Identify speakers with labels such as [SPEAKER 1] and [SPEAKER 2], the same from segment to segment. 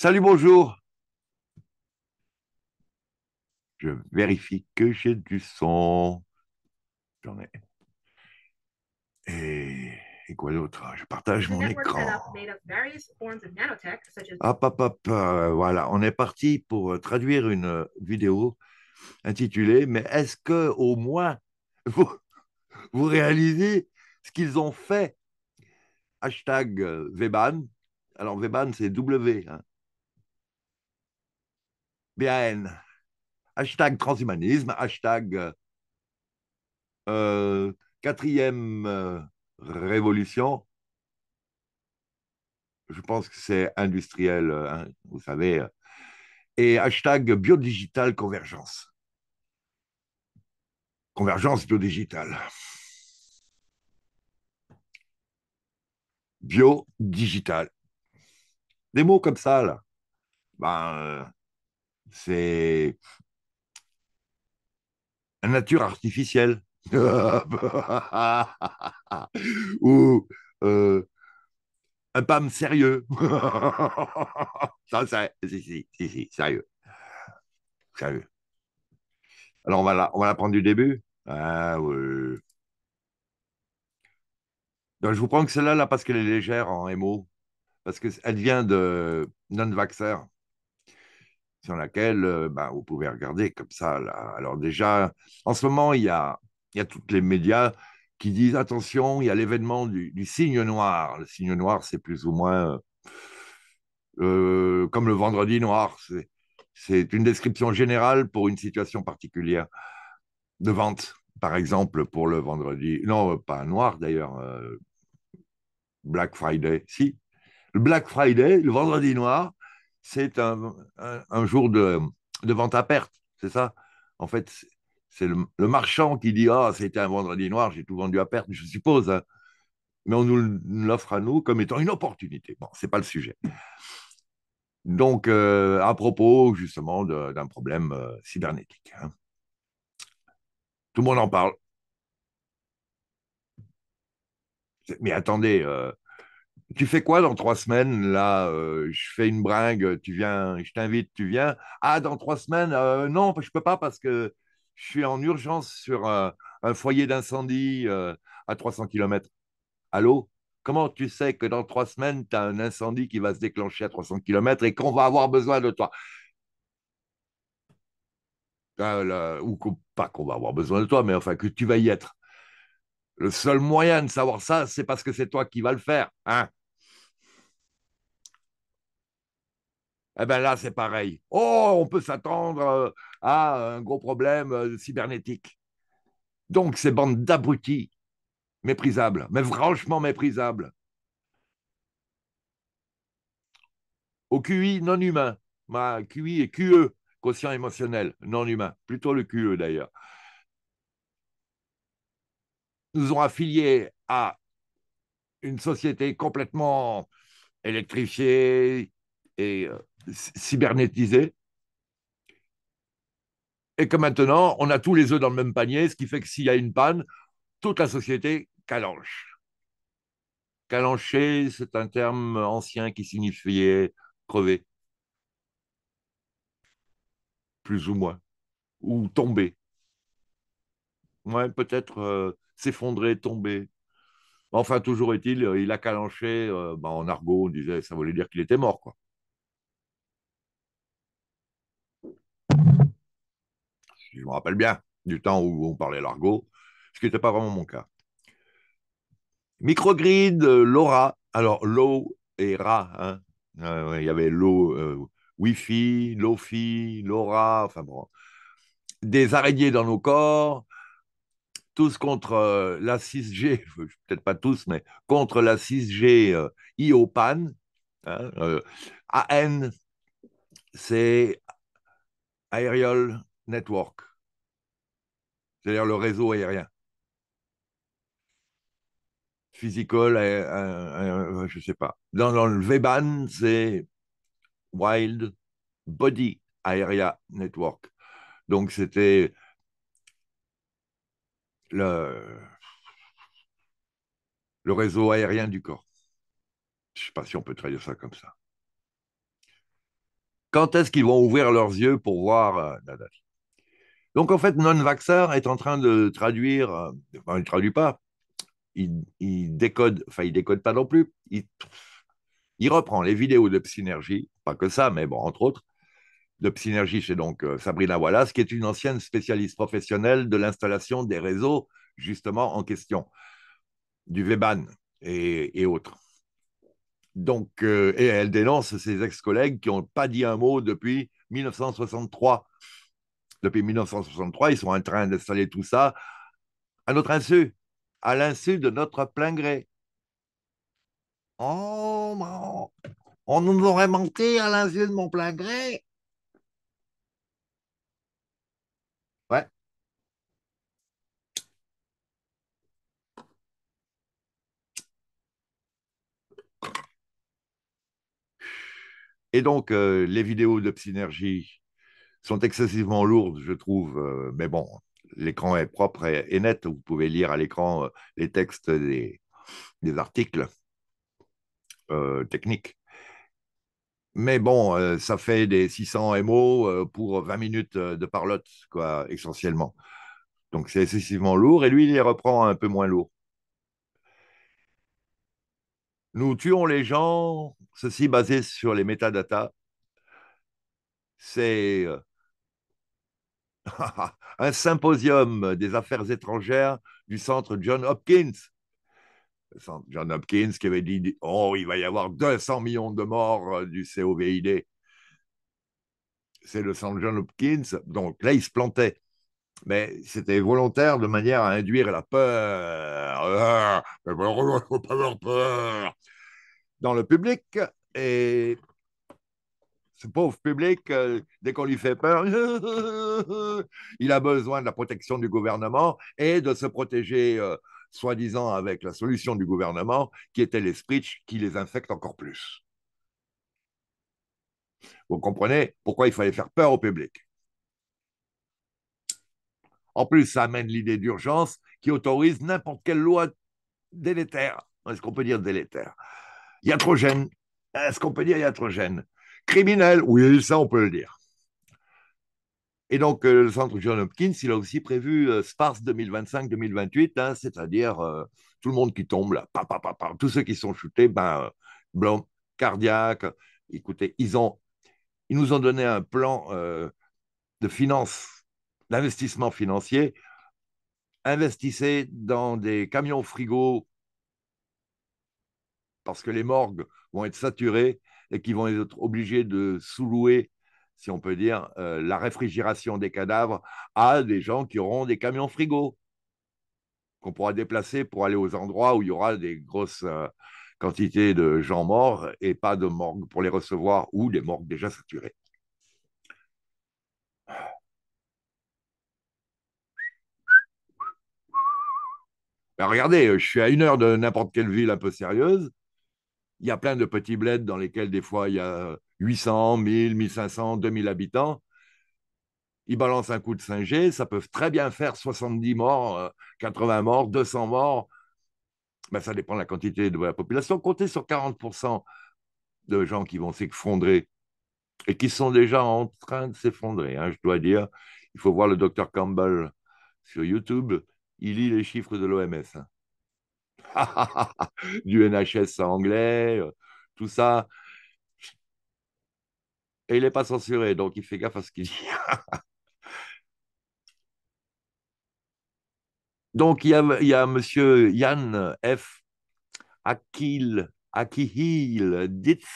[SPEAKER 1] Salut, bonjour. Je vérifie que j'ai du son. J'en ai. Et, et quoi d'autre? Je partage mon écran. Hop, hop, hop. euh, voilà, on est parti pour euh, traduire une euh, vidéo intitulée Mais est-ce que au moins vous, vous réalisez ce qu'ils ont fait? Hashtag Veban. Alors, Veban, c'est W, hein. Hashtag transhumanisme. Hashtag euh, euh, quatrième euh, révolution. Je pense que c'est industriel, hein, vous savez. Et hashtag biodigital convergence. Convergence biodigitale. Biodigital. Des mots comme ça, là. Ben, c'est la nature artificielle. Ou euh, un PAM sérieux. Ça, c'est, si, si, si, sérieux. Sérieux. Alors, on va la, on va la prendre du début. Ah oui. Donc, je vous prends que celle-là, là, parce qu'elle est légère en MO, parce qu'elle vient de non-vaxxer, sur laquelle euh, ben, vous pouvez regarder comme ça. Là. Alors déjà, en ce moment, il y a, y a tous les médias qui disent, attention, il y a l'événement du, signe noir. Le signe noir, c'est plus ou moins euh, comme le vendredi noir. C'est, une description générale pour une situation particulière de vente. Par exemple, pour le vendredi, non, pas noir d'ailleurs, euh, Black Friday, si. Le Black Friday, le vendredi noir, c'est un, jour de, vente à perte, c'est ça? En fait, c'est le, marchand qui dit Ah, c'était un vendredi noir, j'ai tout vendu à perte, je suppose. Hein. Mais on nous l'offre à nous comme étant une opportunité. Bon, ce n'est pas le sujet. Donc, euh, à propos justement d'un problème euh, cybernétique. Hein. Tout le monde en parle. Mais attendez, euh, tu fais quoi dans trois semaines Là, euh, je fais une bringue, tu viens, je t'invite, tu viens. Ah, dans trois semaines euh, Non, je peux pas parce que je suis en urgence sur un, un foyer d'incendie euh, à 300 km. Allô? Comment tu sais que dans trois semaines, tu as un incendie qui va se déclencher à 300 km et qu'on va avoir besoin de toi? Là, Ou pas qu'on va avoir besoin de toi, mais enfin que tu vas y être. Le seul moyen de savoir ça, c'est parce que c'est toi qui vas le faire. Hein? Eh bien là, c'est pareil. Oh, on peut s'attendre à un gros problème cybernétique. Donc, ces bandes d'abrutis, méprisables, mais franchement méprisables. Au QI non humain, ma QI et QE, quotient émotionnel non humain, plutôt le QE d'ailleurs, nous ont affiliés à une société complètement électrifiée et euh, cybernétisée. Et que maintenant, on a tous les œufs dans le même panier, ce qui fait que s'il y a une panne, toute la société calanche. Calancher, c'est un terme ancien qui signifiait crever. Plus ou moins. Ou tomber. Ouais, peut-être euh, s'effondrer, tomber. Enfin, toujours est-il, il a calanché, euh, ben, en argot, on disait, ça voulait dire qu'il était mort, quoi. Je me rappelle bien du temps où on parlait l'argot, ce qui n'était pas vraiment mon cas. Microgrid, LoRa, alors Low et Ra, hein. euh, il y avait euh, Wi-Fi, Lofi, LoRa, enfin bon, des araignées dans nos corps, tous contre euh, la 6G, peut-être pas tous, mais contre la 6G euh, IOPAN. Hein, euh, AN, c'est Aerial Network, c'est-à-dire le réseau aérien. Physical, je ne sais pas. Dans, le VBAN, c'est Wild Body Area Network. Donc, c'était le, réseau aérien du corps. Je ne sais pas si on peut traduire ça comme ça. Quand est-ce qu'ils vont ouvrir leurs yeux pour voir euh, Donc, en fait, Non-Vaxxer est en train de traduire, euh, enfin, il ne traduit pas, il, décode, enfin, il décode pas non plus, il, reprend les vidéos de Psynergie, pas que ça, mais bon, entre autres, de Psynergie c'est donc euh, Sabrina Wallace, qui est une ancienne spécialiste professionnelle de l'installation des réseaux, justement, en question, du VBAN et, et autres. Donc, euh, et elle dénonce ses ex-collègues qui n'ont pas dit un mot depuis 1963. Depuis 1963, ils sont en train d'installer tout ça à notre insu, à l'insu de notre plein gré. Oh, on nous aurait menti à l'insu de mon plein gré. Ouais. Et donc, euh, les vidéos de Psynergie sont excessivement lourdes, je trouve. Euh, mais bon, l'écran est propre et, et, net. Vous pouvez lire à l'écran euh, les textes des, articles euh, techniques. Mais bon, ça fait des 600 MO pour 20 minutes de parlotte, quoi, essentiellement. Donc, c'est excessivement lourd. Et lui, il les reprend un peu moins lourd. Nous tuons les gens, ceci basé sur les métadatas. C'est un symposium des affaires étrangères du centre John Hopkins. Le centre John Hopkins qui avait dit Oh, il va y avoir 200 millions de morts du COVID. C'est le centre John Hopkins. Donc là, il se plantait. Mais c'était volontaire de manière à induire la peur. faut pas avoir peur dans le public. Et ce pauvre public, euh, dès qu'on lui fait peur, il a besoin de la protection du gouvernement et de se protéger, euh, soi-disant, avec la solution du gouvernement, qui était les speeches qui les infectent encore plus. Vous comprenez pourquoi il fallait faire peur au public. En plus, ça amène l'idée d'urgence qui autorise n'importe quelle loi délétère. Est-ce qu'on peut dire délétère? Iatrogène. Est-ce qu'on peut dire iatrogène? Criminel, oui, ça on peut le dire. Et donc, euh, le centre John Hopkins, il a aussi prévu euh, SPARS 2025-2028, hein, c'est-à-dire euh, tout le monde qui tombe, là, pa, pa, pa, tous ceux qui sont shootés, ben, blanc, cardiaque. Écoutez, ils, ont, ils nous ont donné un plan de finance, d'investissement financier. Investissez dans des camions frigos parce que les morgues vont être saturées et qui vont être obligés de sous-louer, si on peut dire, euh, la réfrigération des cadavres à des gens qui auront des camions frigos qu'on pourra déplacer pour aller aux endroits où il y aura des grosses euh, quantités de gens morts et pas de morgues pour les recevoir ou des morgues déjà saturées. Ben regardez, je suis à une heure de n'importe quelle ville un peu sérieuse il y a plein de petits bleds dans lesquels des fois il y a 800, 1000, 1500, 2000 habitants. Ils balancent un coup de 5G, ça peut très bien faire 70 morts, 80 euh, morts, 200 morts. Ben, ça dépend de la quantité de la population. Comptez sur 40% de gens qui vont s'effondrer et qui sont déjà en train de s'effondrer. Hein, je dois dire, il faut voir le docteur Campbell sur YouTube. Il lit les chiffres de l'OMS. Hein. du NHS anglais, euh, tout ça. Et il n'est pas censuré, donc il fait gaffe à ce qu'il dit. donc il y a, il y a monsieur Yann F. Akil, Akihil Ditz,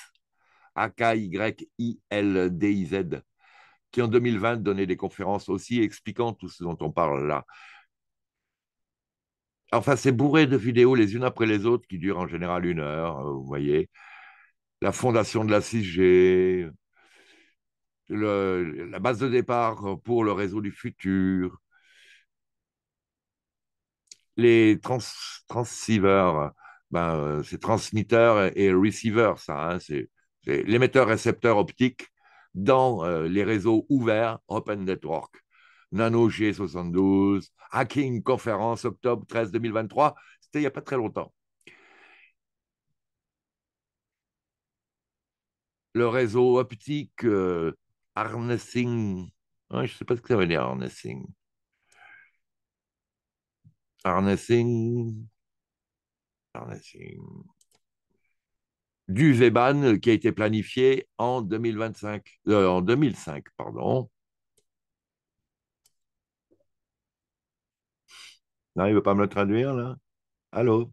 [SPEAKER 1] A-K-Y-I-L-D-I-Z, qui en 2020 donnait des conférences aussi expliquant tout ce dont on parle là. Enfin, c'est bourré de vidéos les unes après les autres qui durent en général une heure, euh, vous voyez. La fondation de la 6G, le, la base de départ pour le réseau du futur, les trans transceivers, ben, euh, c'est transmetteur et receiver, ça, hein, c'est l'émetteur-récepteur optique dans euh, les réseaux ouverts, Open Network. Nano G72, Hacking Conférence, octobre 13 2023. C'était il n'y a pas très longtemps. le réseau optique euh, harnessing. Je ne sais pas ce que ça veut dire, harnessing. Harnessing. Harnessing. Du VBAN qui a été planifié en 2025, euh, en 2005, pardon. Non, il ne veut pas me le traduire, là Allô?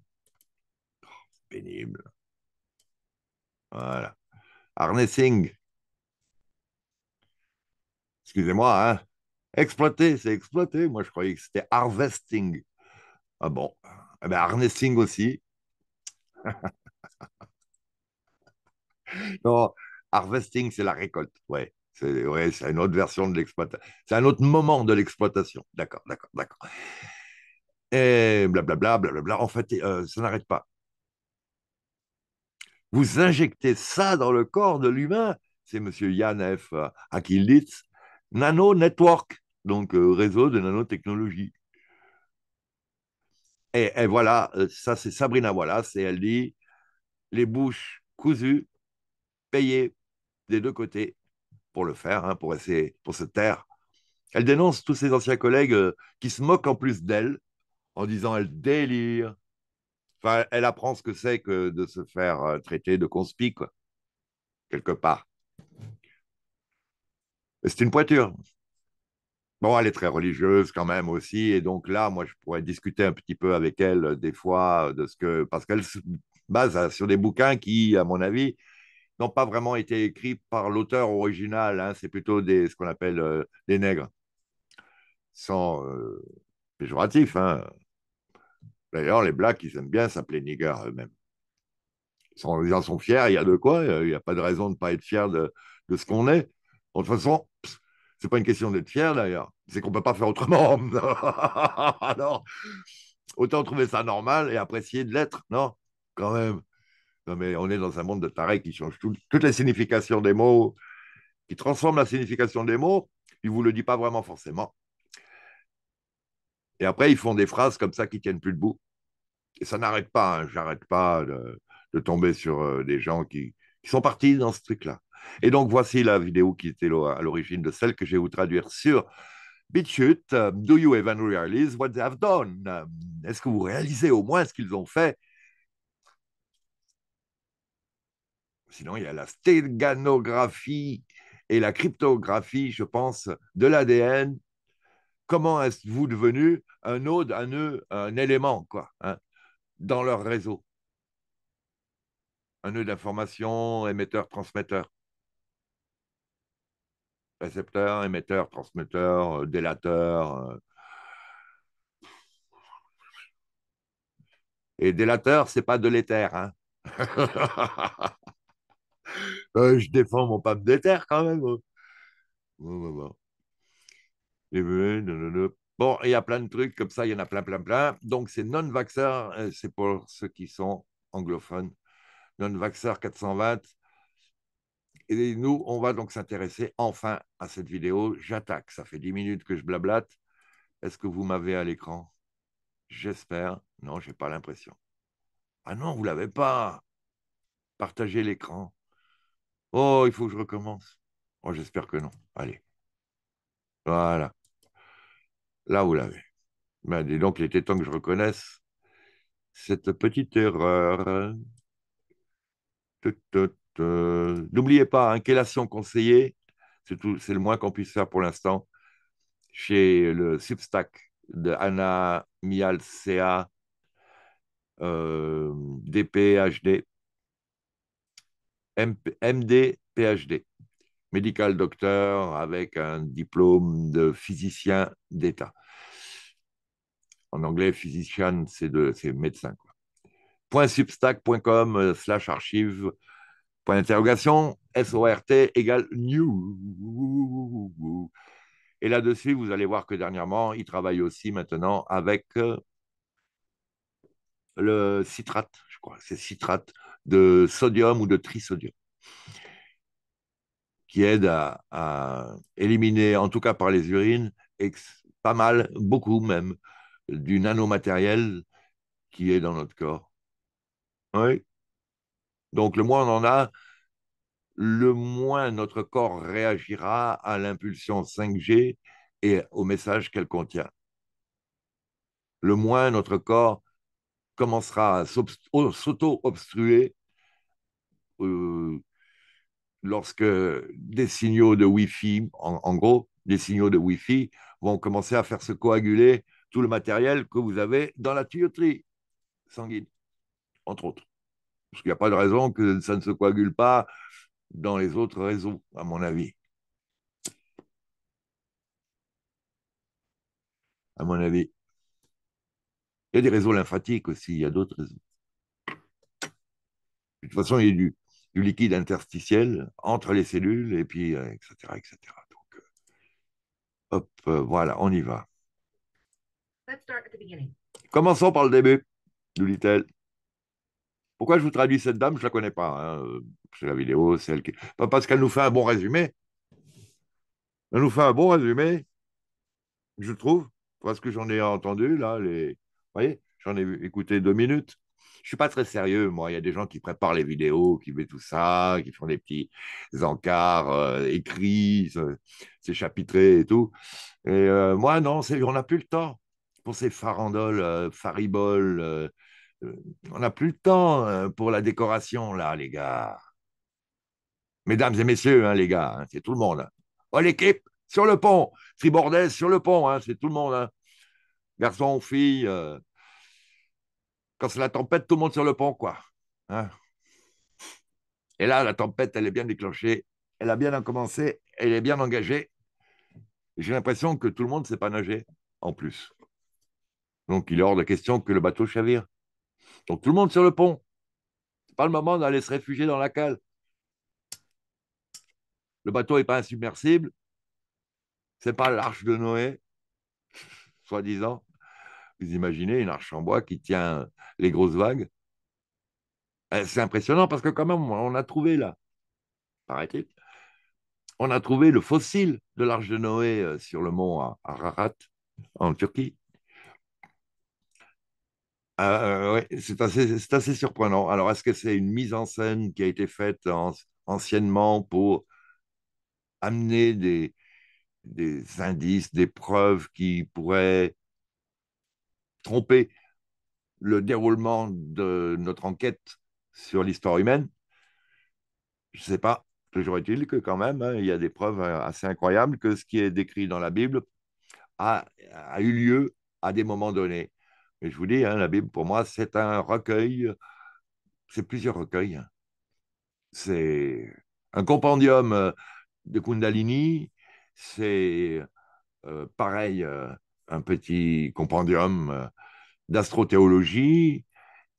[SPEAKER 1] Pénible. Voilà. Harnessing. Excusez-moi, hein Exploiter, c'est exploiter. Moi, je croyais que c'était harvesting. Ah bon eh ben, Harnessing aussi. non, harvesting, c'est la récolte. Ouais. C'est une autre version de l'exploitation. C'est un autre moment de l'exploitation. D'accord, d'accord, d'accord. Et blablabla, blablabla. En fait, euh, ça n'arrête pas. Vous injectez ça dans le corps de l'humain, c'est M. Yann F. Akilditz, Nano Network, donc euh, réseau de nanotechnologie. Et, voilà, euh, ça c'est Sabrina Wallace, et elle dit les bouches cousues, payées des deux côtés pour le faire, hein, pour essayer, pour se taire. Elle dénonce tous ses anciens collègues qui se moquent en plus d'elle en disant elle délire, Enfin, elle apprend ce que c'est que de se faire euh, traiter de conspi, quoi, quelque part. C'est une pointure. Bon, elle est très religieuse quand même aussi, et donc là, moi, je pourrais discuter un petit peu avec elle euh, des fois euh, de ce que, parce qu'elle se base sur des bouquins qui, à mon avis, n'ont pas vraiment été écrits par l'auteur original. Hein. c'est plutôt des, ce qu'on appelle des nègres, sans péjoratif. Hein. D'ailleurs, les Blacks, ils aiment bien s'appeler nigger eux-mêmes. Ils, en sont fiers, il y a de quoi, il n'y a pas de raison de ne pas être fier de, ce qu'on est. De toute façon, ce n'est pas une question d'être fier d'ailleurs, c'est qu'on ne peut pas faire autrement. Alors, autant trouver ça normal et apprécier de l'être, non? Quand même. Non, mais on est dans un monde de tarés qui change toutes les significations des mots, qui transforme la signification des mots. Il ne vous le dit pas vraiment forcément. Et après, ils font des phrases comme ça qui tiennent plus debout. Et ça n'arrête pas. Hein. J'arrête pas de, tomber sur euh, des gens qui, sont partis dans ce truc-là. Et donc, voici la vidéo qui était à l'origine de celle que je vais vous traduire sur BitChute. Do you even realize what they have done? Est-ce que vous réalisez au moins ce qu'ils ont fait? Sinon, il y a la stéganographie et la cryptographie, je pense, de l'ADN comment êtes-vous devenu un node, un nœud, un élément, quoi, hein, dans leur réseau? Un nœud d'information, émetteur, transmetteur. Récepteur, émetteur, transmetteur, euh, délateur. Euh. Et délateur, c'est pas de l'éther. Hein. Euh, je défends mon pape d'éther quand même. Hein. Bon, il y a plein de trucs comme ça, il y en a plein, plein, plein. Donc, c'est non-vaxxer, euh, c'est pour ceux qui sont anglophones. Non-vaxxer 420. Et nous, on va donc s'intéresser enfin à cette vidéo. J'attaque. Ça fait 10 minutes que je blablate. Est-ce que vous m'avez à l'écran? J'espère. Non, je n'ai pas l'impression. Ah non, vous ne l'avez pas. Partagez l'écran. Oh, il faut que je recommence. Oh, j'espère que non. Allez. Voilà. Là, vous l'avez. Ben, donc, il était temps que je reconnaisse cette petite erreur. N'oubliez pas, hein, chelation conseillée, c'est le moins qu'on puisse faire pour l'instant, chez le Substack de Anna Mialcea, euh, DPHD, MD, PhD medical docteur avec un diplôme de physicien d'État. En anglais, physician, c'est médecin. Quoi. .substack.com euh, slash archive point d'interrogation S-O-R-T égale new. Et là-dessus, vous allez voir que dernièrement, il travaille aussi maintenant avec euh, le citrate, je crois, c'est citrate de sodium ou de trisodium qui aide à, éliminer, en tout cas par les urines, pas mal, beaucoup même, du nanomatériel qui est dans notre corps. Oui. Donc le moins on en a, le moins notre corps réagira à l'impulsion 5G et au message qu'elle contient. Le moins notre corps commencera à s'auto-obstruer euh, lorsque des signaux de Wi-Fi, en, gros, des signaux de Wi-Fi vont commencer à faire se coaguler tout le matériel que vous avez dans la tuyauterie sanguine, entre autres. Parce qu'il n'y a pas de raison que ça ne se coagule pas dans les autres réseaux, à mon avis. À mon avis. Il y a des réseaux lymphatiques aussi, il y a d'autres réseaux. De toute façon, il y a du, liquide interstitiel entre les cellules, et puis, etc. Euh, etc. Donc, euh, hop, euh, voilà, on y va. Commençons par le début, dit-elle. Pourquoi je vous traduis cette dame? Je ne la connais pas. Hein. C'est la vidéo, c'est elle qui. Pas parce qu'elle nous fait un bon résumé. Elle nous fait un bon résumé, je trouve, parce que j'en ai entendu, là, les. Vous voyez, j'en ai écouté deux minutes. Je ne suis pas très sérieux, moi. Il y a des gens qui préparent les vidéos, qui mettent tout ça, qui font des petits encarts euh, écrits, c'est chapitré et tout. Et euh, moi, non, on n'a plus le temps pour ces farandoles, euh, fariboles. on n'a plus le temps pour la décoration, là, les gars. Mesdames et messieurs, hein, les gars, hein, c'est tout le monde. Oh, l'équipe, sur le pont. Tribordès, sur le pont, hein, c'est tout le monde. Garçon, fille. Quand c'est la tempête, tout le monde sur le pont, quoi. Et là, la tempête, elle est bien déclenchée. Elle a bien commencé. Elle est bien engagée. J'ai l'impression que tout le monde ne sait pas nager, en plus. Donc, il est hors de question que le bateau chavire. Donc, tout le monde sur le pont. C'est pas le moment d'aller se réfugier dans la cale. Le bateau n'est pas insubmersible. C'est pas l'arche de Noé, soi-disant. Vous imaginez une arche en bois qui tient les grosses vagues? Eh, c'est impressionnant parce que quand même, on a trouvé là, paraît-il, on a trouvé le fossile de l'arche de Noé euh, sur le mont Ararat, en Turquie. Euh, c'est assez, surprenant. Alors, est-ce que c'est une mise en scène qui a été faite anciennement pour amener des indices, des preuves qui pourraient tromper le déroulement de notre enquête sur l'histoire humaine. Je ne sais pas. Toujours est-il que quand même, hein, il y a des preuves assez incroyables que ce qui est décrit dans la Bible a, eu lieu à des moments donnés. Et je vous dis, hein, la Bible, pour moi, c'est un recueil, c'est plusieurs recueils. Hein. C'est un compendium de Kundalini, c'est euh, pareil, euh, un petit compendium euh, d'astro-théologie,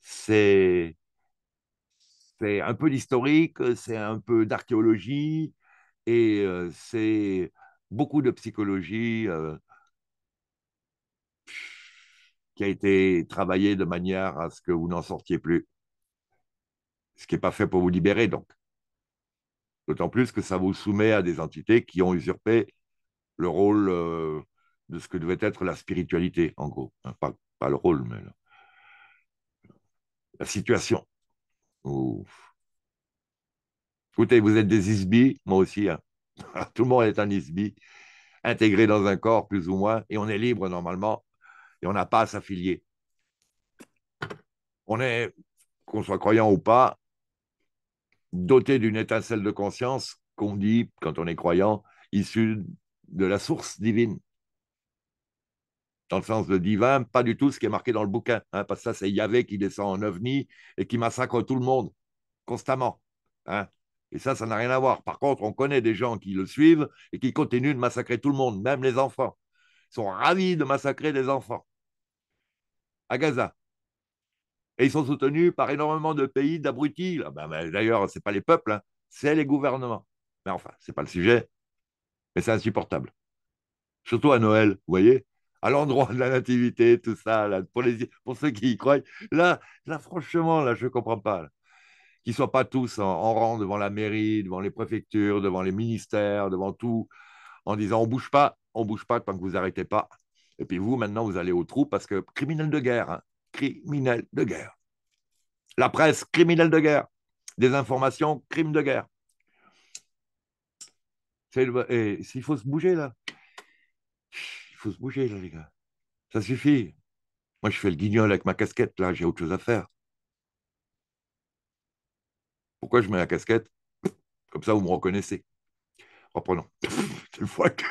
[SPEAKER 1] c'est un peu d'historique, c'est un peu d'archéologie et c'est beaucoup de psychologie qui a été travaillée de manière à ce que vous n'en sortiez plus. Ce qui n'est pas fait pour vous libérer, donc. D'autant plus que ça vous soumet à des entités qui ont usurpé le rôle euh, de ce que devait être la spiritualité, en gros. Hein, pas, pas, le rôle, mais la, situation. Écoutez, vous êtes des isbis, moi aussi. Hein. Tout le monde est un isbi, intégré dans un corps plus ou moins, et on est libre normalement, et on n'a pas à s'affilier. On est, qu'on soit croyant ou pas, doté d'une étincelle de conscience qu'on dit, quand on est croyant, issue de la source divine. Dans le sens de divin, pas du tout ce qui est marqué dans le bouquin. Hein, parce que ça, c'est Yahvé qui descend en ovni et qui massacre tout le monde constamment. Hein. Et ça, ça n'a rien à voir. Par contre, on connaît des gens qui le suivent et qui continuent de massacrer tout le monde, même les enfants. Ils sont ravis de massacrer des enfants. À Gaza. Et ils sont soutenus par énormément de pays d'abrutis. Ben, ben, D'ailleurs, ce n'est pas les peuples, hein. c'est les gouvernements. Mais enfin, ce n'est pas le sujet. Mais c'est insupportable. Surtout à Noël, vous voyez à l'endroit de la nativité, tout ça, pour, les, pour ceux qui y croient. Là, là franchement, là, je ne comprends pas. Qu'ils ne soient pas tous en, rang devant la mairie, devant les préfectures, devant les ministères, devant tout, en disant on bouge pas, on bouge pas tant que vous n'arrêtez pas. Et puis vous, maintenant, vous allez au trou parce que criminel de guerre, hein criminels de guerre. La presse, criminelle de guerre. Des informations, crimes de guerre. Et s'il faut se bouger là, faut se bouger là, les gars. Ça suffit. Moi, je fais le guignol avec ma casquette là, j'ai autre chose à faire. Pourquoi je mets la casquette? Comme ça, vous me reconnaissez. Reprenons. Une fois que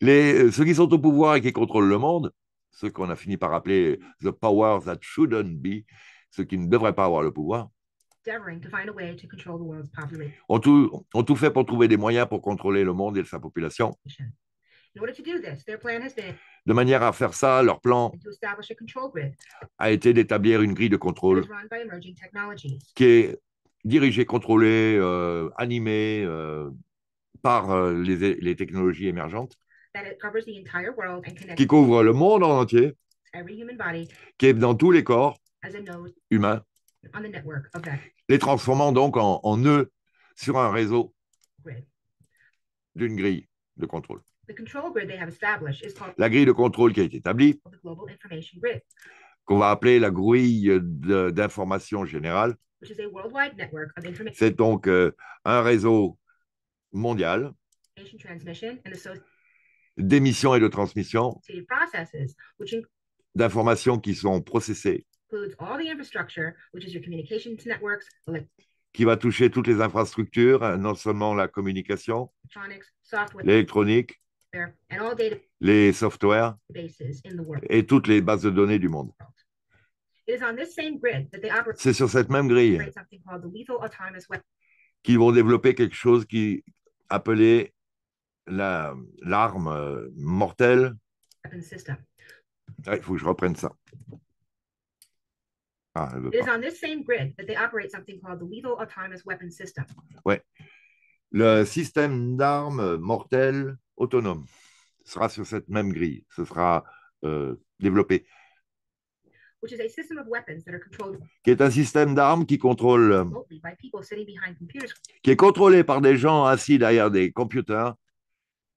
[SPEAKER 1] les, euh, ceux qui sont au pouvoir et qui contrôlent le monde, ceux qu'on a fini par appeler the powers that shouldn't be, ceux qui ne devraient pas avoir le pouvoir, ont tout, ont tout fait pour trouver des moyens pour contrôler le monde et sa population.
[SPEAKER 2] In order to do this, their plan has been
[SPEAKER 1] De manière à faire ça, leur plan
[SPEAKER 2] to establish a control grid
[SPEAKER 1] a été d'établir une grille de contrôle qui est dirigée, contrôlée, euh, animée euh, par euh, les, les technologies émergentes,
[SPEAKER 2] that it covers the entire world and connects
[SPEAKER 1] qui couvrent le monde en entier,
[SPEAKER 2] every human body
[SPEAKER 1] qui est dans tous les corps humains,
[SPEAKER 2] on the network. Of that
[SPEAKER 1] les transformant donc en, en nœuds sur un réseau d'une grille de contrôle.
[SPEAKER 2] The control grid they have established is called
[SPEAKER 1] La grille de contrôle qui a été établie, qu'on va appeler la grille d'information générale, c'est donc euh, un réseau mondial
[SPEAKER 2] transmission and associated
[SPEAKER 1] d'émission et de transmission d'informations qui sont processées, qui va toucher toutes les infrastructures, non seulement la communication, l'électronique,
[SPEAKER 2] and all
[SPEAKER 1] les softwares
[SPEAKER 2] databases in the world.
[SPEAKER 1] et toutes les bases de données du monde.
[SPEAKER 2] It is on this same grid that they operate
[SPEAKER 1] C'est sur cette même grille qu'ils vont développer quelque chose qui appelé la- l'arme euh, mortelle. Ah, Il faut que je reprenne ça. Ah,
[SPEAKER 2] It is on this same grid that they operate something called the Lethal Autonomous Weapon System,
[SPEAKER 1] Le système d'armes mortelles autonome sera sur cette même grille. Ce sera euh, développé.
[SPEAKER 2] which is a system of weapons that are controlled
[SPEAKER 1] Qui est un système d'armes qui contrôle, euh,
[SPEAKER 2] remotely by people sitting behind computers
[SPEAKER 1] qui est contrôlé par des gens assis derrière des computers.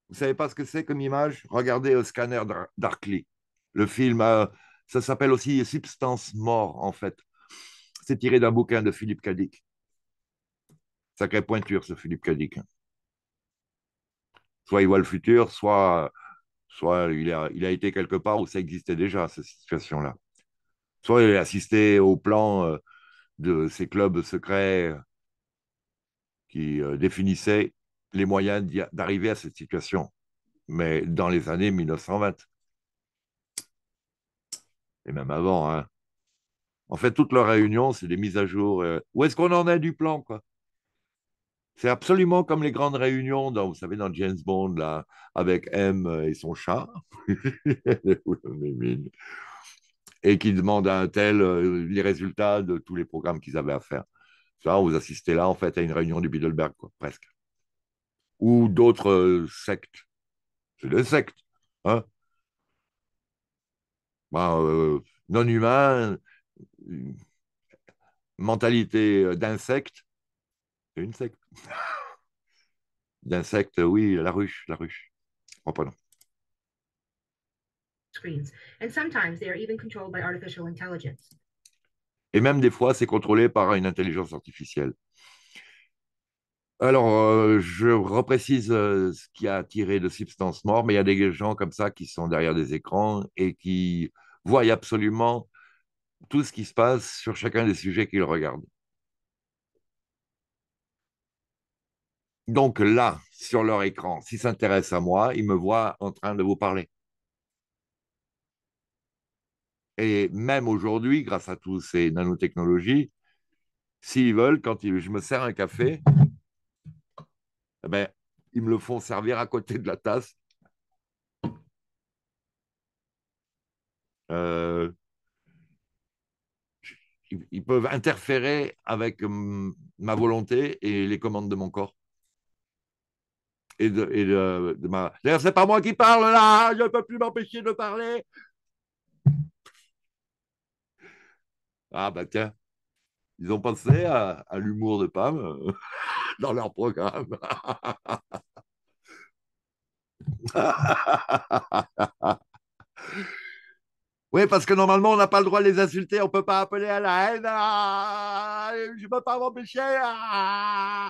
[SPEAKER 1] Vous savez pas ce que c'est comme image? Regardez au scanner Dar- Darkly. Le film, euh, ça s'appelle aussi Substance Mort, en fait. C'est tiré d'un bouquin de Philippe Cadic. Sacrée pointure, ce Philippe Cadic. Soit il voit le futur, soit, soit il, a, il a été quelque part où ça existait déjà, cette situation-là. Soit il a assisté au plan euh, de ces clubs secrets euh, qui euh, définissaient les moyens d'arriver à cette situation, mais dans les années 1920. Et même avant. hein. En fait, toutes leurs réunions, c'est des mises à jour. euh, où est-ce qu'on en est du plan, quoi? C'est absolument comme les grandes réunions, dans, vous savez, dans James Bond, là, avec M et son chat. et qui demande à un tel euh, les résultats de tous les programmes qu'ils avaient à faire. Ça, vous assistez là, en fait, à une réunion du Bilderberg, quoi, presque. Ou d'autres euh, sectes. C'est des sectes. Hein? Euh, non-humain, une mentalité euh, d'insecte, c'est une secte. D'insecte, oui, la ruche, la ruche. Reprenons.
[SPEAKER 2] screens, and sometimes they are even controlled by artificial intelligence.
[SPEAKER 1] Et même des fois, c'est contrôlé par une intelligence artificielle. Alors, euh, je reprécise euh, ce qui a tiré de Substance Mort, mais il y a des gens comme ça qui sont derrière des écrans et qui voient absolument tout ce qui se passe sur chacun des sujets qu'ils regardent. Donc là, sur leur écran, s'ils s'intéressent à moi, ils me voient en train de vous parler. Et même aujourd'hui, grâce à toutes ces nanotechnologies, s'ils veulent, quand je me sers un café, eh ben, ils me le font servir à côté de la tasse. Euh, ils, peuvent interférer avec ma volonté et les commandes de mon corps. Et de, et ma... D'ailleurs, c'est pas moi qui parle là, je ne peux plus m'empêcher de parler. Ah bah tiens, ils ont pensé à, à l'humour de Pam euh, dans leur programme. Oui, parce que normalement, on n'a pas le droit de les insulter. On ne peut pas appeler à la haine. Ah, je ne peux pas m'empêcher. Ah,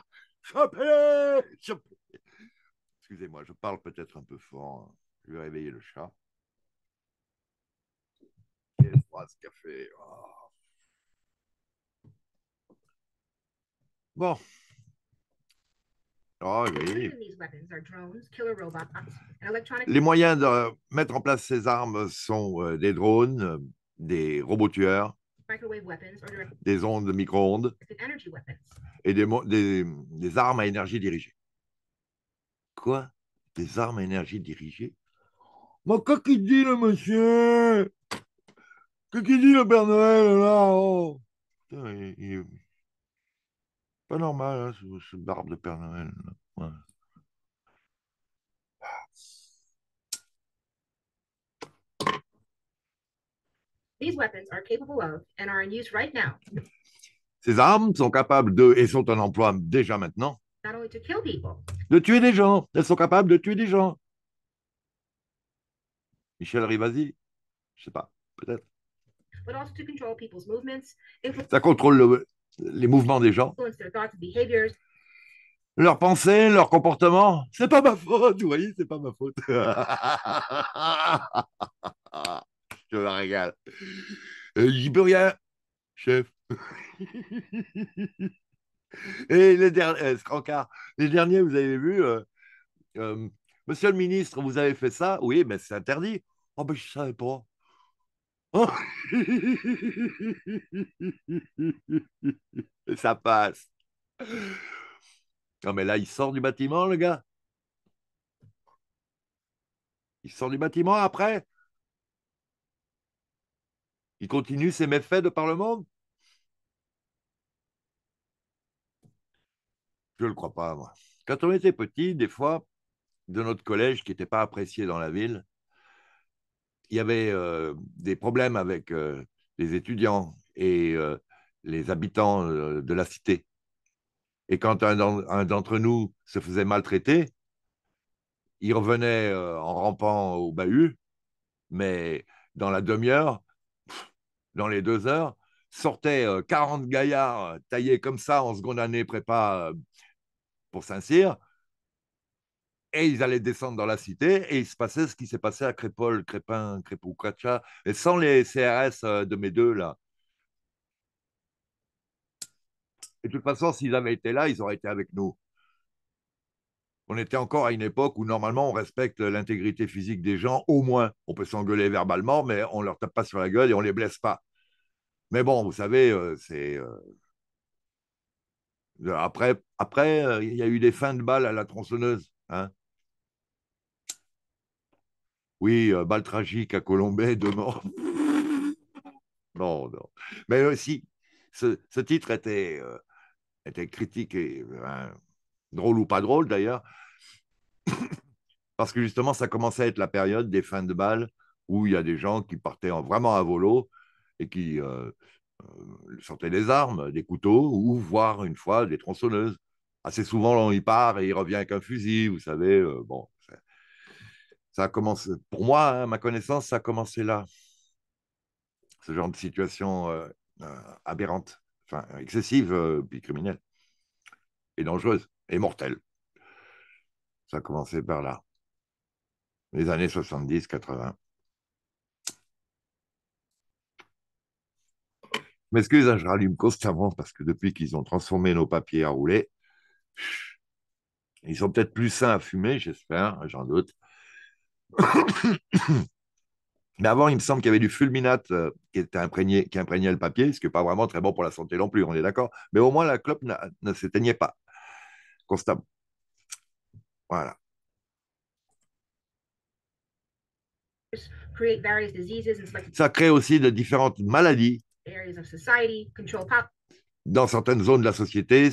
[SPEAKER 1] Excusez-moi, je parle peut-être un peu fort. Je vais réveiller le chat. Quelle phrase café. Oh. Bon. Oh, oui. Les moyens de mettre en place ces armes sont euh, des drones, des robots tueurs, des ondes de micro-ondes et des, des, des, armes à énergie dirigée. Quoi? Des armes à énergie dirigée? Mais qu'est-ce qu'il dit le monsieur? Qu'est-ce qu'il dit le Père Noël là oh? Il, pas normal, hein, ce, barbe de Père Noël. Ouais.
[SPEAKER 2] These weapons are capable of and are in use right now.
[SPEAKER 1] Ces armes sont capables de, et sont en emploi déjà maintenant,
[SPEAKER 2] Not only to kill people,
[SPEAKER 1] de tuer des gens. Elles sont capables de tuer des gens. Michel Rivasi Je sais pas, peut-être.
[SPEAKER 2] but also to control people's movements, influence
[SPEAKER 1] Ça contrôle le- les mouvements des gens, leurs pensées, leur comportement. C'est pas ma faute, vous voyez, c'est pas ma faute. Je la régale. Euh, J'y peux rien, chef. Et les derniers, euh, les derniers, vous avez vu, euh, euh, Monsieur le ministre, vous avez fait ça Oui, mais c'est interdit. Oh, ben je savais pas. Oh. Ça passe. Non, mais là, il sort du bâtiment, le gars. Il sort du bâtiment après. Il continue ses méfaits de par le monde. Je ne le crois pas, moi. Quand on était petit, des fois, de notre collège qui n'était pas apprécié dans la ville, il y avait euh, des problèmes avec euh, les étudiants et euh, les habitants de la cité. Et quand un, d'en- un d'entre nous se faisait maltraiter, il revenait en rampant au bahut, mais dans la demi-heure, dans les deux heures, sortaient euh, 40 gaillards taillés comme ça en seconde année prépa pour Saint-Cyr, et ils allaient descendre dans la cité, et il se passait ce qui s'est passé à Crépol, Crépin, Crépoucacha, et sans les CRS euh, de mes deux, là. Et de toute façon, s'ils avaient été là, ils auraient été avec nous. On était encore à une époque où normalement on respecte l'intégrité physique des gens, au moins. On peut s'engueuler verbalement, mais on leur tape pas sur la gueule et on les blesse pas. Mais bon, vous savez, euh, c'est. euh, Après, après il y a eu des fins de balles à la tronçonneuse. Hein. Oui, euh, balle tragique à Colombay, deux morts. Non, non. Mais aussi, ce, ce titre était, euh, était critique et euh, drôle ou pas drôle d'ailleurs, parce que justement, ça commençait à être la période des fins de balles où il y a des gens qui partaient en- vraiment à volo et qui euh, euh, sortaient des armes, des couteaux ou voire une fois des tronçonneuses. Assez souvent, il part et il revient avec un fusil, vous savez. euh, bon, ça, a commencé. Pour moi, hein, ma connaissance, ça a commencé là. Ce genre de situation euh, euh, aberrante, enfin excessive, euh, puis criminelle et dangereuse et mortelle. Ça a commencé par là. Les années 70-80. Je m'excuse, hein, je rallume constamment parce que depuis qu'ils ont transformé nos papiers à rouler, ils sont peut-être plus sains à fumer, j'espère, j'en doute. Mais avant, il me semble qu'il y avait du fulminate euh, qui, était imprégné, qui imprégnait le papier, ce qui n'est pas vraiment très bon pour la santé non plus, on est d'accord. Mais au moins, la clope ne s'éteignait pas constamment. Voilà. Ça crée aussi de différentes maladies dans certaines zones de la société.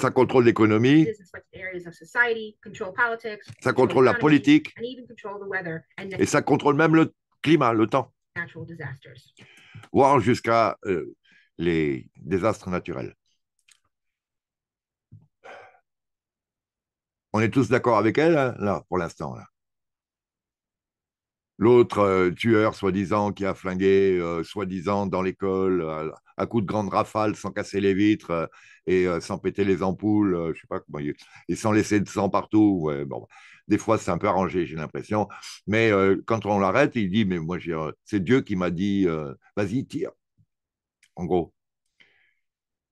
[SPEAKER 1] Ça contrôle l'économie, ça contrôle la politique et ça contrôle même le climat, le temps, voire jusqu'à euh, les désastres naturels. On est tous d'accord avec elle, hein, là, pour l'instant. Là. L'autre euh, tueur, soi-disant, qui a flingué, euh, soi-disant, dans l'école, à, coups de grande rafale, sans casser les vitres euh, et sans péter les ampoules, je sais pas comment, et sans laisser de sang partout. Ouais, bon, des fois, c'est un peu arrangé, j'ai l'impression. Mais quand on l'arrête, il dit, mais moi, c'est Dieu qui m'a dit, vas-y, tire, en gros.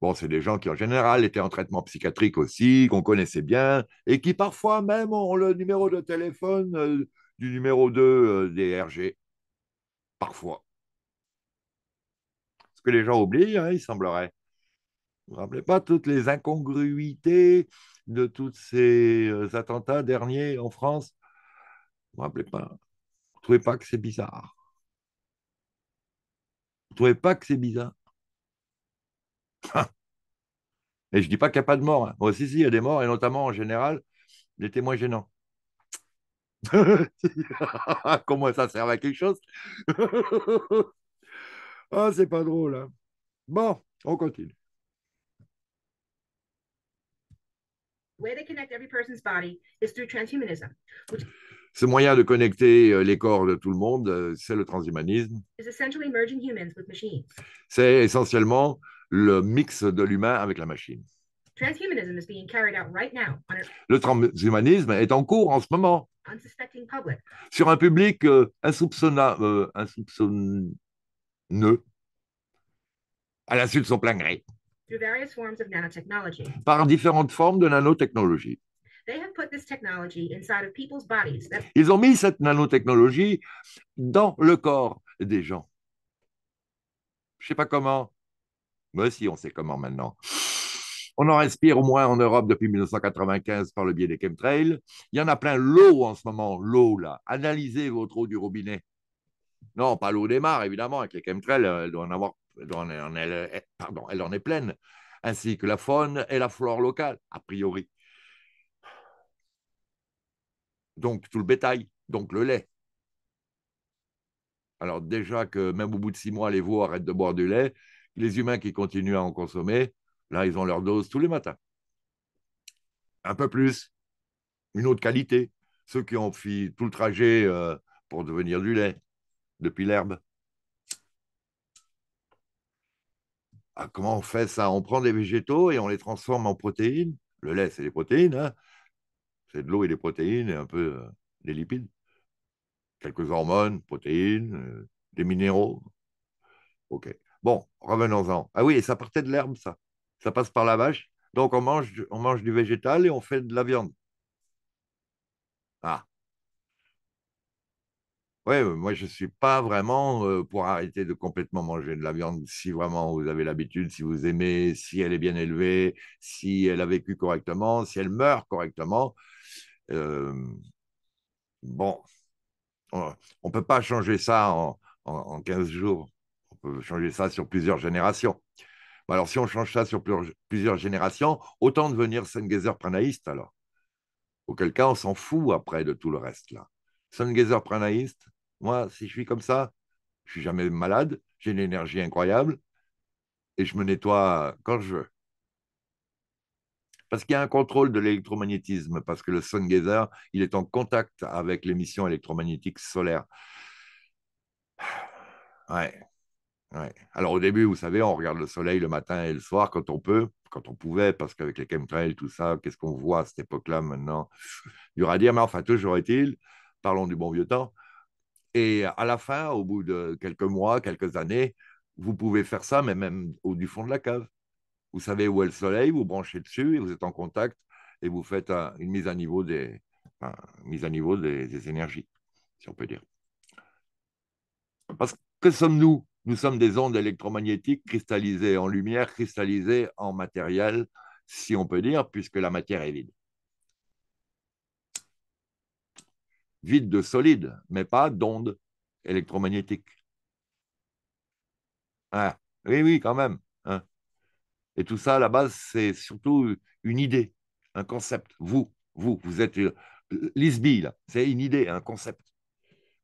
[SPEAKER 1] Bon, c'est des gens qui, en général, étaient en traitement psychiatrique aussi, qu'on connaissait bien, et qui parfois même ont le numéro de téléphone du numéro 2 euh, des RG. Parfois. Ce que les gens oublient, hein, il semblerait. Vous ne vous rappelez pas toutes les incongruités de tous ces euh, attentats derniers en France? Vous ne vous rappelez pas? Vous ne trouvez pas que c'est bizarre? Vous ne trouvez pas que c'est bizarre? Et je ne dis pas qu'il n'y a pas de mort. Hein. Moi aussi, si, il y a des morts, et notamment, en général, des témoins gênants. Comment ça sert à quelque chose? Ah, c'est pas drôle. hein. Bon, on continue. Ce moyen de connecter euh, les corps de tout le monde, euh, c'est le transhumanisme.
[SPEAKER 2] is essentially merging humans with machines.
[SPEAKER 1] C'est essentiellement le mix de l'humain avec la machine.
[SPEAKER 2] Transhumanism is being carried out right now on an
[SPEAKER 1] Le transhumanisme est en cours en ce moment
[SPEAKER 2] unsuspecting public
[SPEAKER 1] sur un public euh, euh, insoupçonneux à la suite de son plein gré
[SPEAKER 2] through various forms of nanotechnology.
[SPEAKER 1] par différentes formes de nanotechnologie.
[SPEAKER 2] They have put this technology inside of people's bodies that
[SPEAKER 1] Ils ont mis cette nanotechnologie dans le corps des gens. Je ne sais pas comment. Mais si, on sait comment maintenant. On en respire au moins en Europe depuis 1995 par le biais des chemtrails. Il y en a plein l'eau en ce moment, l'eau là. Analysez votre eau du robinet. Non, pas l'eau des mares, évidemment, avec les chemtrails, avoir, elle, doit en- pardon, elle en est pleine, ainsi que la faune et la flore locale, a priori. Donc tout le bétail, donc le lait. Alors déjà que même au bout de six mois, les veaux arrêtent de boire du lait, les humains qui continuent à en consommer, là, ils ont leur dose tous les matins. Un peu plus, une autre qualité. Ceux qui ont fait tout le trajet euh, pour devenir du lait, depuis l'herbe. Ah, comment on fait ça? On prend des végétaux et on les transforme en protéines. Le lait, c'est des protéines. hein. c'est de l'eau et des protéines et un peu euh, des lipides. Quelques hormones, protéines, euh, des minéraux. OK. Bon, revenons-en. Ah oui, et ça partait de l'herbe, ça. Ça passe par la vache. Donc, on mange, on mange du végétal et on fait de la viande. Ah. Ouais, euh, moi, je ne suis pas vraiment euh, pour arrêter de complètement manger de la viande si vraiment vous avez l'habitude, si vous aimez, si elle est bien élevée, si elle a vécu correctement, si elle meurt correctement. Euh, bon, on ne peut pas changer ça en, en, en 15 jours. On peut changer ça sur plusieurs générations. Bon, Alors, si on change ça sur plusieurs générations, autant devenir Sungazer pranaïste alors. Auquel cas, on s'en fout après de tout le reste là. Sungazer pranaïste, moi, si je suis comme ça, je suis jamais malade, j'ai une énergie incroyable et je me nettoie quand je veux. Parce qu'il y a un contrôle de l'électromagnétisme, parce que le sun gazer, il est en contact avec l'émission électromagnétique solaire. Ouais, Alors au début, vous savez, on regarde le soleil le matin et le soir quand on peut, quand on pouvait, parce qu'avec les chemtrails, tout ça, qu'est-ce qu'on voit à cette époque-là maintenant Dur à dire, mais enfin, toujours est-il, parlons du bon vieux temps. Et à la fin, au bout de quelques mois, quelques années, vous pouvez faire ça, mais même au du fond de la cave. Vous savez où est le soleil, vous branchez dessus et vous êtes en contact et vous faites un- une mise à niveau des, mise à niveau des, des énergies, si on peut dire. Parce que que sommes-nous Nous sommes des ondes électromagnétiques cristallisées en lumière, cristallisées en matériel, si on peut dire, puisque la matière est vide. Vide de solide, mais pas d'ondes électromagnétiques. Ah, oui, oui, quand même. hein. Et tout ça, à la base, c'est surtout une idée, un concept. Vous, vous, vous êtes euh, l'ISBI, là. C'est une idée, un concept.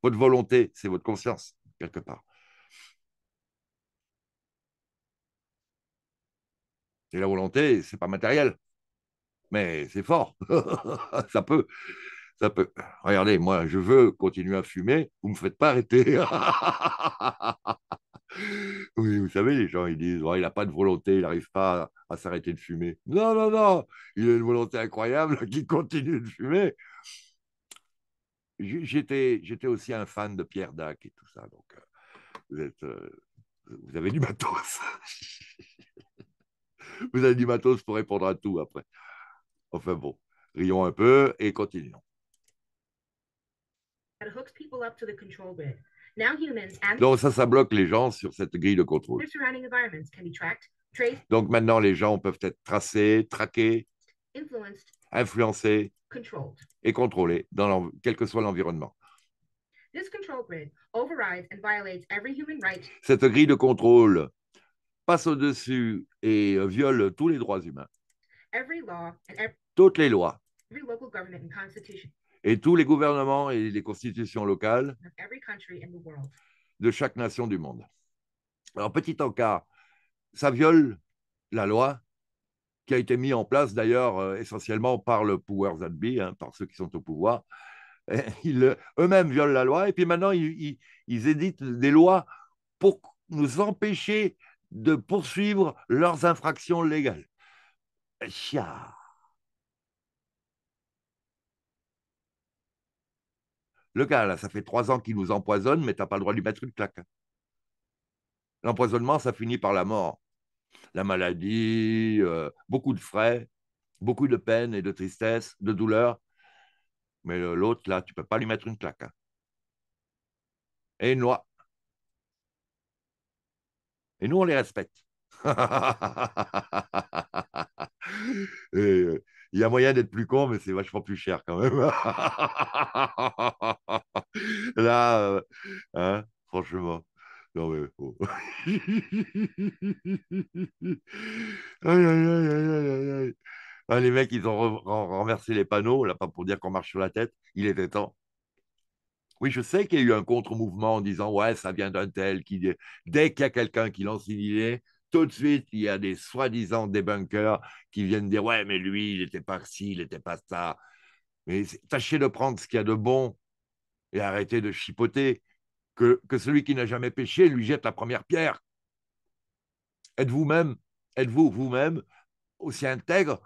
[SPEAKER 1] Votre volonté, c'est votre conscience, quelque part. Et la volonté, c'est pas matériel, mais c'est fort. ça peut. Ça peut... Regardez, moi, je veux continuer à fumer, vous ne me faites pas arrêter. oui, vous savez, les gens, ils disent, il n'a pas de volonté, il n'arrive pas à, s'arrêter de fumer. Non, non, non, il a une volonté incroyable qui continue de fumer. J'étais, j'étais aussi un fan de Pierre Dac et tout ça, donc euh, vous, êtes, euh, vous avez du matos. Vous avez du matos pour répondre à tout après. Enfin bon, rions un peu et continuons. Donc ça, ça bloque les gens sur cette grille de contrôle. Donc maintenant, les gens peuvent être tracés, traqués, influencés et contrôlés, dans quel que soit l'environnement. Cette grille de contrôle passe au-dessus et euh, viole tous les droits humains. Toutes les lois et tous les gouvernements et les constitutions locales de chaque nation du monde. Alors, petit encart, ça viole la loi qui a été mise en place d'ailleurs euh, essentiellement par le powers that be, hein, par ceux qui sont au pouvoir. Ils eux-mêmes violent la loi et puis maintenant ils, ils, éditent des lois pour nous empêcher de poursuivre leurs infractions légales. Chia. Le gars, là, ça fait trois ans qu'il nous empoisonne, mais tu n'as pas le droit de lui mettre une claque. L'empoisonnement, ça finit par la mort. La maladie, euh, beaucoup de frais, beaucoup de peine et de tristesse, de douleur. Mais l'autre, là, tu ne peux pas lui mettre une claque. Et une loi. Et nous, on les respecte. et, il y a moyen d'être plus con, mais c'est vachement plus cher quand même. Là, euh, hein, franchement. Non, mais. Les mecs, ils ont renversé les panneaux, là, pas pour dire qu'on marche sur la tête. Il était temps. Oui, je sais qu'il y a eu un contre-mouvement en disant Ouais, ça vient d'un tel qui. Dès qu'il y a quelqu'un qui lance une idée, tout de suite, il y a des soi-disant débunkers qui viennent dire Ouais, mais lui, il n'était pas ci, il n'était pas ça. Mais tâchez de prendre ce qu'il y a de bon et arrêtez de chipoter. Que, que celui qui n'a jamais péché lui jette la première pierre. Êtes-vous même, êtes-vous vous-même aussi intègre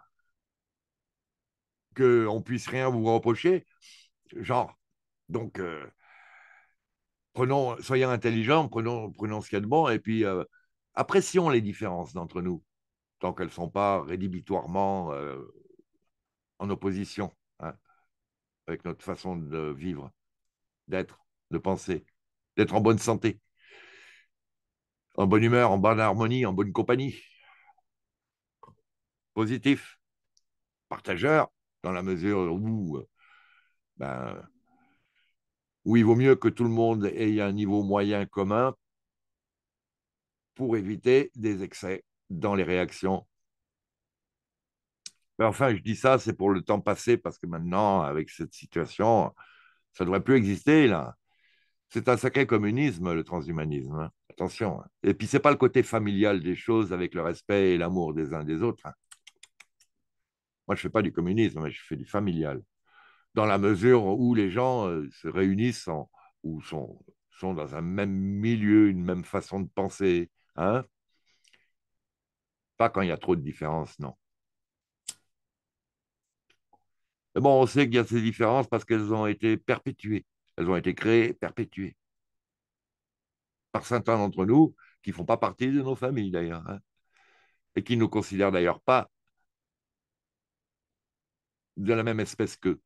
[SPEAKER 1] qu'on puisse rien vous reprocher? Genre, donc, euh, prenons, soyons intelligents, prenons, prenons ce qu'il y a de bon, et puis euh, apprécions les différences d'entre nous, tant qu'elles ne sont pas rédhibitoirement euh, en opposition hein, avec notre façon de vivre, d'être, de penser, d'être en bonne santé, en bonne humeur, en bonne harmonie, en bonne compagnie. Positif, partageur, dans la mesure où, ben, où il vaut mieux que tout le monde ait un niveau moyen commun pour éviter des excès dans les réactions. Mais enfin, je dis ça, c'est pour le temps passé, parce que maintenant, avec cette situation, ça ne devrait plus exister, là. C'est un sacré communisme, le transhumanisme. Hein. Attention. Hein. Et puis, ce n'est pas le côté familial des choses avec le respect et l'amour des uns des autres. Hein. Moi, je ne fais pas du communisme, mais je fais du familial. Dans la mesure où les gens euh, se réunissent ou sont, dans un même milieu, une même façon de penser, Hein? Pas quand il y a trop de différences, non. Mais bon, on sait qu'il y a ces différences parce qu'elles ont été perpétuées. Elles ont été créées, perpétuées. Par certains d'entre nous qui ne font pas partie de nos familles, d'ailleurs. Hein, et qui ne nous considèrent d'ailleurs pas de la même espèce qu'eux.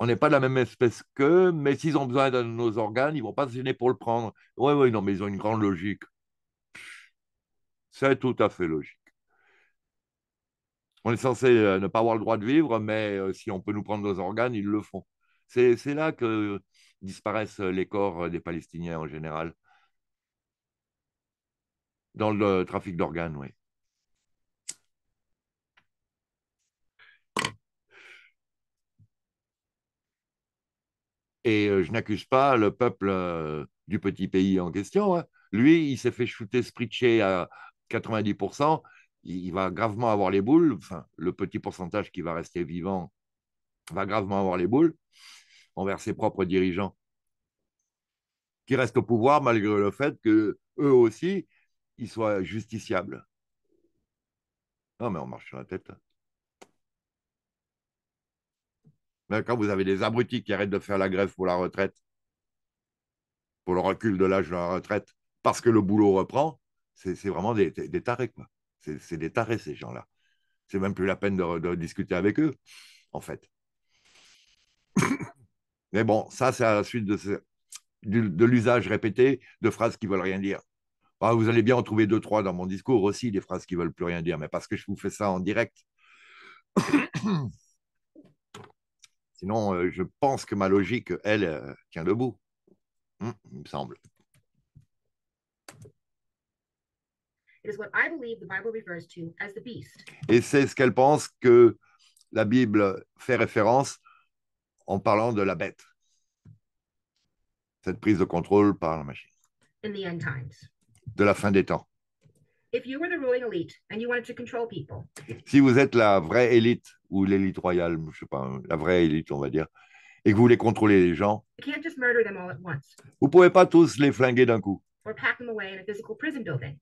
[SPEAKER 1] On n'est pas de la même espèce qu'eux, mais s'ils ont besoin de nos organes, ils ne vont pas se gêner pour le prendre. Oui, oui, non, mais ils ont une grande logique. C'est tout à fait logique. On est censé euh, ne pas avoir le droit de vivre, mais euh, si on peut nous prendre nos organes, ils le font. C'est là que disparaissent les corps des Palestiniens en général. Dans le trafic d'organes, oui. Et euh, je n'accuse pas le peuple euh, du petit pays en question. Hein. Lui, il s'est fait shooter, spritcher à 90%. il va gravement avoir les boules, enfin, le petit pourcentage qui va rester vivant va gravement avoir les boules envers ses propres dirigeants qui restent au pouvoir malgré le fait que eux aussi, ils soient justiciables. Non, mais on marche sur la tête. Mais quand vous avez des abrutis qui arrêtent de faire la grève pour la retraite, pour le recul de l'âge de la retraite, parce que le boulot reprend, c'est vraiment des, des, tarés, quoi. C'est des tarés, ces gens-là. C'est même plus la peine de, discuter avec eux, en fait. Mais bon, ça, c'est à la suite de, de, l'usage répété de phrases qui veulent rien dire. Ah, vous allez bien en trouver deux, trois dans mon discours aussi, des phrases qui veulent plus rien dire, mais parce que je vous fais ça en direct. Sinon, euh, je pense que ma logique, elle, euh, tient debout. Hum, il me semble. Et c'est ce qu'elle pense que la Bible fait référence en parlant de la bête. Cette prise de contrôle par la machine.
[SPEAKER 2] In the end times.
[SPEAKER 1] De la fin des temps. Si vous êtes la vraie élite ou l'élite royale, je sais pas, la vraie élite, on va dire, et que vous voulez contrôler les gens,
[SPEAKER 2] you can't just murder them all at once.
[SPEAKER 1] vous pouvez pas tous les flinguer d'un coup.
[SPEAKER 2] Or pack them away in a physical prison building.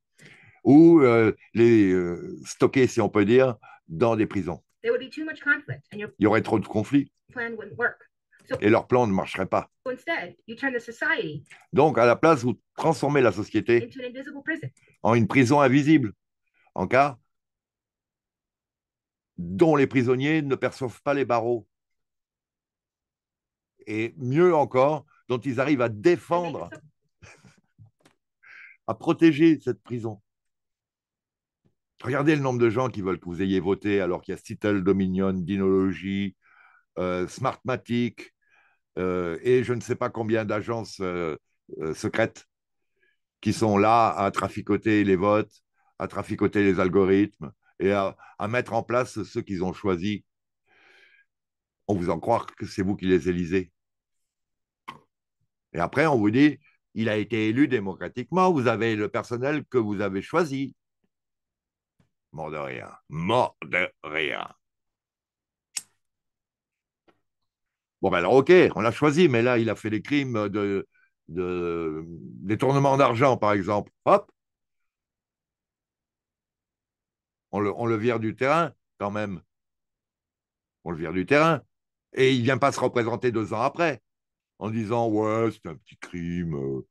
[SPEAKER 1] Ou euh, les euh, stocker, si on peut dire, dans des prisons.
[SPEAKER 2] There would be too much conflict, and your
[SPEAKER 1] Il y aurait trop de conflits.
[SPEAKER 2] plan wouldn't work.
[SPEAKER 1] Et leur plan ne marcherait pas. Donc, à la place, vous transformez la société en une prison invisible, en cas dont les prisonniers ne perçoivent pas les barreaux. Et mieux encore, dont ils arrivent à défendre, à protéger cette prison. Regardez le nombre de gens qui veulent que vous ayez voté alors qu'il y a Citel, Dominion, Dinology, euh, Smartmatic euh, et je ne sais pas combien d'agences euh, euh, secrètes qui sont là à traficoter les votes, à traficoter les algorithmes et à, à mettre en place ceux qu'ils ont choisis. On vous en croit que c'est vous qui les élisez. Et après, on vous dit, il a été élu démocratiquement, vous avez le personnel que vous avez choisi. Mort de rien. Mort de rien. Bon, ben alors, ok, on l'a choisi, mais là, il a fait des crimes de, de détournement d'argent, par exemple. Hop on le, on le vire du terrain, quand même. On le vire du terrain. Et il ne vient pas se représenter deux ans après, en disant Ouais, c'est un petit crime.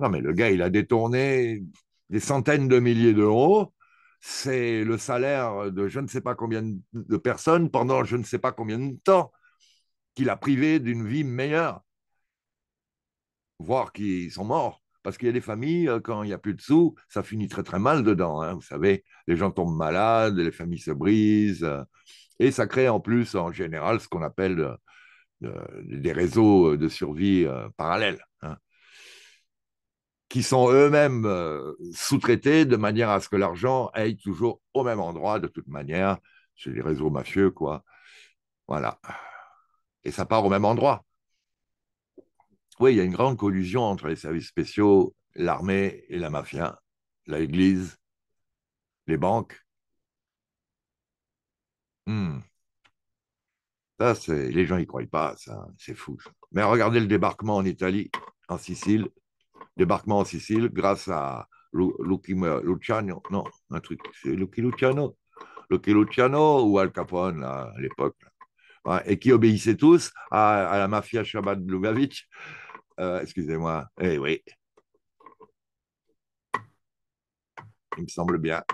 [SPEAKER 1] Non, mais le gars, il a détourné des centaines de milliers d'euros c'est le salaire de je ne sais pas combien de personnes pendant je ne sais pas combien de temps qu'il a privé d'une vie meilleure, voire qui sont morts. Parce qu'il y a des familles, euh, quand il n'y a plus de sous, ça finit très très mal dedans. Hein. Vous savez, les gens tombent malades, les familles se brisent, euh, et ça crée en plus, en général, ce qu'on appelle euh, des réseaux de survie parallèles. Qui sont eux-mêmes euh, sous-traités de manière à ce que l'argent aille toujours au même endroit, de toute manière, chez les réseaux mafieux, quoi. Voilà. Et ça part au même endroit. Oui, il y a une grande collusion entre les services spéciaux, l'armée et la mafia, l'Église, les banques. Hmm. Ça, les gens n'y croient pas, ça, c'est fou. Mais regardez le débarquement en Italie, en Sicile, débarquement en Sicile grâce à Lucky Luciano, non, un truc, c'est Lucky Luciano, Lucky Luciano ou Al Capone à l'époque, et qui obéissaient tous à, la mafia Shabbat Lubavitch. Euh, excusez-moi, eh oui. Il me semble bien.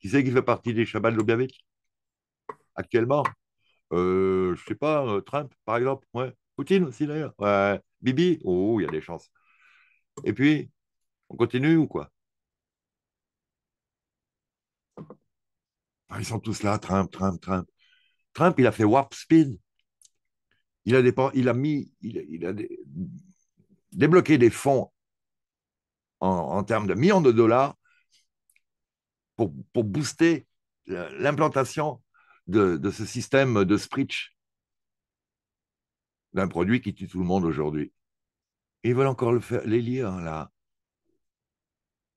[SPEAKER 1] Qui c'est qui fait partie des Shabbat Lubavitch actuellement? Euh, Je ne sais pas, euh, Trump par exemple. Poutine aussi d'ailleurs. Ouais. Bibi Oh, il y a des chances. Et puis, on continue ou quoi? Ah, Ils sont tous là, Trump, Trump, Trump. Trump, il a fait warp speed. Il a, il a mis, il a, débloqué des fonds en, termes de millions de dollars pour, booster l'implantation de, de, ce système de Spritch d'un produit qui tue tout le monde aujourd'hui. ils veulent encore les lire, là.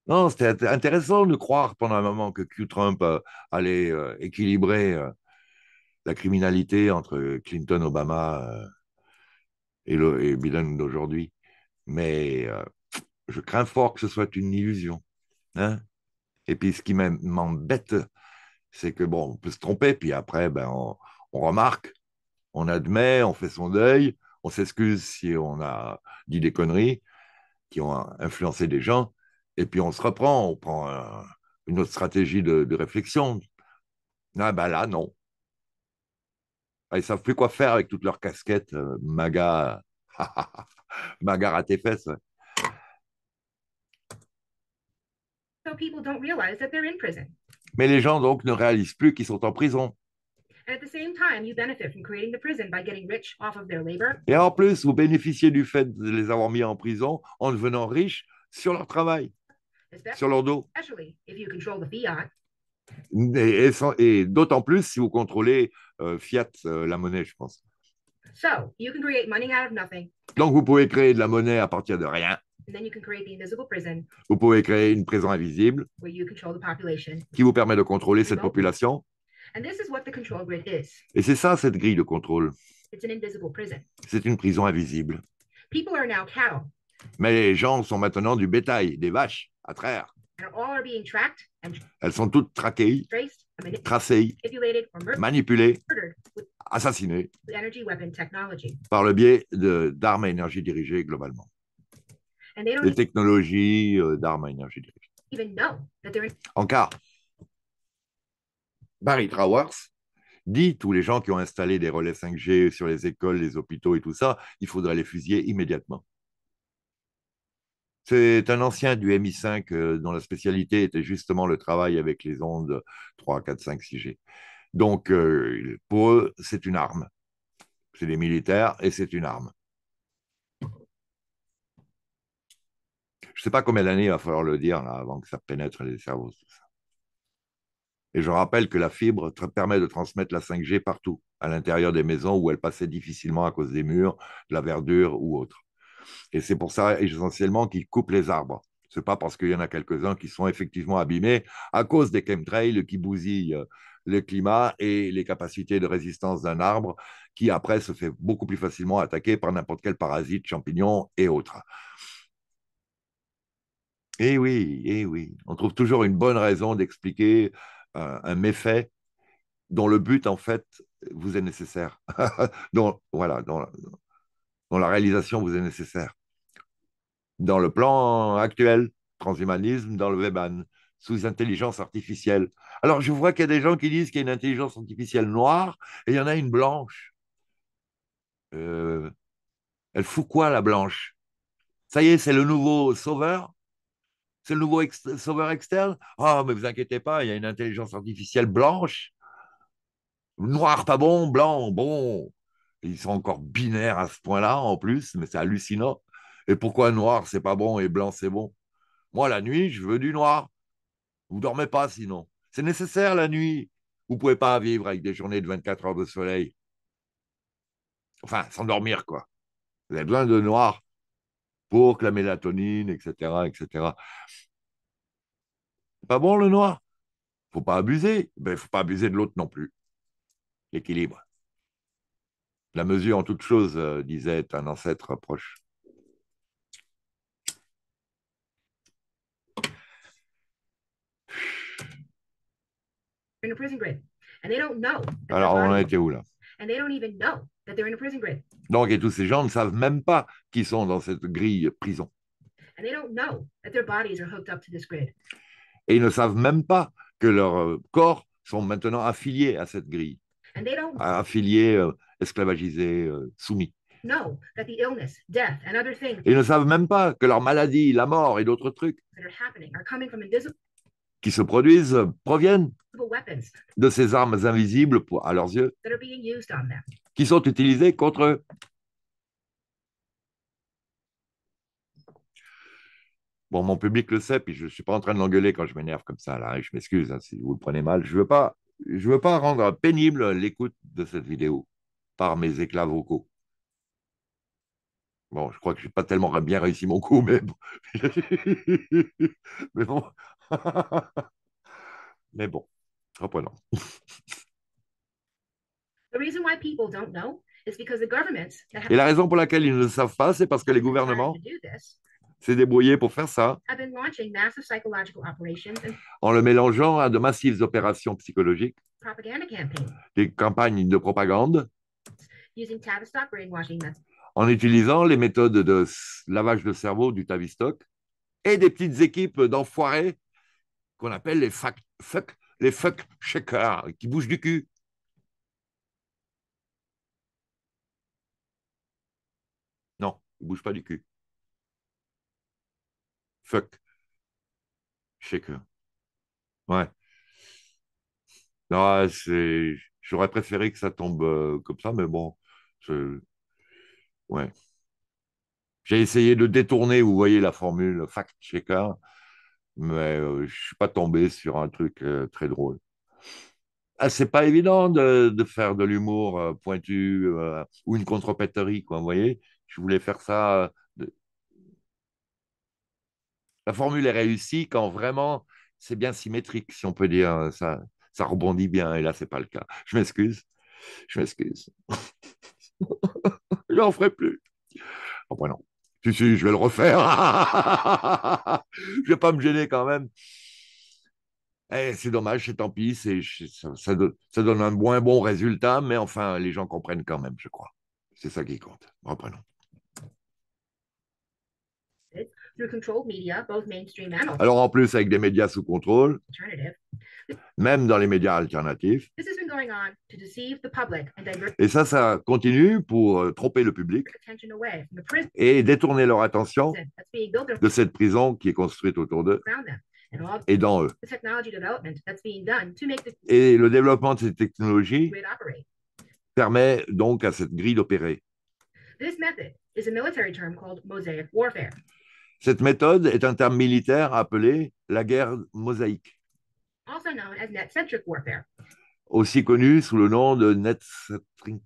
[SPEAKER 1] Non, c'était intéressant de croire pendant un moment que Q-Trump euh, allait euh, équilibrer euh, la criminalité entre Clinton, Obama et, le, Biden d'aujourd'hui. Mais je crains fort que ce soit une illusion. Hein et puis, ce qui m'em- m'embête, c'est que, bon, on peut se tromper, puis après, ben, on remarque, on admet, on fait son deuil, on s'excuse si on a dit des conneries qui ont influencé des gens, et puis on se reprend, on prend une autre stratégie de, de réflexion. Ah ben là, non. Ah, Ils savent plus quoi faire avec toutes leurs casquettes, euh, MAGA, MAGA à tes fesses. ouais.
[SPEAKER 2] So people don't realize that they're in prison.
[SPEAKER 1] Mais les gens, donc, ne réalisent plus qu'ils sont en prison.
[SPEAKER 2] And at the same time, you benefit from creating the prison by getting rich off of their labor,
[SPEAKER 1] Et en plus, vous bénéficiez du fait de les avoir mis en prison en devenant riches sur leur travail, sur leur dos.
[SPEAKER 2] especially if you control the fiat.
[SPEAKER 1] Et, et sans- et d'autant plus si vous contrôlez euh, Fiat, euh, la monnaie, je pense.
[SPEAKER 2] So you can create money out of nothing,
[SPEAKER 1] Donc, vous pouvez créer de la monnaie à partir de rien.
[SPEAKER 2] and then you can create the invisible prison
[SPEAKER 1] Vous pouvez créer une prison invisible
[SPEAKER 2] where you control the population.
[SPEAKER 1] qui vous permet de contrôler cette population.
[SPEAKER 2] And this is what the control grid is.
[SPEAKER 1] Et c'est ça, cette grille de contrôle.
[SPEAKER 2] It's an invisible prison.
[SPEAKER 1] C'est une prison invisible.
[SPEAKER 2] People are now cattle,
[SPEAKER 1] Mais les gens sont maintenant du bétail, des vaches à traire.
[SPEAKER 2] and all are being tracked and
[SPEAKER 1] Elles sont toutes traquées, tracées, manipulées, assassinées
[SPEAKER 2] energy weapon technology.
[SPEAKER 1] par le biais d'armes à énergie dirigées globalement.
[SPEAKER 2] And they don't
[SPEAKER 1] Des technologies euh, d'armes à énergie dirigée.
[SPEAKER 2] even know that they're in
[SPEAKER 1] Encore, Barry Trawers dit tous les gens qui ont installé des relais 5G sur les écoles, les hôpitaux et tout ça, il faudrait les fusiller immédiatement. C'est un ancien du MI5 euh, dont la spécialité était justement le travail avec les ondes 3, 4, 5, 6G. Donc, euh, pour eux, c'est une arme. C'est des militaires et c'est une arme. Je ne sais pas combien d'années il va falloir le dire avant que ça pénètre les cerveaux. Et je rappelle que la fibre permet de transmettre la 5G partout, à l'intérieur des maisons où elle passait difficilement à cause des murs, de la verdure ou autre. Et c'est pour ça essentiellement qu'ils coupent les arbres. Ce n'est pas parce qu'il y en a quelques-uns qui sont effectivement abîmés à cause des chemtrails qui bousillent euh, le climat et les capacités de résistance d'un arbre qui après se fait beaucoup plus facilement attaquer par n'importe quel parasite, champignon et autres. Eh oui, eh oui, on trouve toujours une bonne raison d'expliquer un méfait dont le but, en fait, vous est nécessaire. dont, voilà, dont la réalisation vous est nécessaire. Dans le plan actuel, transhumanisme dans le Weban, sous intelligence artificielle. Alors, je vois qu'il y a des gens qui disent qu'il y a une intelligence artificielle noire et il y en a une blanche. Euh, elle fout quoi, la blanche? Ça y est, c'est le nouveau sauveur? C'est le nouveau sauveur externe? Ah, mais vous inquiétez pas, il y a une intelligence artificielle blanche. Noir, pas bon, blanc, bon. Ils sont encore binaires à ce point-là, en plus, mais c'est hallucinant. Et pourquoi noir, c'est pas bon et blanc, c'est bon? Moi, la nuit, je veux du noir. Vous dormez pas sinon. C'est nécessaire la nuit. Vous pouvez pas vivre avec des journées de 24 heures de soleil. Enfin, sans dormir, quoi. Vous avez besoin de noir pour que la mélatonine, etc., etc. Pas bon le noir? Faut pas abuser. Ben, faut pas abuser de l'autre non plus. L'équilibre. La mesure en toute chose, euh, disait un ancêtre proche.
[SPEAKER 2] in a prison grid. And they don't know. that their
[SPEAKER 1] Alors, on
[SPEAKER 2] body-
[SPEAKER 1] était où là?
[SPEAKER 2] And they don't even know that they're in a prison grid.
[SPEAKER 1] Donc, et tous ces gens ne savent même pas qu'ils sont dans cette grille prison. Et ils ne savent même pas que leurs euh, corps sont maintenant affiliés à cette grille,
[SPEAKER 2] don't
[SPEAKER 1] affiliés, euh, esclavagisés, euh, soumis.
[SPEAKER 2] know that the illness, death, and other things
[SPEAKER 1] Et ils ne savent même pas que leur maladie, la mort et d'autres trucs qui se produisent proviennent de ces armes invisibles pour, à leurs yeux, qui sont utilisées contre eux. Bon, mon public le sait, puis je ne suis pas en train de l'engueuler quand je m'énerve comme ça, là, et je m'excuse hein, si vous le prenez mal. Je ne veux, pas, je veux pas rendre pénible l'écoute de cette vidéo par mes éclats vocaux. Bon, je crois que je n'ai pas tellement bien réussi mon coup, mais bon. mais bon. mais bon, reprenons.
[SPEAKER 2] The reason why people don't know is because the governments that have
[SPEAKER 1] Et la raison pour laquelle ils ne le savent pas, c'est parce que les gouvernements s'est débrouillé pour faire ça
[SPEAKER 2] have been launching massive psychological operations and
[SPEAKER 1] en le mélangeant à de massives opérations psychologiques, des campagnes de propagande,
[SPEAKER 2] using Tavistock brainwashing methods
[SPEAKER 1] en utilisant les méthodes de lavage de cerveau du Tavistock et des petites équipes d'enfoirés qu'on appelle les fac- fuck, les fuck shakers, qui bougent du cul. Non, ils ne bougent pas du cul. Fuck shaker. Ouais. Non. J'aurais préféré que ça tombe euh, comme ça, mais bon, ouais. J'ai essayé de détourner, vous voyez, la formule fact-checker, mais euh, je ne suis pas tombé sur un truc euh, très drôle. Ah, c'est pas évident de, faire de l'humour euh, pointu ou une contrepéterie, quoi, vous voyez. Je voulais faire ça. La formule est réussie quand vraiment c'est bien symétrique, si on peut dire. Ça, ça rebondit bien, et là, c'est pas le cas. Je m'excuse. Je m'excuse. J'en ferai plus. Enfin, non. Je vais le refaire. je vais pas me gêner quand même. Eh, c'est dommage, c'est tant pis. Ça, ça do- ça donne un moins bon résultat, mais enfin, les gens comprennent quand même, je crois. C'est ça qui compte. Reprenons.
[SPEAKER 2] through controlled media, both mainstream and
[SPEAKER 1] Alors, en plus, avec des médias sous contrôle, même dans les médias alternatifs,
[SPEAKER 2] This has been going on to deceive the public and divert
[SPEAKER 1] et ça, ça continue pour euh, tromper le public et détourner leur attention de cette prison qui est construite autour d'eux et dans eux. Et le développement de ces technologies permet donc à cette grille d'opérer. Cette méthode est un terme militaire appelé la guerre mosaïque,
[SPEAKER 2] also known as net-centric warfare.
[SPEAKER 1] aussi connue sous le nom de Netcentric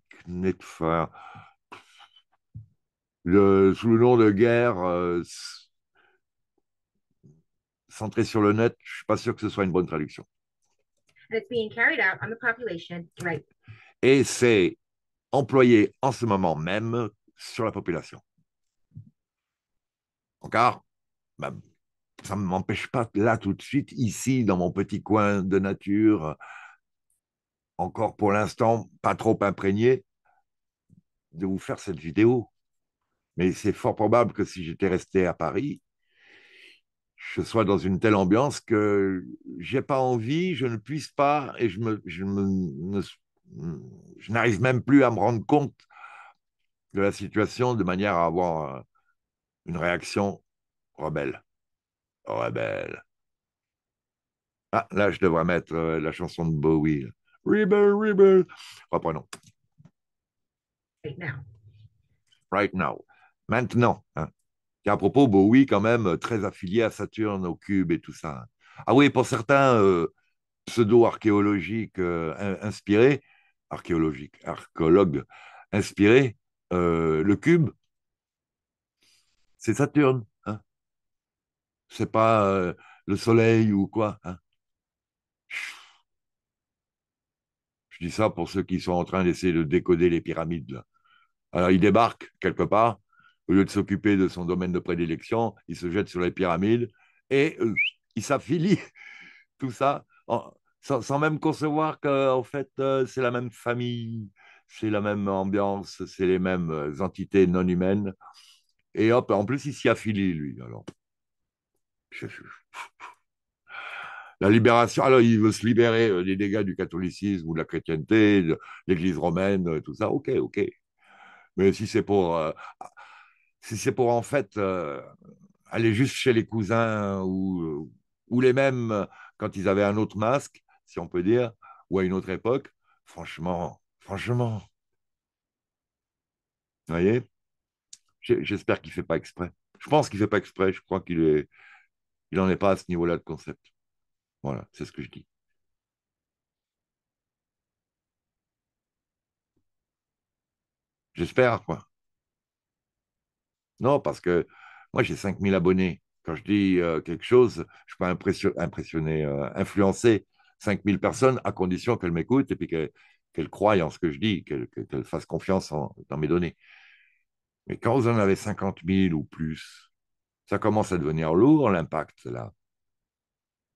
[SPEAKER 1] le- sous le nom de guerre euh, centrée sur le net. Je suis pas sûr que ce soit une bonne traduction.
[SPEAKER 2] And it's being carried out on the population right
[SPEAKER 1] Et c'est employé en ce moment même sur la population. Encore, ben, ça ne m'empêche pas, là, tout de suite, ici, dans mon petit coin de nature, encore pour l'instant, pas trop imprégné, de vous faire cette vidéo. Mais c'est fort probable que si j'étais resté à Paris, je sois dans une telle ambiance que j'ai pas envie, je ne puisse pas, et je, me, je, me, je n'arrive même plus à me rendre compte de la situation de manière à avoir une réaction rebelle. Rebelle. Ah, là, je devrais mettre euh, la chanson de Bowie. Rebel, rebel. Reprenons.
[SPEAKER 2] right now.
[SPEAKER 1] Right now. Maintenant. hein. Et à propos, Bowie, quand même, euh, très affilié à Saturne, au cube et tout ça. Ah oui, pour certains euh, pseudo-archéologiques euh, in- inspirés, archéologiques, archéologues inspirés, le cube, c'est Saturne. Hein. C'est pas euh, le Soleil ou quoi. hein. Je dis ça pour ceux qui sont en train d'essayer de décoder les pyramides. Alors, il débarque quelque part, au lieu de s'occuper de son domaine de prédilection, il se jette sur les pyramides et euh, il s'affilie tout ça sans, même concevoir qu'en fait, euh, c'est la même famille, c'est la même ambiance, c'est les mêmes entités non humaines. Et hop, en plus, il s'y affilie, lui. Alors, la libération, alors il veut se libérer euh, des dégâts du catholicisme ou de la chrétienté, de l'Église romaine, euh, tout ça, ok, ok. Mais si c'est pour, euh, si pour en fait aller juste chez les cousins ou, ou les mêmes quand ils avaient un autre masque, si on peut dire, ou à une autre époque, franchement, franchement, vous voyez, j'espère qu'il fait pas exprès. Je pense qu'il fait pas exprès. Je crois qu'il est, il en est pas à ce niveau-là de concept. Voilà, c'est ce que je dis. J'espère, quoi. Non, parce que moi, j'ai 5000 abonnés. Quand je dis euh, quelque chose, je peux impressionner, euh, influencer 5000 personnes à condition qu'elles m'écoutent et puis qu'elles croient en ce que je dis, qu'elles fassent confiance dans mes données. Mais quand vous en avez 50 000 ou plus, ça commence à devenir lourd l'impact là.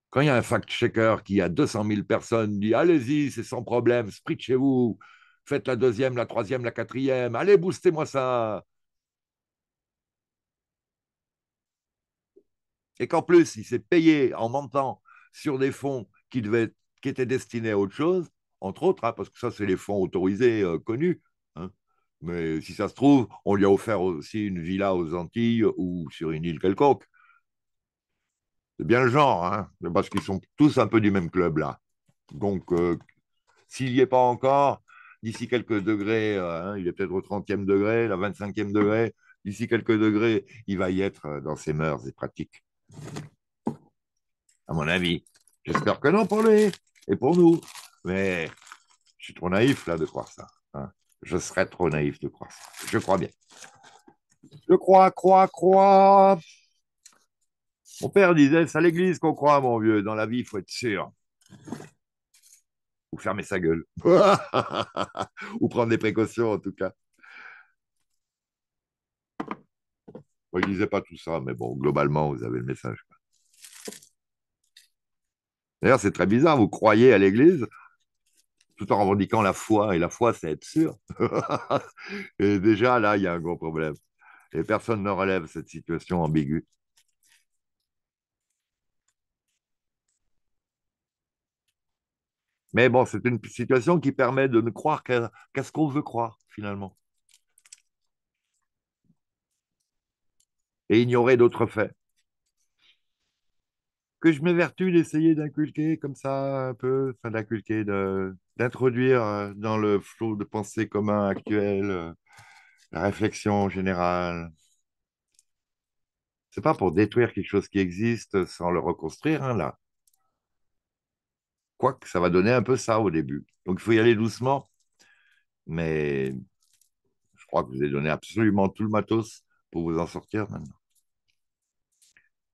[SPEAKER 1] Quand il y a un fact-checker qui a 200 000 personnes, dit allez-y, c'est sans problème, sprint chez vous, faites la deuxième, la troisième, la quatrième, allez, boostez-moi ça. Et qu'en plus, il s'est payé en mentant sur des fonds qui, devaient, qui étaient destinés à autre chose, entre autres, hein, parce que ça, c'est les fonds autorisés euh, connus. Mais si ça se trouve, on lui a offert aussi une villa aux Antilles ou sur une île quelconque. C'est bien le genre, hein, parce qu'ils sont tous un peu du même club là. Donc, euh, s'il n'y est pas encore, d'ici quelques degrés, euh, hein, il est peut-être au 30e degré, la 25e degré, d'ici quelques degrés, il va y être dans ses mœurs et pratiques. À mon avis. J'espère que non pour lui et pour nous. Mais je suis trop naïf là de croire ça. Hein. Je serais trop naïf de croire ça. Je crois bien. Je crois, crois, crois. Mon père disait, c'est à l'église qu'on croit, mon vieux. Dans la vie, il faut être sûr. Ou fermer sa gueule. Ou prendre des précautions, en tout cas. il ne disait pas tout ça, mais bon, globalement, vous avez le message. D'ailleurs, c'est très bizarre, vous croyez à l'église tout en revendiquant la foi, et la foi, c'est être sûr. et déjà, là, il y a un gros problème. Et personne ne relève cette situation ambiguë. Mais bon, c'est une situation qui permet de ne croire qu'à ce qu'on veut croire, finalement. Et ignorer d'autres faits. Que je m'évertue d'essayer d'inculquer comme ça un peu, enfin d'inculquer, d'introduire euh, dans le flot de pensée commun actuel euh, la réflexion générale. C'est pas pour détruire quelque chose qui existe sans le reconstruire, hein, là quoique ça va donner un peu ça au début. Donc il faut y aller doucement, mais je crois que vous avez donné absolument tout le matos pour vous en sortir maintenant.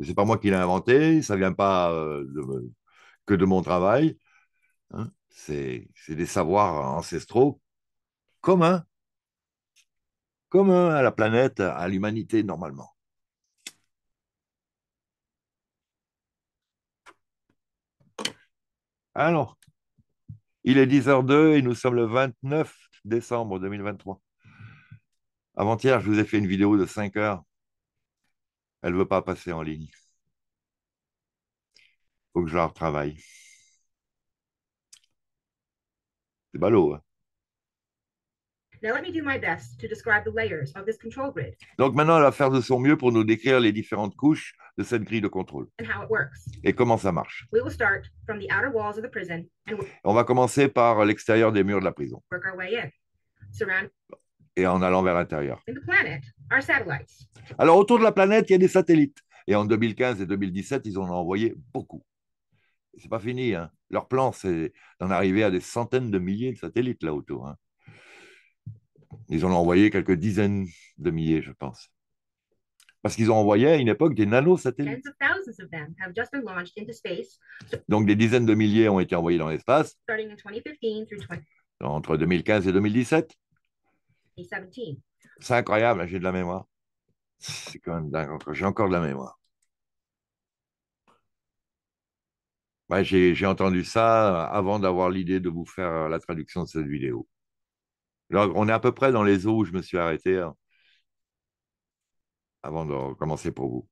[SPEAKER 1] Ce n'est pas moi qui l'ai inventé, ça ne vient pas euh, que de mon travail. Hein. C'est des savoirs ancestraux communs, communs à la planète, à l'humanité normalement. Alors, il est 10h02 et nous sommes le 29 décembre 2023. Avant-hier, je vous ai fait une vidéo de 5 heures. Elle ne veut pas passer en ligne. Il faut que je la retravaille. C'est ballot, hein
[SPEAKER 2] Now let me do my best to describe the layers of this control grid.
[SPEAKER 1] Donc maintenant, elle va faire de son mieux pour nous décrire les différentes couches de cette grille de contrôle.
[SPEAKER 2] And how it works.
[SPEAKER 1] Et comment ça marche.
[SPEAKER 2] We will start from the outer walls of the prison and
[SPEAKER 1] On va commencer par l'extérieur des murs de la prison.
[SPEAKER 2] work our way in. Surround
[SPEAKER 1] Et en allant vers l'intérieur. Alors autour de la planète, il y a des satellites. Et en 2015 et 2017, ils en ont envoyé beaucoup. C'est pas fini. Hein. Leur plan, c'est d'en arriver à des centaines de milliers de satellites là autour. Hein. Ils ont envoyé quelques dizaines de milliers, je pense. Parce qu'ils ont envoyé à une époque des nanosatellites. Donc des dizaines de milliers ont été envoyés dans l'espace
[SPEAKER 2] starting in 2015 through
[SPEAKER 1] entre 2015 et 2017.
[SPEAKER 2] 2017.
[SPEAKER 1] C'est incroyable, j'ai de la mémoire. C'est quand même dingue, j'ai encore de la mémoire. Ouais, j'ai entendu ça avant d'avoir l'idée de vous faire la traduction de cette vidéo. Alors, on est à peu près dans les eaux où je me suis arrêté hein, avant de commencer pour vous.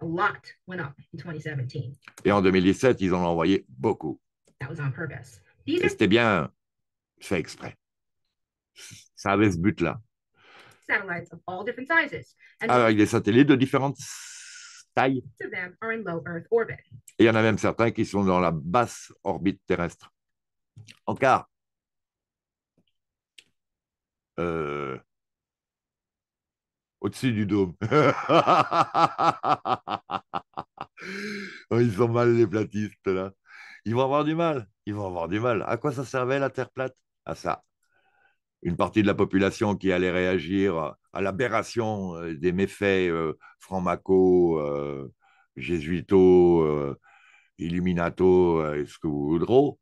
[SPEAKER 2] A lot went up in 2017.
[SPEAKER 1] Et en 2017, ils en ont envoyé beaucoup.
[SPEAKER 2] That was on purpose. These
[SPEAKER 1] c'était bien fait exprès. Ça avait ce but-là. Avec des satellites de différentes tailles. Et il y en a même certains qui sont dans la basse orbite terrestre. En quart. Euh, au-dessus du dôme. Oh, ils sont mal les platistes là. Ils vont avoir du mal. Ils vont avoir du mal. À quoi ça servait la Terre plate? À ça. Une partie de la population qui allait réagir à l'aberration euh, des méfaits euh, franc-maco, euh, jésuito, illuminato, euh, ce que vous voudrez,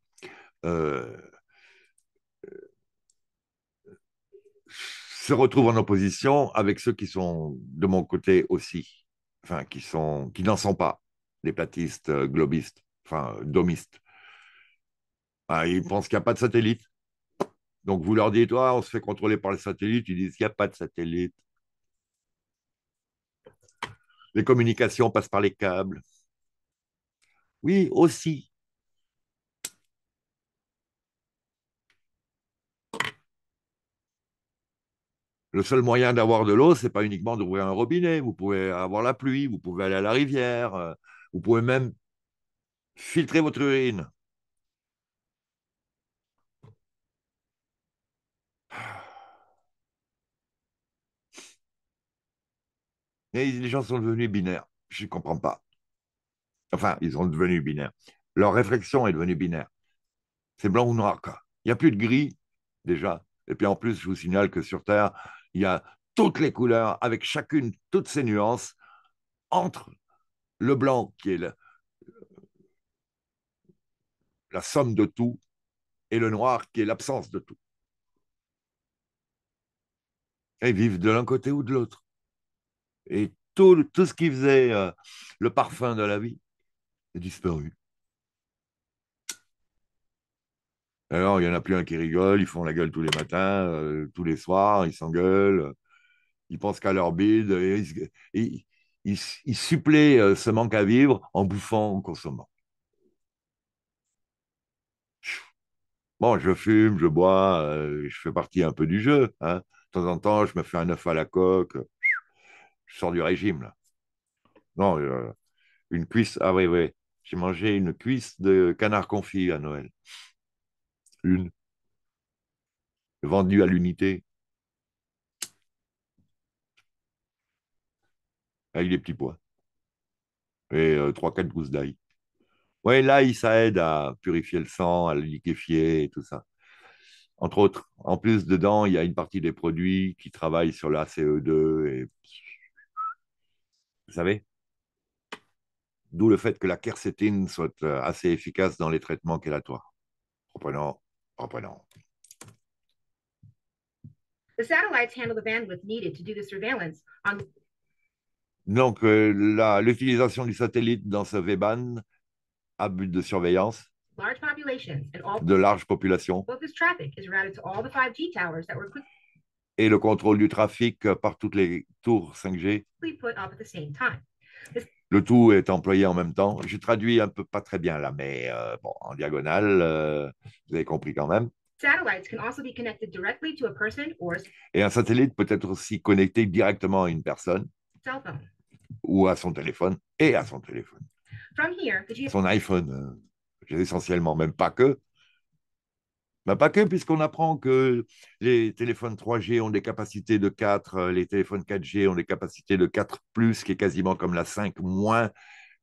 [SPEAKER 1] se retrouvent en opposition avec ceux qui sont de mon côté aussi, enfin qui qui n'en sont pas, les platistes, globistes, enfin domistes. Ah, ils pensent qu'il n'y a pas de satellite. Donc vous leur dites, ah, on se fait contrôler par les satellites, ils disent qu'il n'y a pas de satellite. Les communications passent par les câbles. Oui, aussi. Le seul moyen d'avoir de l'eau, c'est pas uniquement d'ouvrir un robinet. Vous pouvez avoir la pluie, vous pouvez aller à la rivière, euh, vous pouvez même filtrer votre urine. Et les gens sont devenus binaires. Je ne comprends pas. Enfin, ils sont devenus binaires. Leur réflexion est devenue binaire. C'est blanc ou noir, quoi. Il n'y a plus de gris, déjà. Et puis en plus, je vous signale que sur Terre, il y a toutes les couleurs, avec chacune toutes ces nuances, entre le blanc, qui est la somme de tout, et le noir, qui est l'absence de tout. Et ils vivent de l'un côté ou de l'autre. Et tout, tout ce qui faisait euh, le parfum de la vie est disparu. Alors, il n'y en a plus un qui rigole, ils font la gueule tous les matins, euh, tous les soirs, ils s'engueulent, ils pensent qu'à leur bide, et ils, suppléent euh, ce manque à vivre en bouffant, en consommant. Bon, je fume, je bois, je fais partie un peu du jeu. Hein. De temps en temps, je me fais un œuf à la coque, je sors du régime, là. Non, euh, une cuisse, ah oui, oui, j'ai mangé une cuisse de canard confit à Noël. Une. Vendue à l'unité. Avec des petits pois. Et euh, 3-4 gousses d'ail. Oui, l'ail, ça aide à purifier le sang, à le liquéfier et tout ça. Entre autres, en plus, dedans, il y a une partie des produits qui travaillent sur la CE2 et vous savez, d'où le fait que la quercétine soit euh, assez efficace dans les traitements chélatoires. Reprenons, reprenons.
[SPEAKER 2] The satellites handle the bandwidth needed to do the surveillance on
[SPEAKER 1] Donc, euh, l'utilisation du satellite dans ce V-band à but de surveillance
[SPEAKER 2] large populations and all
[SPEAKER 1] de larges populations
[SPEAKER 2] both this traffic is routed to all the 5G towers that were quickly
[SPEAKER 1] et le contrôle du trafic euh, par toutes les tours 5G.
[SPEAKER 2] put up at the same time.
[SPEAKER 1] Le tout est employé en même temps. Je traduis un peu pas très bien là, mais euh, bon, en diagonale, euh, vous avez compris quand même.
[SPEAKER 2] Satellites can also be connected directly to a person or
[SPEAKER 1] Et un satellite peut être aussi connecté directement à une personne ou à son téléphone et à son téléphone.
[SPEAKER 2] From here, the
[SPEAKER 1] Son iPhone, euh, essentiellement, même pas que. Mais pas que, puisqu'on apprend que les téléphones 3G ont des capacités de 4, euh, les téléphones 4G ont des capacités de 4, qui est quasiment comme la 5 moins.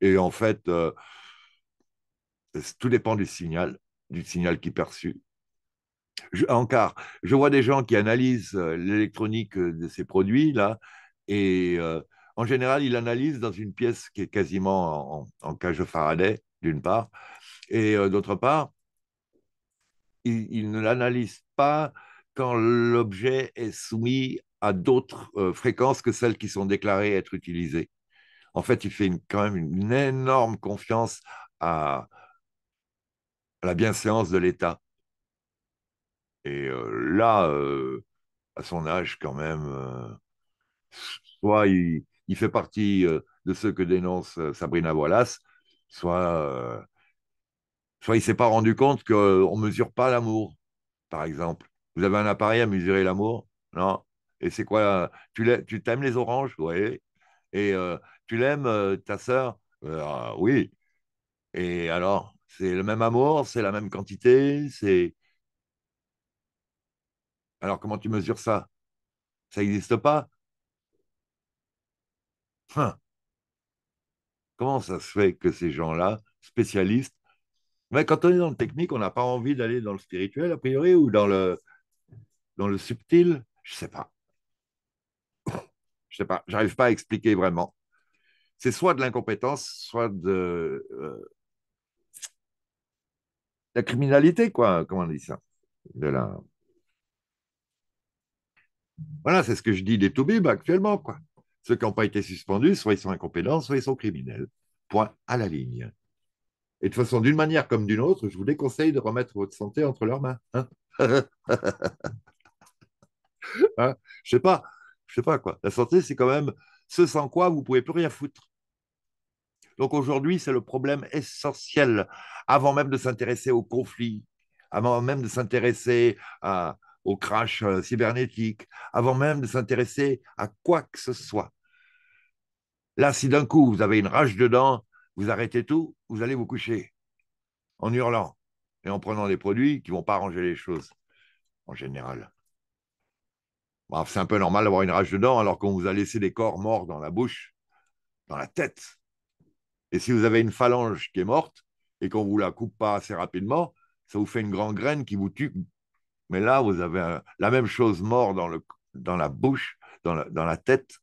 [SPEAKER 1] Et en fait, euh, tout dépend du signal, du signal qui est perçu. Je, encore, je vois des gens qui analysent euh, l'électronique de ces produits-là, et en général, ils l'analysent dans une pièce qui est quasiment en, en cage Faraday, d'une part, et d'autre part, ils ne l'analysent pas quand l'objet est soumis à d'autres euh, fréquences que celles qui sont déclarées être utilisées. En fait, il fait une- quand même une énorme confiance à, la bienséance de l'État. Et euh, là, euh, à son âge, quand même, soit il, il fait partie de ceux que dénonce Sabrina Wallace, soit, soit il ne s'est pas rendu compte qu'on ne mesure pas l'amour, par exemple. Vous avez un appareil à mesurer l'amour? Non? Et c'est quoi? Tu l'aimes- tu t'aimes les oranges? Oui. Et euh, tu l'aimes, euh, ta sœur? Euh, ah, oui. Et alors, c'est le même amour, c'est la même quantité, c'est... Alors, comment tu mesures ça? Ça n'existe pas? Hein. Comment ça se fait que ces gens-là, spécialistes, mais quand on est dans le technique, on n'a pas envie d'aller dans le spirituel, a priori, ou dans le, dans le subtil, je ne sais pas. Je sais pas, j'arrive pas à expliquer vraiment. C'est soit de l'incompétence, soit de euh, la criminalité, quoi. Comment on dit ça De la... Voilà, c'est ce que je dis des toubibs actuellement, quoi. Ceux qui n'ont pas été suspendus, soit ils sont incompétents, soit ils sont criminels. Point à la ligne. Et de façon, d'une manière comme d'une autre, je vous déconseille de remettre votre santé entre leurs mains. Hein hein je sais pas, je sais pas quoi. La santé, c'est quand même ce sans quoi vous pouvez plus rien foutre. Donc aujourd'hui, c'est le problème essentiel, avant même de s'intéresser au conflit, avant même de s'intéresser au crash euh, cybernétique, avant même de s'intéresser à quoi que ce soit. Là, si d'un coup vous avez une rage dedans, vous arrêtez tout, vous allez vous coucher en hurlant et en prenant des produits qui ne vont pas arranger les choses, en général. c'est un peu normal d'avoir une rage dedans alors qu'on vous a laissé des corps morts dans la bouche, dans la tête. Et si vous avez une phalange qui est morte et qu'on ne vous la coupe pas assez rapidement, ça vous fait une grande graine qui vous tue. Mais là, vous avez la même chose mort dans, la bouche, dans la tête.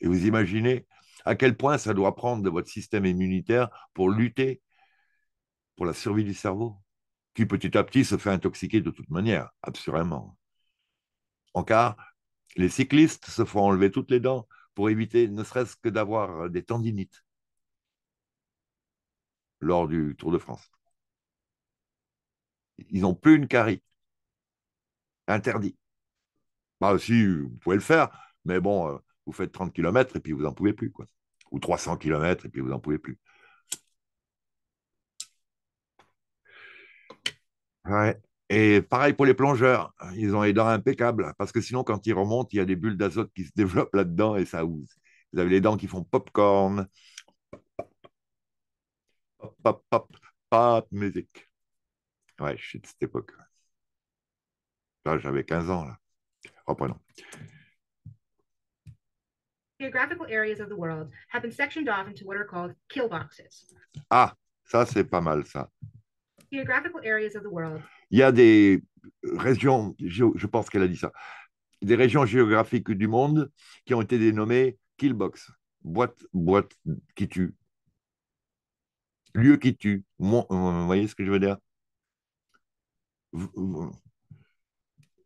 [SPEAKER 1] Et vous imaginez à quel point ça doit prendre de votre système immunitaire pour lutter pour la survie du cerveau, qui petit à petit se fait intoxiquer de toute manière, absolument. En cas, les cyclistes se font enlever toutes les dents pour éviter ne serait-ce que d'avoir des tendinites lors du Tour de France. Ils n'ont plus une carie. Interdit. Bah, si, vous pouvez le faire, mais bon, euh, vous faites 30 km et puis vous n'en pouvez plus. Quoi. Ou 300 km et puis vous n'en pouvez plus. Ouais. Et pareil pour les plongeurs, ils ont les dents impeccables, parce que sinon, quand ils remontent, il y a des bulles d'azote qui se développent là-dedans et ça ouse. Vous avez les dents qui font popcorn. Pop, pop, pop, pop, musique. Ouais, je suis de cette époque. Là, j'avais 15 ans, là. Reprenons.
[SPEAKER 2] Geographical areas of the world have been sectioned off into what are called kill boxes.
[SPEAKER 1] Ah, ça, c'est pas mal, ça.
[SPEAKER 2] Geographical areas of the world.
[SPEAKER 1] Il y a des régions, je pense qu'elle a dit ça, des régions géographiques du monde qui ont été dénommées killbox, boîte, boîte qui tue, lieu qui tue. Vous voyez ce que je veux dire?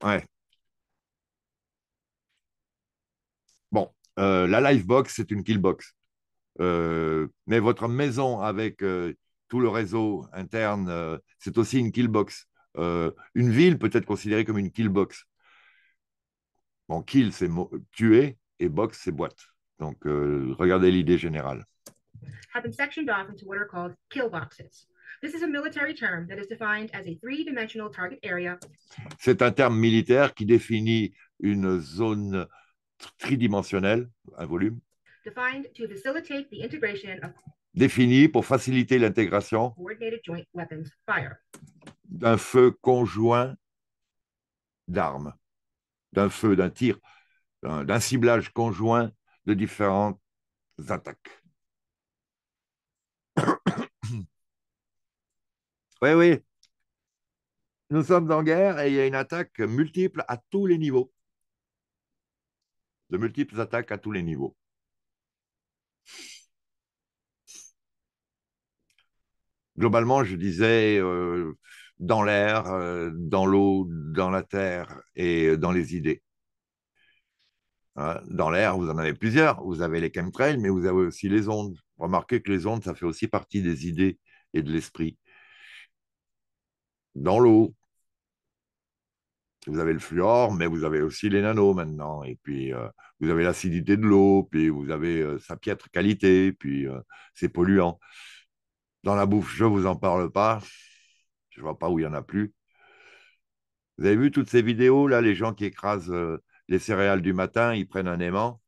[SPEAKER 1] Ouais. Bon, euh, la Livebox, c'est une killbox. Euh, mais votre maison avec euh, tout le réseau interne, c'est aussi une killbox. Une ville peut être considérée comme une killbox. Bon, kill, c'est tuer, et box, c'est boîte. Donc, regardez l'idée générale.
[SPEAKER 2] Have been sectioned off into what are called kill boxes. This is a military term that is defined as a three-dimensional target area.
[SPEAKER 1] C'est un terme militaire qui définit une zone tridimensionnelle, un volume.
[SPEAKER 2] Defined to facilitate the integration of
[SPEAKER 1] défini pour faciliter l'intégration d'un feu conjoint d'armes, d'un feu, d'un tir, d'un ciblage conjoint de différentes attaques. oui, oui. Nous sommes en guerre et il y a une attaque multiple à tous les niveaux. De multiples attaques à tous les niveaux. globalement, je disais euh, dans l'air, euh, dans l'eau, dans la terre et dans les idées. Hein, dans l'air, vous en avez plusieurs. Vous avez les chemtrails, mais vous avez aussi les ondes. Remarquez que les ondes, ça fait aussi partie des idées et de l'esprit. Dans l'eau, vous avez le fluor, mais vous avez aussi les nanos maintenant. Et puis, euh, vous avez l'acidité de l'eau, puis vous avez sa piètre qualité, puis c'est polluant. Dans la bouffe, je ne vous en parle pas. Je ne vois pas où il n'y en a plus. Vous avez vu toutes ces vidéos, là, les gens qui écrasent euh, les céréales du matin, ils prennent un aimant,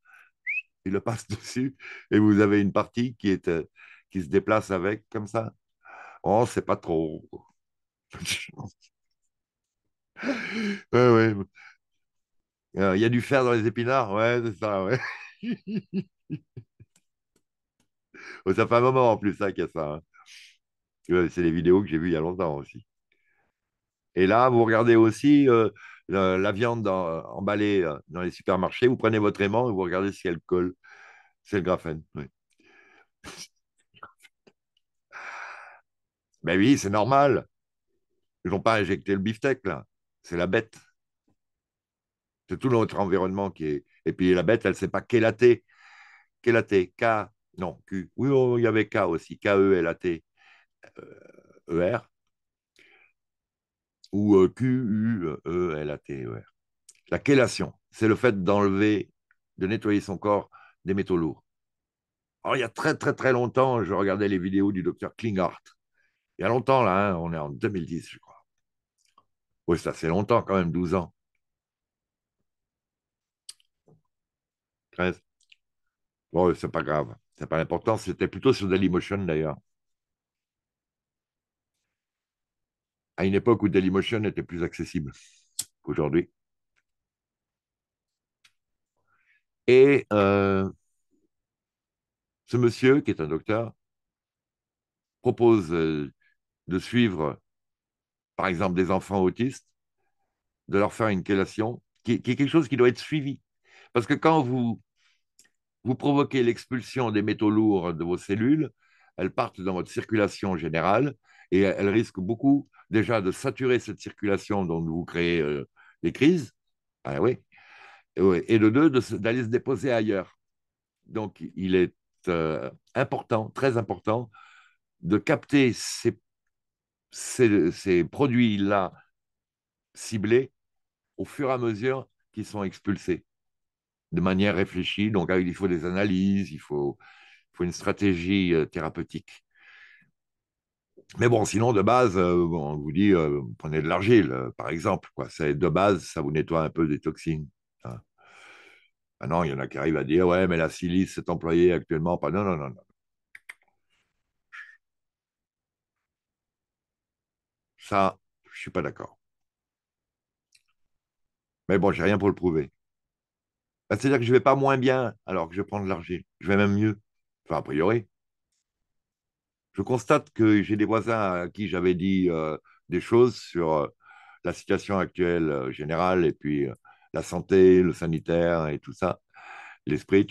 [SPEAKER 1] ils le passent dessus, et vous avez une partie qui, est, euh, qui se déplace avec, comme ça. Oh, c'est pas trop. ouais, ouais. Euh, il y a du fer dans les épinards, ouais, c'est ça, ouais. ça fait un moment en plus, ça, qu'il y a ça. Hein. C'est les vidéos que j'ai vues il y a longtemps aussi. Et là, vous regardez aussi euh, la, viande emballée euh, dans les supermarchés, vous prenez votre aimant et vous regardez si elle colle. C'est le graphène. Oui. Ben oui, c'est normal. Ils n'ont pas injecté le beefsteak, là. C'est la bête. C'est tout notre environnement qui est. Et puis la bête, elle ne sait pas kélater. Kélater. K. Non, Q. Oui, oh, il y avait K aussi. K-E-L-A-T. E-R. Ou euh, Q-U-E-L-A-T-E-R. La chélation, c'est le fait d'enlever, de nettoyer son corps des métaux lourds. Alors, il y a très, très, très longtemps, je regardais les vidéos du docteur Klinghardt. Il y a longtemps, là, hein, on est en 2010, je crois. Oui, ça fait longtemps quand même, 12 ans. 13. Bon, c'est pas grave. C'est pas important. C'était plutôt sur Dailymotion d'ailleurs. À une époque où Dailymotion était plus accessible qu'aujourd'hui. Et euh, ce monsieur, qui est un docteur, propose euh, de suivre, par exemple, des enfants autistes, de leur faire une chélation, qui, est quelque chose qui doit être suivi. Parce que quand vous, vous provoquez l'expulsion des métaux lourds de vos cellules, elles partent dans votre circulation générale et elles risquent beaucoup déjà de saturer cette circulation dont vous créez euh, les crises. Ah oui. Et, de deux, de- d'aller se déposer ailleurs. Donc, il est euh, important, très important, de capter ces, ces, produits-là ciblés au fur et à mesure qu'ils sont expulsés de manière réfléchie. Donc, il faut des analyses, il faut, une stratégie euh, thérapeutique. Mais bon, sinon, de base, euh, on vous dit, euh, prenez de l'argile, par exemple. Quoi. De base, ça vous nettoie un peu des toxines. hein. Ah il y en a qui arrivent à dire, ouais, mais la silice est employée actuellement. Non, non, non, non. Ça, je suis pas d'accord. Mais bon, j'ai rien pour le prouver. Bah, c'est-à-dire que je vais pas moins bien alors que je prends de l'argile. Je vais même mieux. Enfin, a priori. Je constate que j'ai des voisins à qui j'avais dit euh, des choses sur euh, la situation actuelle euh, générale et puis la santé, le sanitaire et tout ça, l'esprit,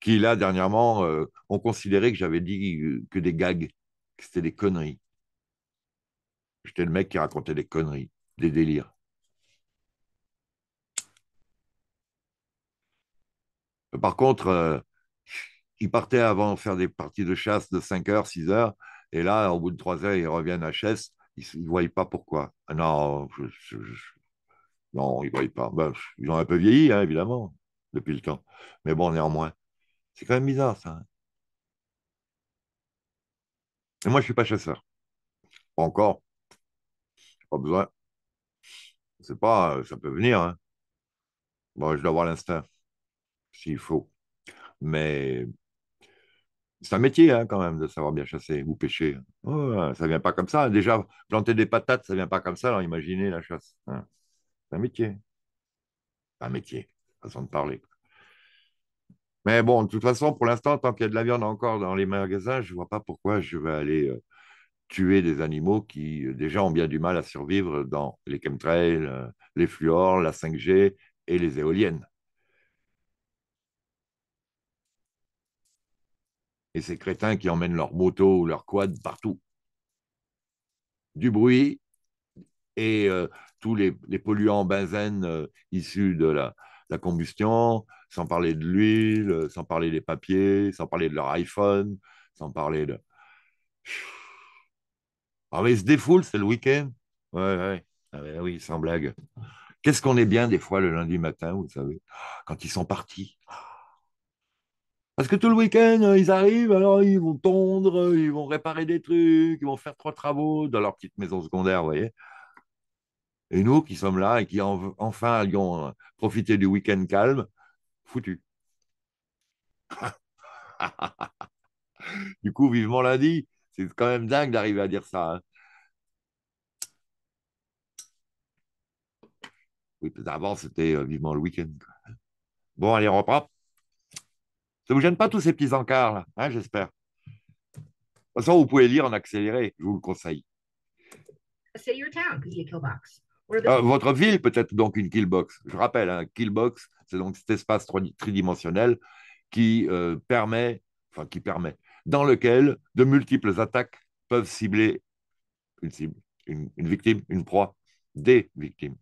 [SPEAKER 1] qui là, dernièrement, ont considéré que j'avais dit que des gags, que c'était des conneries. J'étais le mec qui racontait des conneries, des délires. Par contre, euh, ils partaient avant faire des parties de chasse de 5 heures, 6 heures, et là, au bout de 3 heures, ils reviennent à chasse, ils ne voient pas pourquoi. Ah non, non, ils ne voient pas. Ben, ils ont un peu vieilli, hein, évidemment, depuis le temps. Mais bon, néanmoins, c'est quand même bizarre, ça. hein. Et moi, je ne suis pas chasseur. Encore, pas besoin. C'est pas, ça peut venir, hein. Bon, je dois avoir l'instinct, s'il faut. Mais c'est un métier, hein, quand même, de savoir bien chasser ou pêcher. Ouais, ça vient pas comme ça. Déjà, planter des patates, ça vient pas comme ça. Imaginez la chasse. hein. C'est un métier. Un métier, façon de parler. Mais bon, de toute façon, pour l'instant, tant qu'il y a de la viande encore dans les magasins, je vois pas pourquoi je vais aller euh, tuer des animaux qui, euh, déjà, ont bien du mal à survivre dans les chemtrails, euh, les fluors, la 5G et les éoliennes. Et ces crétins qui emmènent leur moto ou leur quad partout. Du bruit, et euh, tous les, polluants benzène issus de la, la combustion, sans parler de l'huile, sans parler des papiers, sans parler de leur iPhone, sans parler de... Ah mais ils se défoulent, c'est le week-end. Ouais, ouais. Ah ouais, oui, sans blague. Qu'est-ce qu'on est bien des fois le lundi matin, vous savez, quand ils sont partis? Parce que tout le week-end, euh, ils arrivent, alors ils vont tondre, ils vont réparer des trucs, ils vont faire trois travaux dans leur petite maison secondaire, vous voyez. Et nous qui sommes là et qui en- enfin allions euh, profiter du week-end calme, foutu. Du coup, vivement lundi. C'est quand même dingue d'arriver à dire ça. hein. Oui, qu'avant, c'était euh, vivement le week-end. Bon, allez, on reprend. Ça vous gêne pas tous ces petits encarts, là, hein, j'espère? De toute façon, vous pouvez lire en accéléré, je vous le conseille. Euh, votre ville peut être donc une killbox. Je rappelle, un killbox, c'est donc cet espace tri- tridimensionnel qui euh, permet, enfin qui permet, dans lequel de multiples attaques peuvent cibler une victime, une proie, des victimes.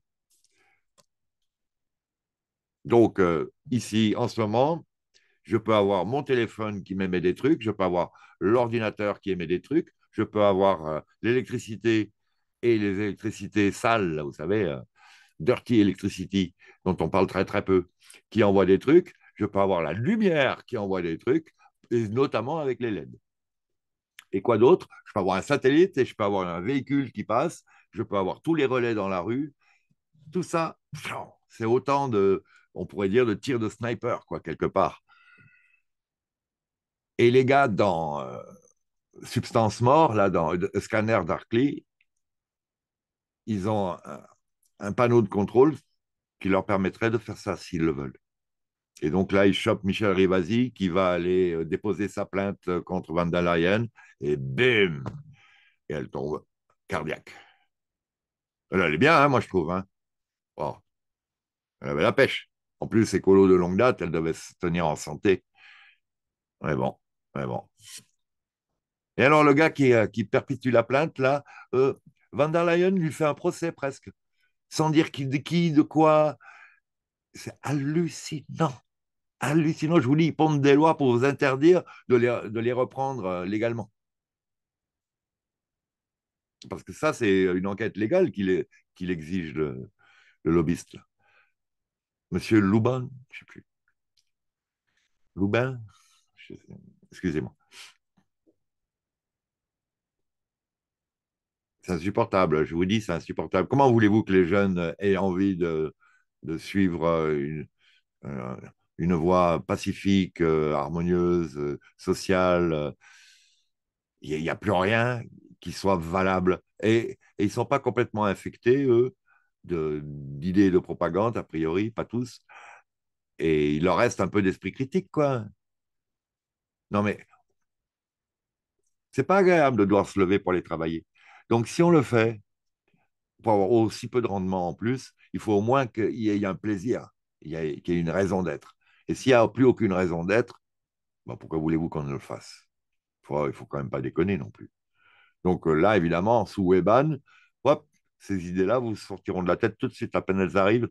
[SPEAKER 1] Donc euh, ici, en ce moment, je peux avoir mon téléphone qui m'émet des trucs, je peux avoir l'ordinateur qui émet des trucs, je peux avoir euh, l'électricité et les électricités sales, vous savez, euh, dirty electricity, dont on parle très très peu, qui envoie des trucs. Je peux avoir la lumière qui envoie des trucs, notamment avec les LED. Et quoi d'autre? Je peux avoir un satellite et je peux avoir un véhicule qui passe. Je peux avoir tous les relais dans la rue. Tout ça, c'est autant de, on pourrait dire, de tirs de sniper, quoi, quelque part. Et les gars dans euh, Substance Mort, là, dans Scanner Darkly, ils ont un panneau de contrôle qui leur permettrait de faire ça s'ils le veulent. Et donc là, ils chopent Michel Rivasi qui va aller euh, déposer sa plainte euh, contre Van der Leyen et bim Et elle tombe cardiaque. Elle, est bien, hein, moi je trouve. Hein. Oh. Elle avait la pêche. En plus, écolo de longue date, elle devait se tenir en santé. Mais bon, mais bon. Et alors, le gars qui, euh, perpétue la plainte, là, euh, Van der Leyen lui fait un procès presque, sans dire de qui, de quoi. C'est hallucinant. Hallucinant. Je vous dis, ils pondent des lois pour vous interdire de les, de les reprendre euh, légalement. Parce que ça, c'est une enquête légale qu'il exige, le, le lobbyiste. Monsieur Louban, je ne sais plus. Loubin Excusez-moi. C'est insupportable, je vous dis, c'est insupportable. Comment voulez-vous que les jeunes aient envie de, de suivre euh, une, euh, une voie pacifique, euh, harmonieuse, euh, sociale euh, Il n'y a, plus rien qui soit valable. Et, ils ne sont pas complètement infectés, eux, d'idées de propagande, a priori, pas tous. Et il leur reste un peu d'esprit critique, quoi. Non, mais c'est pas agréable de devoir se lever pour aller travailler. Donc, si on le fait, pour avoir aussi peu de rendement en plus, il faut au moins qu'il y ait un plaisir, qu'il y ait une raison d'être. Et s'il n'y a plus aucune raison d'être, ben pourquoi voulez-vous qu'on le fasse? Il ne faut quand même pas déconner non plus. Donc euh, là, évidemment, sous Weban, hop, ces idées-là vous sortiront de la tête tout de suite à peine elles arrivent.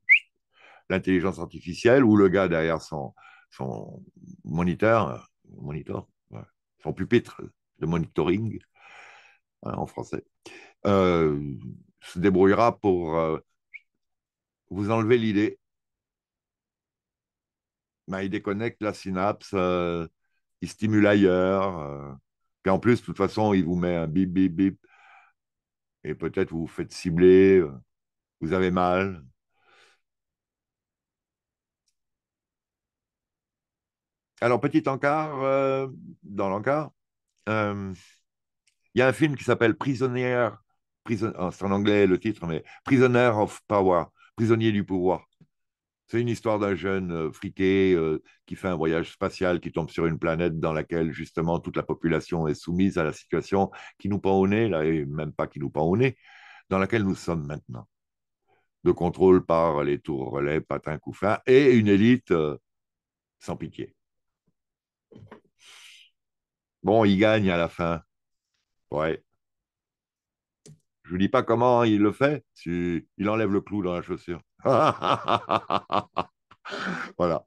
[SPEAKER 1] L'intelligence artificielle ou le gars derrière son, son moniteur, euh, ouais, son pupitre de monitoring hein, en français, euh, se débrouillera pour vous enlever l'idée. Ben, il déconnecte la synapse, euh, il stimule ailleurs. euh, puis en plus, de toute façon, il vous met un bip, bip, bip. Et peut-être vous vous faites cibler, euh, vous avez mal. Alors, petit encart, dans l'encart, il y a un film qui s'appelle Prisonnier, Prison, oh, c'est en anglais le titre, mais Prisoner of Power, prisonnier du pouvoir. C'est une histoire d'un jeune euh, friqué euh, qui fait un voyage spatial, qui tombe sur une planète dans laquelle justement toute la population est soumise à la situation qui nous pend au nez, là, et même pas qui nous pend au nez, dans laquelle nous sommes maintenant. De contrôle par les tours relais, patins, couffins, et une élite euh, sans pitié. Bon, il gagne à la fin. Ouais. Je vous dis pas comment il le fait. Il enlève le clou dans la chaussure. voilà,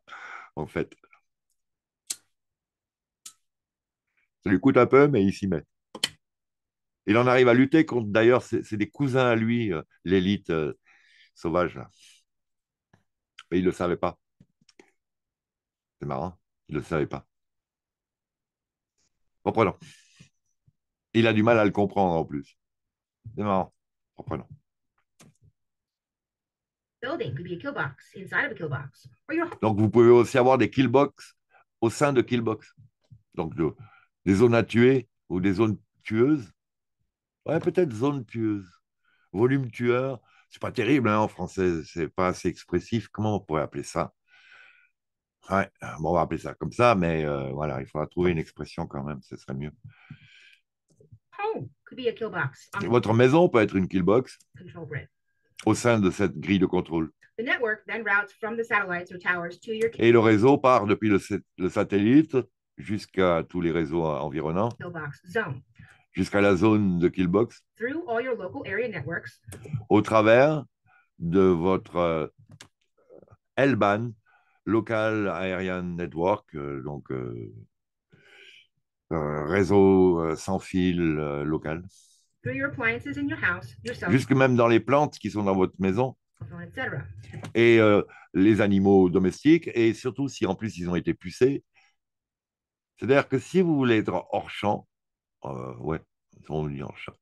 [SPEAKER 1] en fait. Ça lui coûte un peu, mais il s'y met. Il en arrive à lutter contre, d'ailleurs, c'est des cousins à lui, euh, l'élite euh, sauvage. Mais il ne le savait pas. C'est marrant, il ne le savait pas. Reprenons. Il a du mal à le comprendre en plus. C'est marrant. Reprenons.
[SPEAKER 2] building could be a kill box inside of a kill box, or your
[SPEAKER 1] Donc, vous pouvez aussi avoir des killbox au sein de killbox. Donc, de- des zones à tuer ou des zones tueuses. Ouais, peut-être zone tueuse. Volume tueur. C'est pas terrible hein, en français, c'est pas assez expressif. Comment on pourrait appeler ça? Ouais, bon, on va appeler ça comme ça, mais euh, voilà, il faudra trouver une expression quand même, ce serait mieux.
[SPEAKER 2] Be a kill box
[SPEAKER 1] Votre maison peut être une killbox.
[SPEAKER 2] control grid.
[SPEAKER 1] au sein de cette grille de contrôle.
[SPEAKER 2] The network then routes from the satellites or towers to your
[SPEAKER 1] Et le réseau part depuis le, sa- le satellite jusqu'à tous les réseaux environnants,
[SPEAKER 2] zone.
[SPEAKER 1] jusqu'à la zone de Killbox,
[SPEAKER 2] Through all your local area networks,
[SPEAKER 1] au travers de votre euh, L-band, Local Aerian Network, euh, donc euh, réseau euh, sans fil euh, local,
[SPEAKER 2] your in your house,
[SPEAKER 1] jusque même dans les plantes qui sont dans votre maison et euh, les animaux domestiques, et surtout si en plus ils ont été pucés. C'est-à-dire que si vous voulez être hors champ, euh, ouais, on dit hors champ,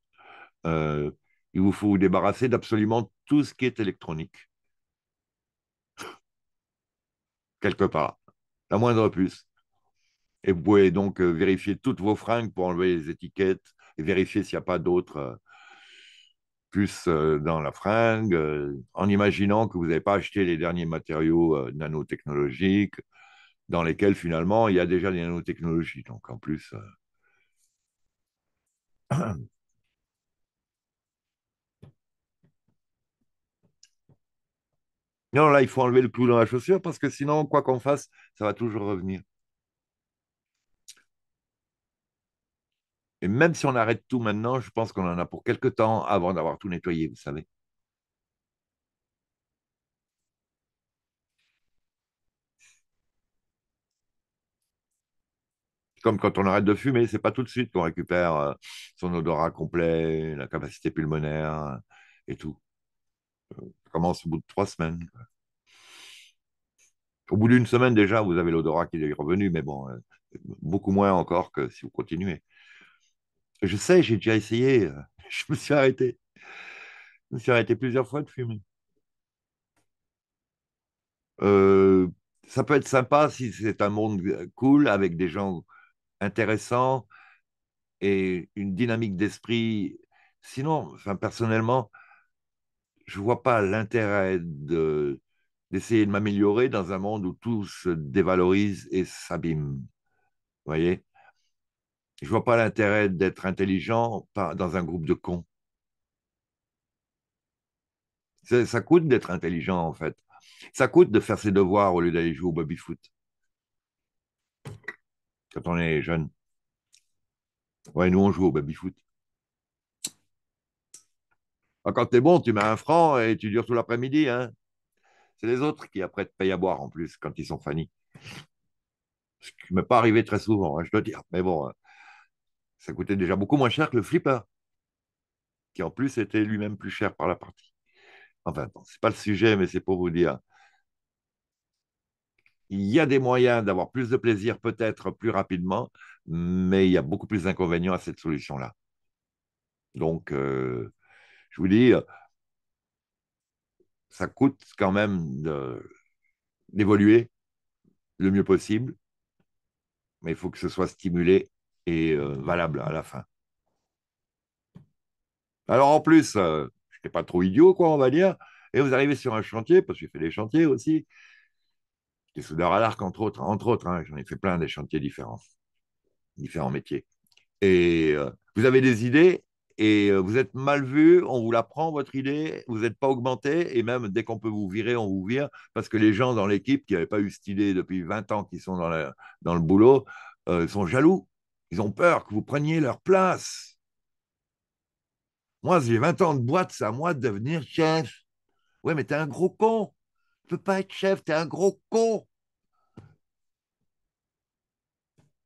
[SPEAKER 1] euh, il vous faut vous débarrasser d'absolument tout ce qui est électronique. Quelque part, la moindre puce. Et vous pouvez donc euh, vérifier toutes vos fringues pour enlever les étiquettes et vérifier s'il n'y a pas d'autres euh, puces euh, dans la fringue, en imaginant que vous n'avez pas acheté les derniers matériaux nanotechnologiques dans lesquels finalement il y a déjà les nanotechnologies. Donc en plus, non, là il faut enlever le clou dans la chaussure parce que sinon, quoi qu'on fasse, ça va toujours revenir. Et même si on arrête tout maintenant, je pense qu'on en a pour quelque temps avant d'avoir tout nettoyé, vous savez. Comme quand on arrête de fumer, c'est pas tout de suite qu'on récupère euh, son odorat complet, la capacité pulmonaire et tout. Ça commence au bout de trois semaines. Au bout d'une semaine déjà, vous avez l'odorat qui est revenu, mais bon, euh, beaucoup moins encore que si vous continuez. Je sais, j'ai déjà essayé, euh, je me suis arrêté. Je me suis arrêté plusieurs fois de fumer. Euh, ça peut être sympa si c'est un monde euh, cool avec des gens intéressants et une dynamique d'esprit. Sinon, enfin, personnellement, je vois pas l'intérêt de d'essayer de m'améliorer dans un monde où tout se dévalorise et s'abîme. Vous voyez? Je vois pas l'intérêt d'être intelligent dans un groupe de cons. Ça, coûte d'être intelligent, en fait. Ça coûte de faire ses devoirs au lieu d'aller jouer au baby-foot quand on est jeune. Ouais, nous, on joue au baby-foot. Ah, Quand t'es bon, tu mets un franc et tu dures tout l'après-midi, hein. C'est les autres qui après te payent à boire en plus quand ils sont fanny. Ce qui ne m'est pas arrivé très souvent, hein, je dois dire. Mais bon, euh, ça coûtait déjà beaucoup moins cher que le flipper, qui en plus était lui-même plus cher par la partie. Enfin, bon, c'est pas le sujet, mais c'est pour vous dire. Il y a des moyens d'avoir plus de plaisir peut-être plus rapidement, mais il y a beaucoup plus d'inconvénients à cette solution-là. Donc, euh, je vous dis, ça coûte quand même d'évoluer le mieux possible, mais il faut que ce soit stimulé et euh, valable à la fin. Alors en plus, euh, je n'étais pas trop idiot, quoi, on va dire, et vous arrivez sur un chantier, parce que j'ai fait des chantiers aussi, j'étais soudeur à l'arc, entre autres, entre autres, hein, j'en ai fait plein des chantiers différents, différents métiers. Et euh, vous avez des idées, et vous êtes mal vu, on vous la prend, votre idée, vous n'êtes pas augmenté, et même dès qu'on peut vous virer, on vous vire, parce que les gens dans l'équipe qui n'avaient pas eu cette idée depuis 20 ans, qui sont dans, dans le boulot, sont jaloux. Ils ont peur que vous preniez leur place. Moi, j'ai 20 ans de boîte, c'est à moi de devenir chef. Ouais, mais t'es un gros con. Tu peux pas être chef, t'es un gros con.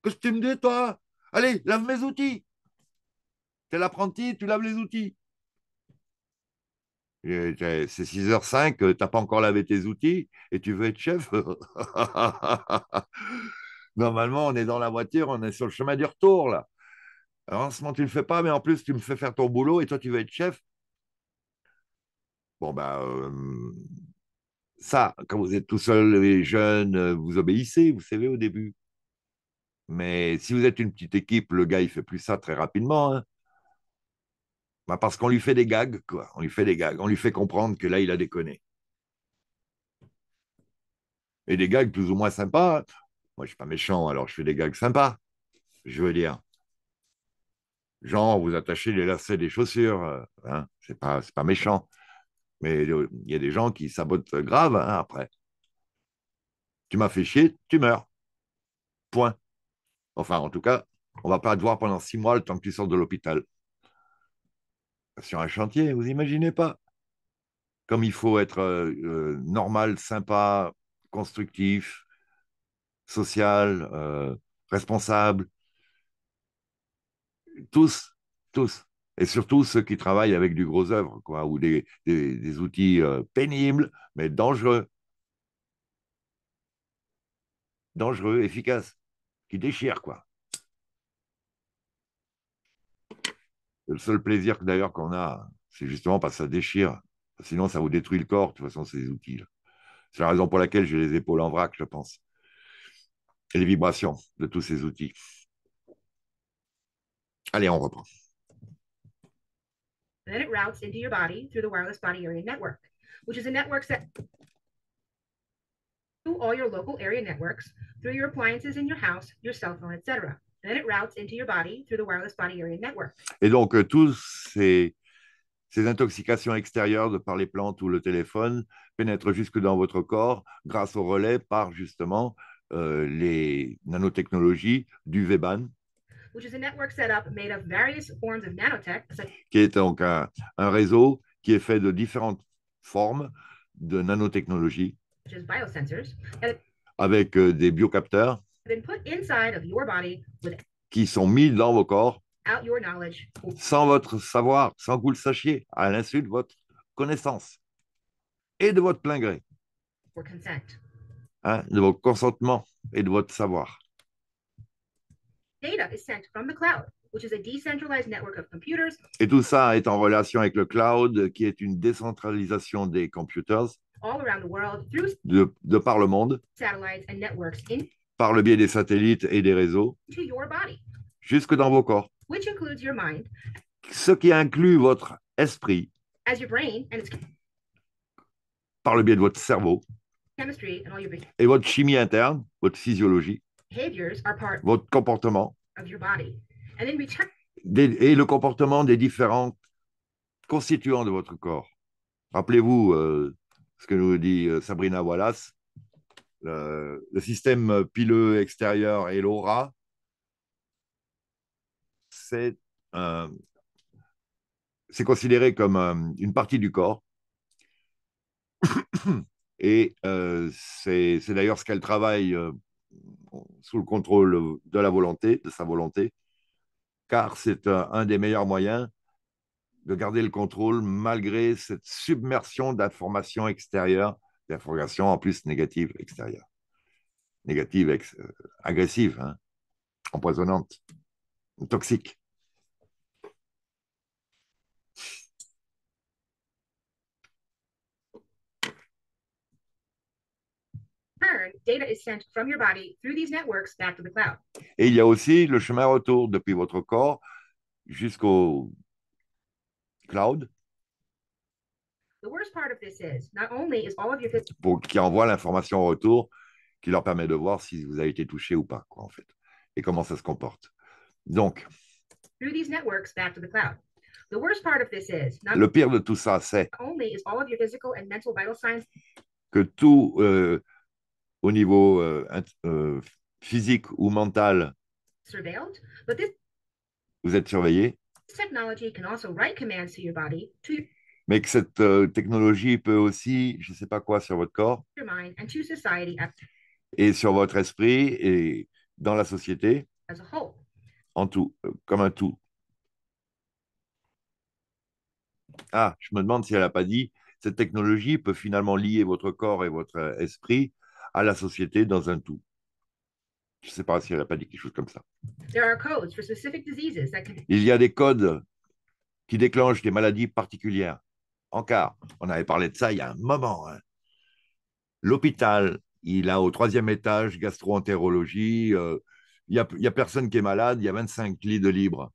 [SPEAKER 1] Qu'est-ce que tu me dis, toi? Allez, lave mes outils. T'es l'apprenti, tu laves les outils. C'est 6h05, euh, t'as pas encore lavé tes outils et tu veux être chef? Normalement, on est dans la voiture, on est sur le chemin du retour, là. Alors, en ce moment, tu ne le fais pas, mais en plus, tu me fais faire ton boulot et toi, tu veux être chef. Bon, bah, euh, ça, quand vous êtes tout seul et jeune, euh, vous obéissez, vous savez, au début. Mais si vous êtes une petite équipe, le gars, il fait plus ça très rapidement. hein. Bah, parce qu'on lui fait des gags, quoi. On lui fait des gags. On lui fait comprendre que là, il a déconné. Et des gags plus ou moins sympas. hein. Moi, je suis pas méchant, alors je fais des gags sympas. Je veux dire. Genre, vous attachez les lacets des chaussures. euh, hein, c'est pas, pas méchant. Mais il y a des gens qui sabotent grave hein, après. Tu m'as fait chier, tu meurs. Point. Enfin, en tout cas, on ne va pas te voir pendant six mois le temps que tu sors de l'hôpital. Sur un chantier, vous imaginez pas Comme il faut être euh, euh, normal, sympa, constructif, social, euh, responsable. Tous, tous. Et surtout ceux qui travaillent avec du gros œuvre, quoi, ou des, des, outils pénibles, mais dangereux. Dangereux, efficaces, qui déchirent, quoi. Le seul plaisir d'ailleurs qu'on a, c'est justement parce que ça déchire. Sinon, ça vous détruit le corps, de toute façon, ces outils. C'est la raison pour laquelle j'ai les épaules en vrac, je pense. Et les vibrations de tous ces outils. Allez, on reprend.
[SPEAKER 2] And then it routes into your body through the wireless body area network, which is a network set to all your local area networks through your appliances in your house, your cell phone, etc. Then it routes into your body through the wireless body area network.
[SPEAKER 1] Et donc, euh, tous ces, ces intoxications extérieures de par les plantes ou le téléphone pénètrent jusque dans votre corps grâce au relais par justement euh, les nanotechnologies du VBAN,
[SPEAKER 2] which is a network setup made of various forms of nanotech, such
[SPEAKER 1] qui est donc un, un réseau qui est fait de différentes formes de nanotechnologie
[SPEAKER 2] as biosensors, that
[SPEAKER 1] avec euh, des biocapteurs.
[SPEAKER 2] have been put inside of your body without
[SPEAKER 1] qui sont mis dans vos corps.
[SPEAKER 2] your knowledge.
[SPEAKER 1] Sans votre savoir, sans que vous le sachiez, à l'insu de votre connaissance et de votre plein gré. Hein, de votre consentement et de votre savoir.
[SPEAKER 2] Data is sent from the cloud, which is a decentralized network of computers
[SPEAKER 1] Et tout ça est en relation avec le cloud, qui est une décentralisation des computers
[SPEAKER 2] all around the world through
[SPEAKER 1] de, de par le monde,
[SPEAKER 2] satellites and networks into
[SPEAKER 1] par le biais des satellites et des réseaux,
[SPEAKER 2] your body,
[SPEAKER 1] jusque dans vos corps.
[SPEAKER 2] which includes your mind
[SPEAKER 1] Ce qui inclut votre esprit
[SPEAKER 2] as your brain and its
[SPEAKER 1] par le biais de votre cerveau
[SPEAKER 2] chemistry and all your
[SPEAKER 1] et votre chimie interne, votre physiologie,
[SPEAKER 2] behaviors are part
[SPEAKER 1] votre comportement
[SPEAKER 2] of your body. And in return,
[SPEAKER 1] des- et le comportement des différents constituants de votre corps. Rappelez-vous euh, ce que nous dit euh, Sabrina Wallace, le, le système pileux extérieur et l'aura, c'est considéré comme un- une partie du corps. Et euh, c'est d'ailleurs ce qu'elle travaille euh, sous le contrôle de la volonté, de sa volonté, car c'est un, des meilleurs moyens de garder le contrôle malgré cette submersion d'informations extérieures, d'informations en plus négatives extérieures. Négatives, agressives, hein, empoisonnantes, toxiques.
[SPEAKER 2] turn, data is sent from your body through these networks back to the cloud.
[SPEAKER 1] Et il y a aussi le chemin retour depuis votre corps jusqu'au cloud. Pour, qui envoie l'information en retour qui leur permet de voir si vous avez été touché ou pas, quoi, en fait, et comment ça se comporte. Donc, le pire de tout ça, c'est que tout euh, au niveau euh, euh, physique ou mental,
[SPEAKER 2] surveilled, but this
[SPEAKER 1] vous êtes surveillé,
[SPEAKER 2] technology can also write commands to your body, to
[SPEAKER 1] mais que cette euh, technologie peut aussi, je ne sais pas quoi, sur votre corps
[SPEAKER 2] your mind, and to society as,
[SPEAKER 1] et sur votre esprit et dans la société
[SPEAKER 2] as a whole.
[SPEAKER 1] en tout, comme un tout. Ah, je me demande si elle n'a pas dit, cette technologie peut finalement lier votre corps et votre esprit à la société dans un tout. Je ne sais pas si elle n'a pas dit quelque chose comme ça.
[SPEAKER 2] There are codes for specific diseases that can
[SPEAKER 1] Il y a des codes qui déclenchent des maladies particulières. Encore, on avait parlé de ça il y a un moment. hein. L'hôpital, il a au troisième étage gastro-entérologie. euh, il n'y a, a personne qui est malade, il y a 25 lits de libre.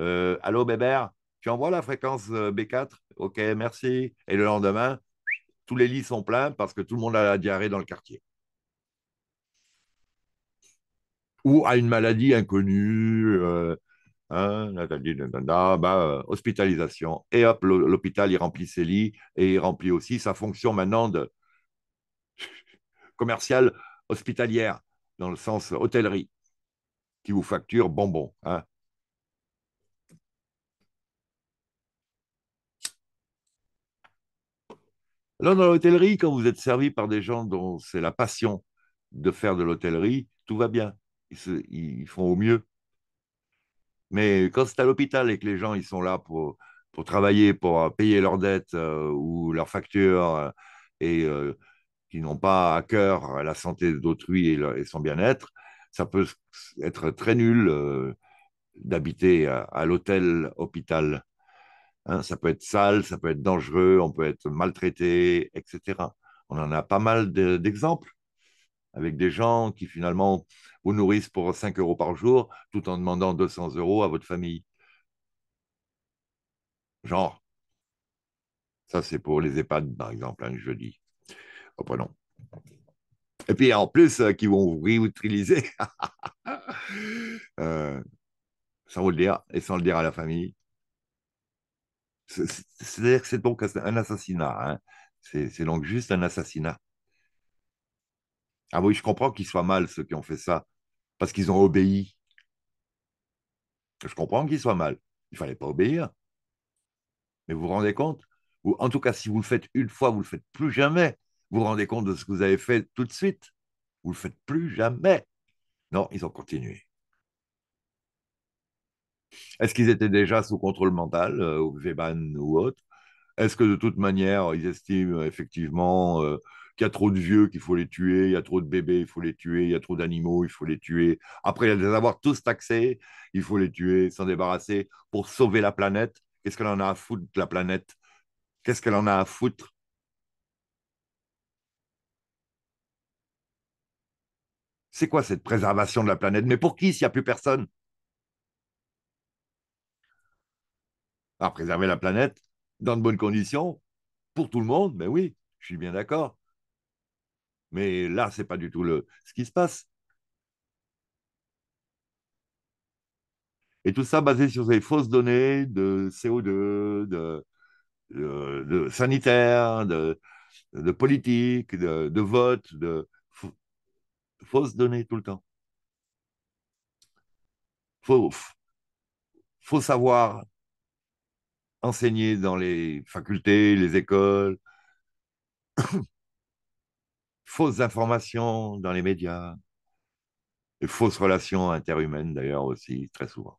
[SPEAKER 1] Euh, allô, Bébert, tu envoies la fréquence euh, B4 Ok, merci. Et le lendemain, tous les lits sont pleins parce que tout le monde a la diarrhée dans le quartier. Ou a une maladie inconnue, euh, Hein, bah, hospitalisation. Et hop, l'hôpital, il remplit ses lits et il remplit aussi sa fonction maintenant de commerciale hospitalière, dans le sens hôtellerie, qui vous facture bonbon. Hein. Alors, dans l'hôtellerie, quand vous êtes servi par des gens dont c'est la passion de faire de l'hôtellerie, tout va bien. Ils, font au mieux. Mais quand c'est à l'hôpital et que les gens ils sont là pour, pour travailler, pour euh, payer leurs dettes euh, ou leurs factures euh, et qui n'ont pas à cœur la santé d'autrui et, son bien-être, ça peut être très nul d'habiter à, l'hôtel-hôpital. Hein, ça peut être sale, ça peut être dangereux, on peut être maltraité, etc. On en a pas mal d'exemples avec des gens qui finalement vous nourrissent pour 5 euros par jour tout en demandant 200 euros à votre famille. Genre, ça c'est pour les EHPAD par exemple, hein, je dis. Reprenons. Et puis en plus, euh, qui vont vous réutiliser, euh, sans vous le dire, et sans le dire à la famille. C'est-à-dire que c'est donc un assassinat. Hein. C'est donc juste un assassinat. Ah oui, je comprends qu'ils soient mal, ceux qui ont fait ça, parce qu'ils ont obéi. Je comprends qu'ils soient mal. Il ne fallait pas obéir. Mais vous vous rendez compte? Ou en tout cas, si vous le faites une fois, vous ne le faites plus jamais. Vous vous rendez compte de ce que vous avez fait tout de suite? Vous ne le faites plus jamais. Non, ils ont continué. Est-ce qu'ils étaient déjà sous contrôle mental, euh, ou Veban ou autre? Est-ce que de toute manière, ils estiment effectivement euh, qu'il y a trop de vieux, qu'il faut les tuer, il y a trop de bébés, il faut les tuer, il y a trop d'animaux, il faut les tuer? Après les avoir tous taxés, il faut les tuer, s'en débarrasser pour sauver la planète. Qu'est-ce qu'elle en a à foutre, la planète? Qu'est-ce qu'elle en a à foutre? C'est quoi cette préservation de la planète? Mais pour qui s'il n'y a plus personne? À préserver la planète dans de bonnes conditions, pour tout le monde, mais oui, je suis bien d'accord. Mais là, ce n'est pas du tout le, ce qui se passe. Et tout ça basé sur des fausses données de CO2, de, de, sanitaire, de, de politique, de, de vote, de fausses données tout le temps. Faut savoir enseigner dans les facultés, les écoles, fausses informations dans les médias, et fausses relations interhumaines d'ailleurs aussi, très souvent.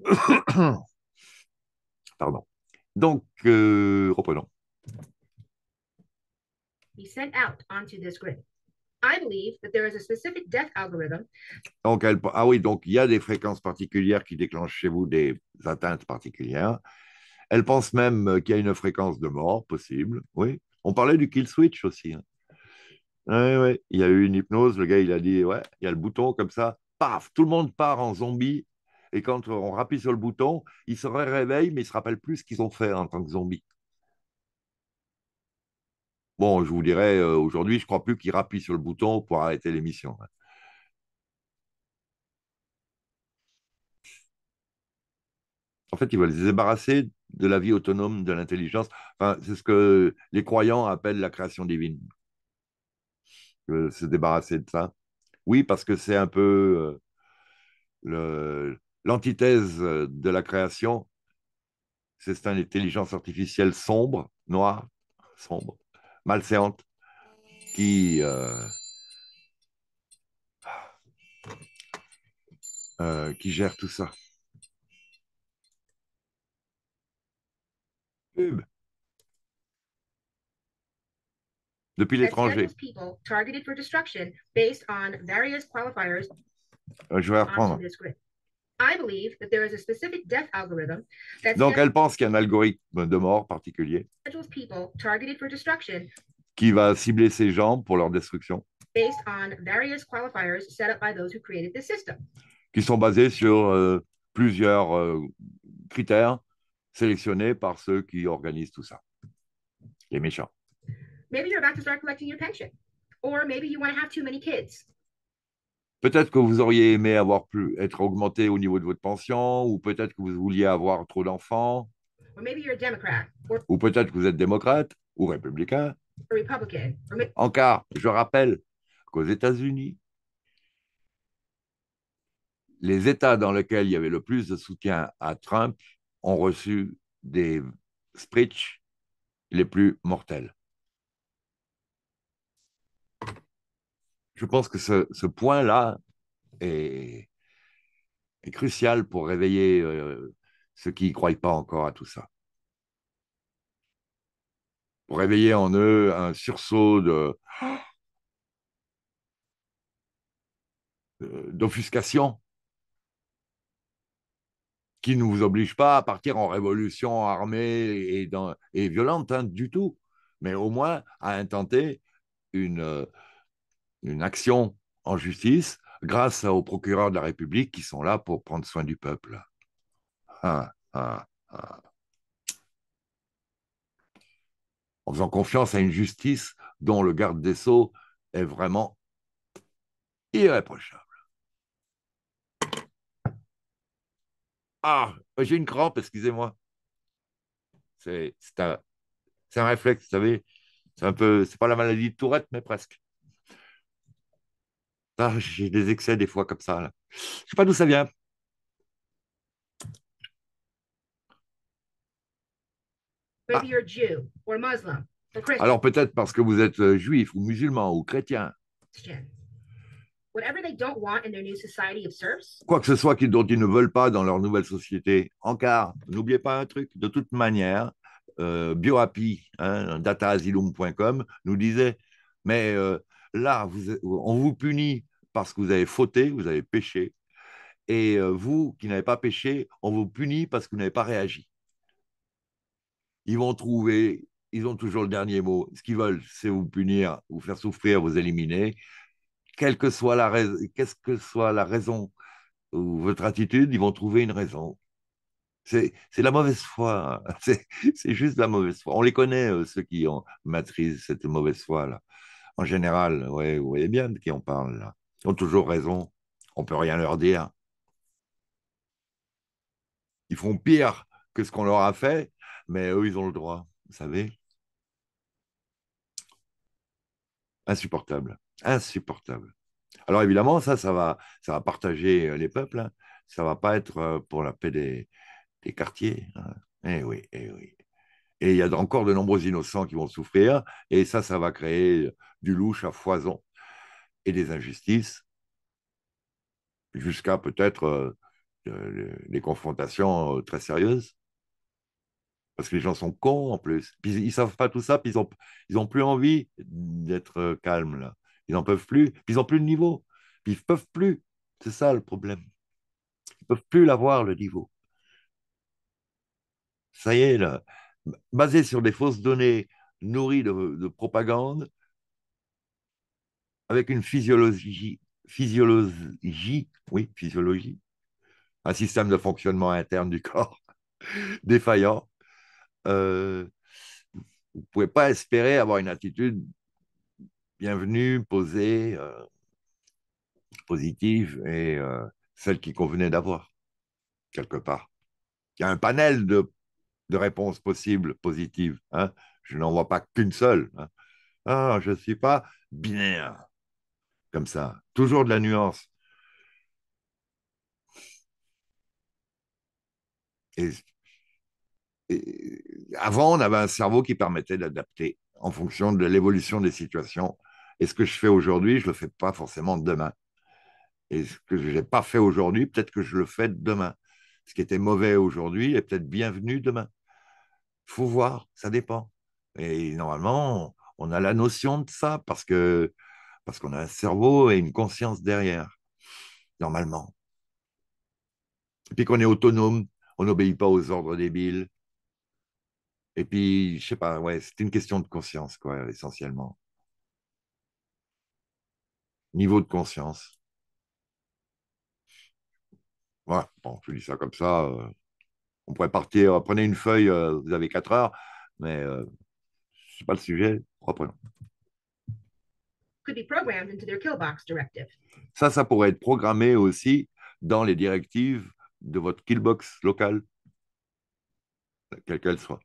[SPEAKER 1] Pardon. Donc, euh, reprenons.
[SPEAKER 2] He sent out onto this grid. I believe that there is a specific death algorithm.
[SPEAKER 1] Donc, elle, ah oui, donc il y a des fréquences particulières qui déclenchent chez vous des atteintes particulières. Elle pense même qu'il y a une fréquence de mort possible. Oui. On parlait du kill switch aussi. Hein. Oui, Il y a eu une hypnose. Le gars, il a dit Ouais, il y a le bouton comme ça. Paf Tout le monde part en zombie. Et quand on rappuie sur le bouton, ils se réveillent, mais ils ne se rappellent plus ce qu'ils ont fait en tant que zombie. Bon, je vous dirais, euh, aujourd'hui, je ne crois plus qu'ils rappuient sur le bouton pour arrêter l'émission. En fait, ils veulent se débarrasser de la vie autonome de l'intelligence. C'est ce que les croyants appellent la création divine se débarrasser de ça. Oui, parce que c'est un peu euh, l'antithèse de la création. C'est une intelligence artificielle sombre, noire, sombre, malséante, qui, euh, euh, qui gère tout ça. depuis l'étranger. Euh, je vais reprendre. Donc, elle pense qu'il y a un algorithme de mort particulier qui va cibler ces gens pour leur destruction, qui sont basés sur euh, plusieurs euh, critères sélectionnés par ceux qui organisent tout ça, les méchants.
[SPEAKER 2] Maybe you're about to start collecting your pension, or maybe you want to have too many kids.
[SPEAKER 1] Peut-être que vous auriez aimé avoir plus, être augmenté au niveau de votre pension, ou peut-être que vous vouliez avoir trop d'enfants,
[SPEAKER 2] or maybe you're a Democrat or
[SPEAKER 1] ou peut-être que vous êtes démocrate ou républicain. En cas, je rappelle qu'aux États-Unis, les États dans lesquels il y avait le plus de soutien à Trump ont reçu des speeches les plus mortels. Je pense que ce, point-là est, crucial pour réveiller euh, ceux qui ne croient pas encore à tout ça. Pour réveiller en eux un sursaut de, d'offuscation qui ne vous oblige pas à partir en révolution armée et, violente hein, du tout, mais au moins à intenter une, une action en justice grâce aux procureurs de la République qui sont là pour prendre soin du peuple. Ah, ah, ah. En faisant confiance à une justice dont le garde des Sceaux est vraiment irréprochable. Ah, j'ai une crampe, excusez-moi. C'est un, un réflexe, vous savez. C'est un peu, c'est pas la maladie de Tourette, mais presque. Ah, j'ai des excès des fois comme ça. Là. Je sais pas d'où ça vient.
[SPEAKER 2] maybe you're a Jew or Muslim or Christian.
[SPEAKER 1] Alors peut-être parce que vous êtes euh, juif ou musulman ou chrétien,
[SPEAKER 2] Whatever they don't want in their new society of serfs,
[SPEAKER 1] quoi que ce soit dont ils ne veulent pas dans leur nouvelle société. Encore, n'oubliez pas un truc, de toute manière, euh, BioAPI, hein, dataasylum.com, nous disait, mais euh, là, on vous punit parce que vous avez fauté, vous avez péché, et euh, vous qui n'avez pas péché, on vous punit parce que vous n'avez pas réagi. Ils vont trouver, ils ont toujours le dernier mot. Ce qu'ils veulent, c'est vous punir, vous faire souffrir, vous éliminer. Quelle que soit la raison, qu'est-ce que soit la raison ou votre attitude, ils vont trouver une raison. C'est la mauvaise foi. hein. C'est c'est juste la mauvaise foi. On les connaît, euh, ceux qui ont maîtrisent cette mauvaise foi-là. En général, ouais, vous voyez bien de qui on parle là. Ils ont toujours raison. On peut rien leur dire. Ils font pire que ce qu'on leur a fait, mais eux, ils ont le droit. Vous savez Insupportable. Insupportable. Alors évidemment, ça, ça va, ça va partager euh, les peuples. hein. Ça va pas être euh, pour la paix des, des quartiers. hein. Eh oui, eh oui. Et il y a encore de nombreux innocents qui vont souffrir, et ça, ça va créer du louche à foison et des injustices, jusqu'à peut-être euh, euh, des confrontations euh, très sérieuses. Parce que les gens sont cons en plus. Puis ils savent pas tout ça, puis ils ont, ils ont plus envie d'être euh, calmes. Ils n'en peuvent plus, puis ils n'ont plus le niveau. Puis ils peuvent plus. C'est ça le problème. Ils peuvent plus l'avoir le niveau. Ça y est, là, basé sur des fausses données nourries de, de propagande, avec une physiologie, physiologie, oui, physiologie, un système de fonctionnement interne du corps défaillant, euh, vous ne pouvez pas espérer avoir une attitude bienvenue, posée, euh, positive et euh, celle qui convenait d'avoir, quelque part. Il y a un panel de, de réponses possibles positives. Hein. Je n'en vois pas qu'une seule. hein. Ah, je ne suis pas binaire, comme ça. Toujours de la nuance. Et, avant, on avait un cerveau qui permettait d'adapter en fonction de l'évolution des situations. Et ce que je fais aujourd'hui, je ne le fais pas forcément demain. Et ce que je n'ai pas fait aujourd'hui, peut-être que je le fais demain. Ce qui était mauvais aujourd'hui est peut-être bienvenu demain. Faut voir, ça dépend. Et normalement, on a la notion de ça parce parce qu'on a un cerveau et une conscience derrière, normalement. Et puis qu'on est autonome, on n'obéit pas aux ordres débiles. Et puis, je sais pas, ouais, c'est une question de conscience, quoi, essentiellement. Niveau de conscience. Voilà, bon, je dis ça comme ça. euh, on pourrait partir, prenez une feuille, euh, vous avez quatre heures, mais euh, c'est pas le sujet, reprenons.
[SPEAKER 2] could be programmed into their kill box directive.
[SPEAKER 1] Ça, ça pourrait être programmé aussi dans les directives de votre killbox locale, quelle qu'elle soit.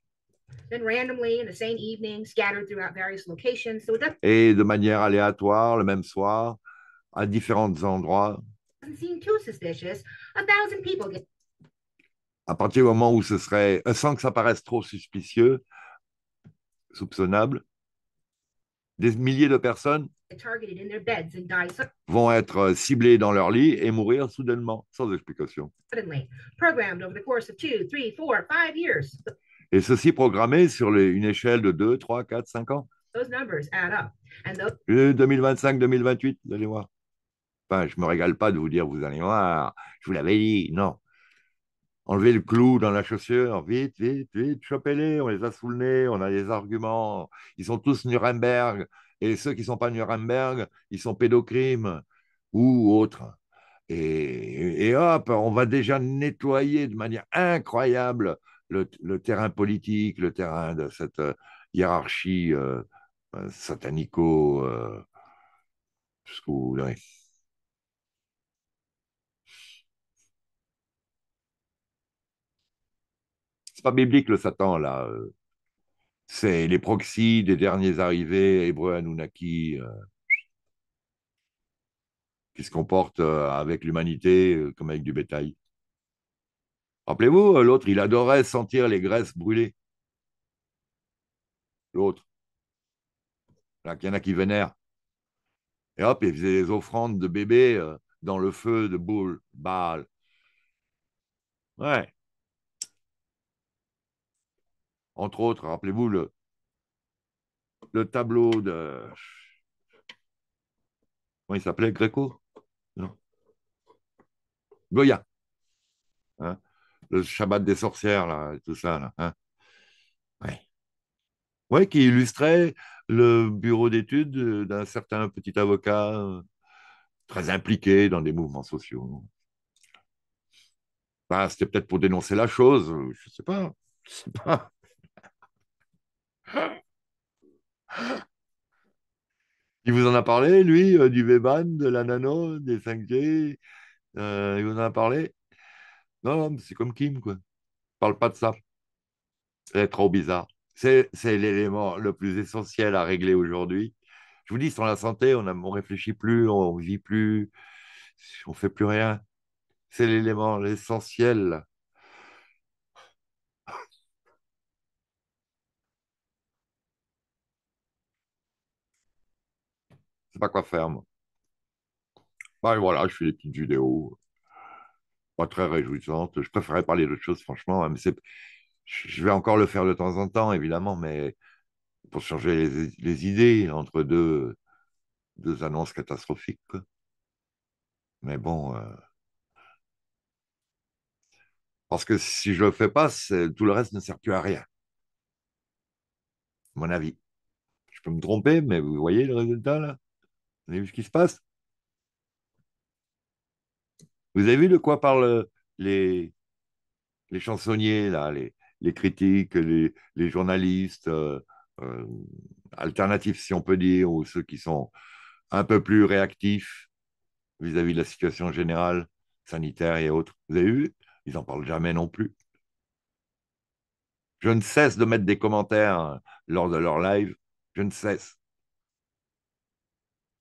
[SPEAKER 1] Et de manière aléatoire, le même soir, à différents endroits, à partir du moment où ce serait, euh, sans que ça paraisse trop suspicieux, soupçonnable, des milliers de personnes
[SPEAKER 2] targeted in their beds and die
[SPEAKER 1] vont être euh, ciblées dans leur lit et mourir soudainement, sans explication.
[SPEAKER 2] suddenly, programmed over the course of two, three, four, five years.
[SPEAKER 1] Et ceci programmé sur les- une échelle de 2, 3, 4, 5 ans.
[SPEAKER 2] Those numbers add up. And those
[SPEAKER 1] 2025, 2028, vous allez voir. Enfin, je me régale pas de vous dire, vous allez voir, je vous l'avais dit, non. Enlevez le clou dans la chaussure, vite, vite, vite, chopez-les, on les a sous le nez, on a des arguments. Ils sont tous Nuremberg, et ceux qui ne sont pas Nuremberg, ils sont pédocrimes ou autres. Et, hop, on va déjà nettoyer de manière incroyable le, terrain politique, le terrain de cette euh, hiérarchie euh, euh, satanico, euh, ce. Pas biblique le Satan là. C'est les proxys des derniers arrivés, hébreux Anunnaki, euh, qui se comportent euh, avec l'humanité euh, comme avec du bétail. Rappelez-vous, l'autre, il adorait sentir les graisses brûlées. L'autre. Là, il y en a qui vénèrent. Et hop, il faisait des offrandes de bébés dans le feu de boule, Baal. Ouais. Entre autres, rappelez-vous le, le tableau de. Comment il s'appelait Gréco Non. Goya. Hein? Le Shabbat des sorcières, là, tout ça, là. Hein? Ouais. ouais, qui illustrait le bureau d'études d'un certain petit avocat euh, très impliqué dans des mouvements sociaux. Ben, C'était peut-être pour dénoncer la chose, je ne sais pas. Je sais pas. Il vous en a parlé, lui, euh, du V-Band, de la nano, des 5G euh, Il vous en a parlé? Non, non, c'est comme Kim, quoi. Parle pas de ça. C'est trop bizarre. C'est l'élément le plus essentiel à régler aujourd'hui. Je vous dis, sans la santé, on ne réfléchit plus, on ne vit plus, on ne fait plus rien. C'est l'élément, l'essentiel. Pas quoi faire, moi. Ben, voilà, je fais des petites vidéos, pas très réjouissantes. Je préférais parler d'autre chose, franchement. hein, Mais c'est, je vais encore le faire de temps en temps, évidemment, mais pour changer les, idées entre deux, deux annonces catastrophiques. Mais bon, euh, parce que si je le fais pas, tout le reste ne sert plus à rien, mon avis. Je peux me tromper, mais vous voyez le résultat là? Vous avez vu ce qui se passe? Vous avez vu de quoi parlent les, les chansonniers, là, les, critiques, les, journalistes euh, euh, alternatifs, si on peut dire, ou ceux qui sont un peu plus réactifs vis-à-vis de la situation générale, sanitaire et autres? Vous avez vu? Ils n'en parlent jamais non plus. Je ne cesse de mettre des commentaires lors de leur live. Je ne cesse.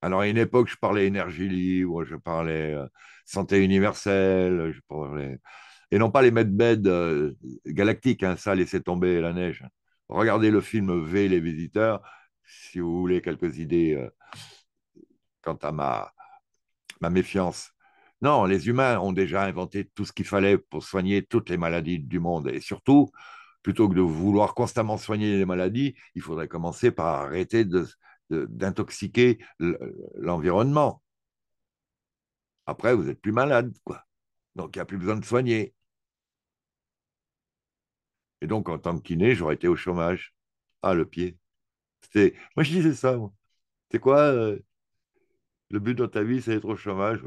[SPEAKER 1] Alors, à une époque, je parlais énergie libre, je parlais euh, santé universelle, je parlais... Et non pas les medbeds euh, galactiques, hein, ça, laissez tomber la neige. Regardez le film V, les visiteurs, si vous voulez quelques idées euh, quant à ma, ma méfiance. Non, les humains ont déjà inventé tout ce qu'il fallait pour soigner toutes les maladies du monde. Et surtout, plutôt que de vouloir constamment soigner les maladies, il faudrait commencer par arrêter de, de- d'intoxiquer l'environnement. Après, vous n'êtes plus malade, quoi. Donc, il n'y a plus besoin de soigner. Et donc, en tant que kiné, j'aurais été au chômage. Ah, le pied. C'était... Moi, je disais ça. C'est quoi euh, le but dans ta vie, c'est d'être au chômage?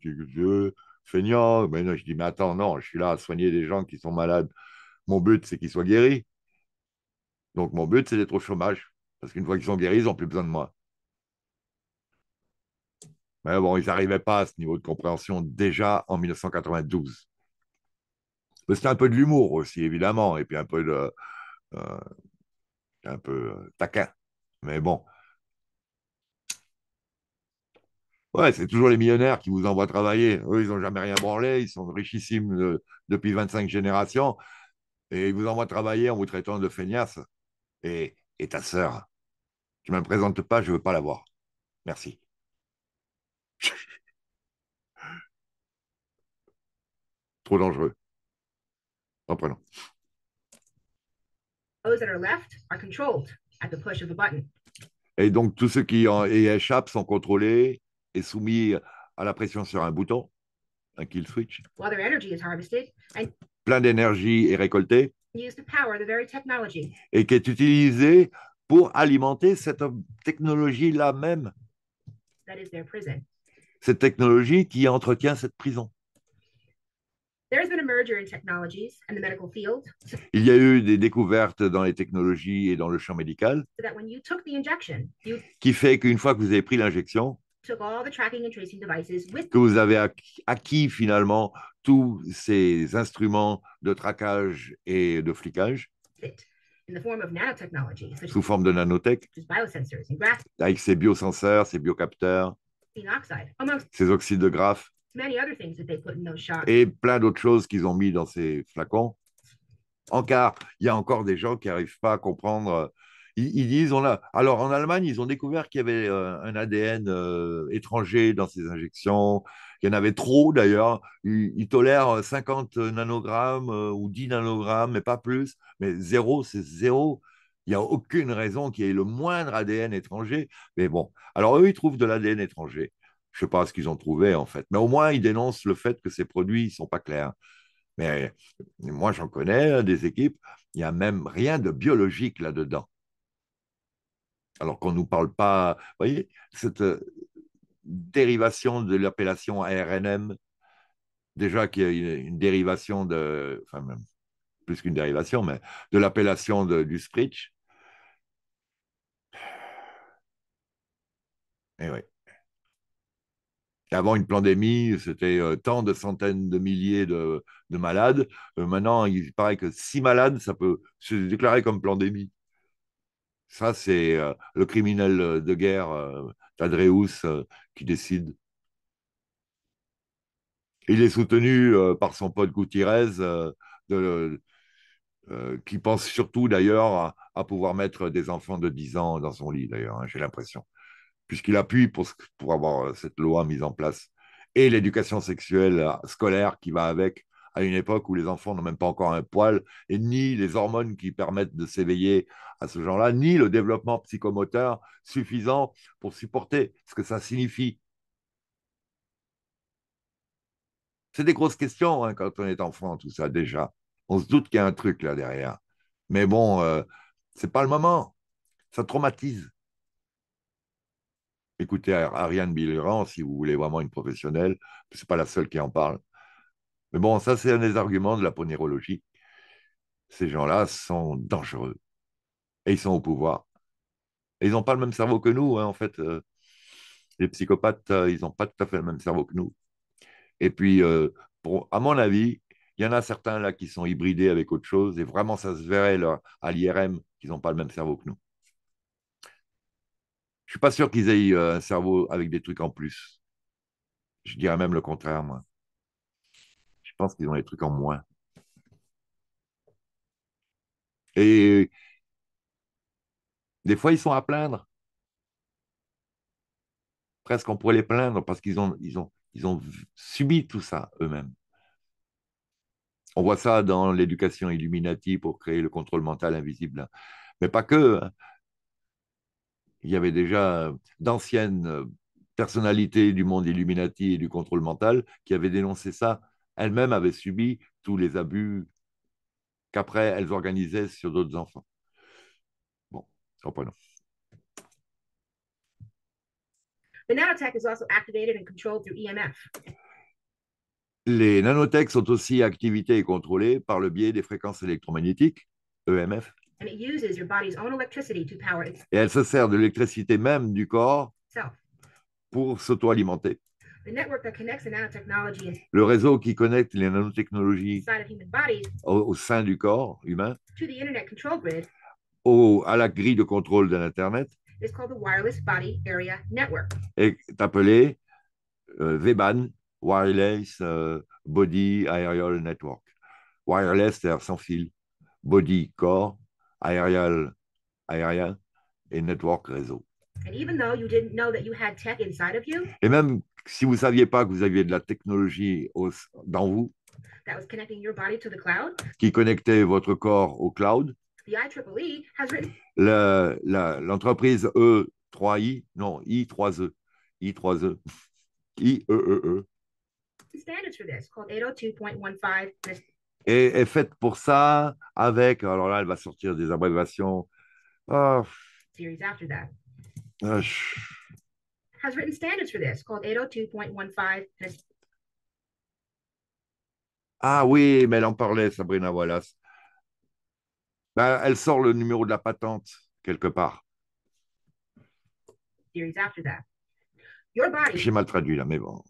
[SPEAKER 1] Tu tu- feignant. Mais non, je dis, mais attends, non, je suis là à soigner des gens qui sont malades. Mon but, c'est qu'ils soient guéris. Donc, mon but, c'est d'être au chômage. Parce qu'une fois qu'ils sont guéris, ils n'ont plus besoin de moi. Mais bon, ils n'arrivaient pas à ce niveau de compréhension déjà en 1992. Mais c'était un peu de l'humour aussi, évidemment, et puis un peu de. Euh, un peu euh, taquin. Mais bon. Ouais, c'est toujours les millionnaires qui vous envoient travailler. Eux, ils n'ont jamais rien branlé, ils sont richissimes de- depuis 25 générations, et ils vous envoient travailler en vous traitant de feignasse. Et, et ta sœur, tu ne me présentes pas, je ne veux pas la voir. Merci. Trop dangereux. Reprenons.
[SPEAKER 2] Those that are left are controlled at the push of a button.
[SPEAKER 1] Et donc, tous ceux qui en y échappent sont contrôlés et soumis à la pression sur un bouton, un kill switch.
[SPEAKER 2] while their energy is harvested and
[SPEAKER 1] Plein d'énergie est récoltée
[SPEAKER 2] used to power the very technology
[SPEAKER 1] et qui est utilisée pour alimenter cette technologie-là même,
[SPEAKER 2] that is their prison.
[SPEAKER 1] cette technologie qui entretient cette prison.
[SPEAKER 2] There has been a merger in technologies and the medical field so
[SPEAKER 1] Il y a eu des découvertes dans les technologies et dans le champ médical
[SPEAKER 2] that when you took the injection, you
[SPEAKER 1] qui fait qu'une fois que vous avez pris l'injection,
[SPEAKER 2] took all the tracking and tracing devices with
[SPEAKER 1] que vous avez acquis, finalement tous ces instruments de traquage et de flicage
[SPEAKER 2] in the form of nanotechnology, such
[SPEAKER 1] sous forme de nanotech,
[SPEAKER 2] as biosensors and graphene
[SPEAKER 1] avec ses biosenseurs, ses biocapteurs,
[SPEAKER 2] oxide, amongst
[SPEAKER 1] ses oxydes de graphe
[SPEAKER 2] many other things that they put in those shots.
[SPEAKER 1] et plein d'autres choses qu'ils ont mis dans ces flacons. Encore, il y a encore des gens qui n'arrivent pas à comprendre. Ils, disent, on a... Alors en Allemagne, ils ont découvert qu'il y avait euh, un ADN euh, étranger dans ces injections. Il y en avait trop d'ailleurs. Ils, ils tolèrent 50 nanogrammes euh, ou 10 nanogrammes, mais pas plus. Mais zéro, c'est zéro. Il n'y a aucune raison qu'il y ait le moindre ADN étranger. Mais bon, alors eux, ils trouvent de l'ADN étranger. Je ne sais pas ce qu'ils ont trouvé en fait, mais au moins ils dénoncent le fait que ces produits ne sont pas clairs. Mais moi, j'en connais hein, des équipes, il n'y a même rien de biologique là-dedans. Alors qu'on ne nous parle pas, vous voyez, cette euh, dérivation de l'appellation ARNM, déjà qu'il y a une, dérivation de, enfin plus qu'une dérivation, mais de l'appellation du Spritch. Et oui. Et Avant une pandémie, c'était euh, tant de centaines de milliers de, de malades. Euh, maintenant, il paraît que six malades, ça peut se déclarer comme pandémie. Ça, c'est euh, le criminel de guerre, euh, Tadreus, euh, qui décide. Il est soutenu euh, par son pote Gutiérrez, euh, euh, qui pense surtout d'ailleurs à, pouvoir mettre des enfants de 10 ans dans son lit, d'ailleurs, hein, j'ai l'impression puisqu'il appuie pour, avoir euh, cette loi mise en place. Et l'éducation sexuelle euh, scolaire qui va avec, à une époque où les enfants n'ont même pas encore un poil, et ni les hormones qui permettent de s'éveiller à ce genre-là, ni le développement psychomoteur suffisant pour supporter ce que ça signifie. C'est des grosses questions hein, quand on est enfant, tout ça, déjà. On se doute qu'il y a un truc là derrière. Mais bon, euh, c'est pas le moment. Ça traumatise. Écoutez Ariane Billerand si vous voulez vraiment une professionnelle. C'est pas la seule qui en parle. Mais bon, ça, c'est un des arguments de la ponérologie. Ces gens-là sont dangereux. Et ils sont au pouvoir. Et ils n'ont pas le même cerveau que nous, hein, en fait. euh, les psychopathes, euh, ils n'ont pas tout à fait le même cerveau que nous. Et puis, euh, à mon avis, il y en a certains là qui sont hybridés avec autre chose. Et vraiment, ça se verrait à l'IRM qu'ils n'ont pas le même cerveau que nous. Je suis pas sûr qu'ils aient un cerveau avec des trucs en plus. Je dirais même le contraire, moi. Pense qu'ils ont des trucs en moins. Et des fois, ils sont à plaindre. Presque on pourrait les plaindre parce qu'ils ont, ils ont, ils ont subi tout ça eux-mêmes. On voit ça dans l'éducation Illuminati pour créer le contrôle mental invisible. Mais pas que. hein. Il y avait déjà d'anciennes personnalités du monde Illuminati et du contrôle mental qui avaient dénoncé ça. Elles-mêmes avaient subi tous les abus qu'après elles organisaient sur d'autres enfants. Bon, reprenons.
[SPEAKER 2] The nanotech is also activated and controlled through E EMF.
[SPEAKER 1] Les nanotechs sont aussi activées et contrôlées par le biais des fréquences électromagnétiques, EMF,
[SPEAKER 2] and it uses your body's own electricity to power
[SPEAKER 1] et elles se servent de l'électricité même du corps pour s'auto-alimenter.
[SPEAKER 2] The network that connects the nanotechnology
[SPEAKER 1] Le réseau qui connecte les nanotechnologies
[SPEAKER 2] inside of human bodies
[SPEAKER 1] au, au sein du corps humain,
[SPEAKER 2] to the internet control grid
[SPEAKER 1] au, à la grille de contrôle de l'Internet,
[SPEAKER 2] is called the Wireless Body Area Network.
[SPEAKER 1] est appelé euh, VBAN, Wireless euh, Body Aerial Network. Wireless, c'est-à-dire sans fil. Body, corps. Aerial, aérien. Et network, réseau.
[SPEAKER 2] And even though you didn't know that you had tech inside of you
[SPEAKER 1] Et même si vous ne saviez pas que vous aviez de la technologie au- dans vous,
[SPEAKER 2] that was connecting your body to the cloud,
[SPEAKER 1] qui connectait votre corps au cloud,
[SPEAKER 2] the IEEE has written
[SPEAKER 1] le- la- l'entreprise E3I, non, I3E, I3E, I-E-E-E,
[SPEAKER 2] standards for this called 802.15 NIST
[SPEAKER 1] est, faite pour ça avec, alors là, elle va sortir des abréviations. Ah,
[SPEAKER 2] series after that.
[SPEAKER 1] ah,
[SPEAKER 2] Has written standards for this called 802.15 NIST
[SPEAKER 1] ah oui, mais elle en parlait, Sabrina Wallace. Ben, elle sort le numéro de la patente quelque part. J'ai mal traduit là, mais bon.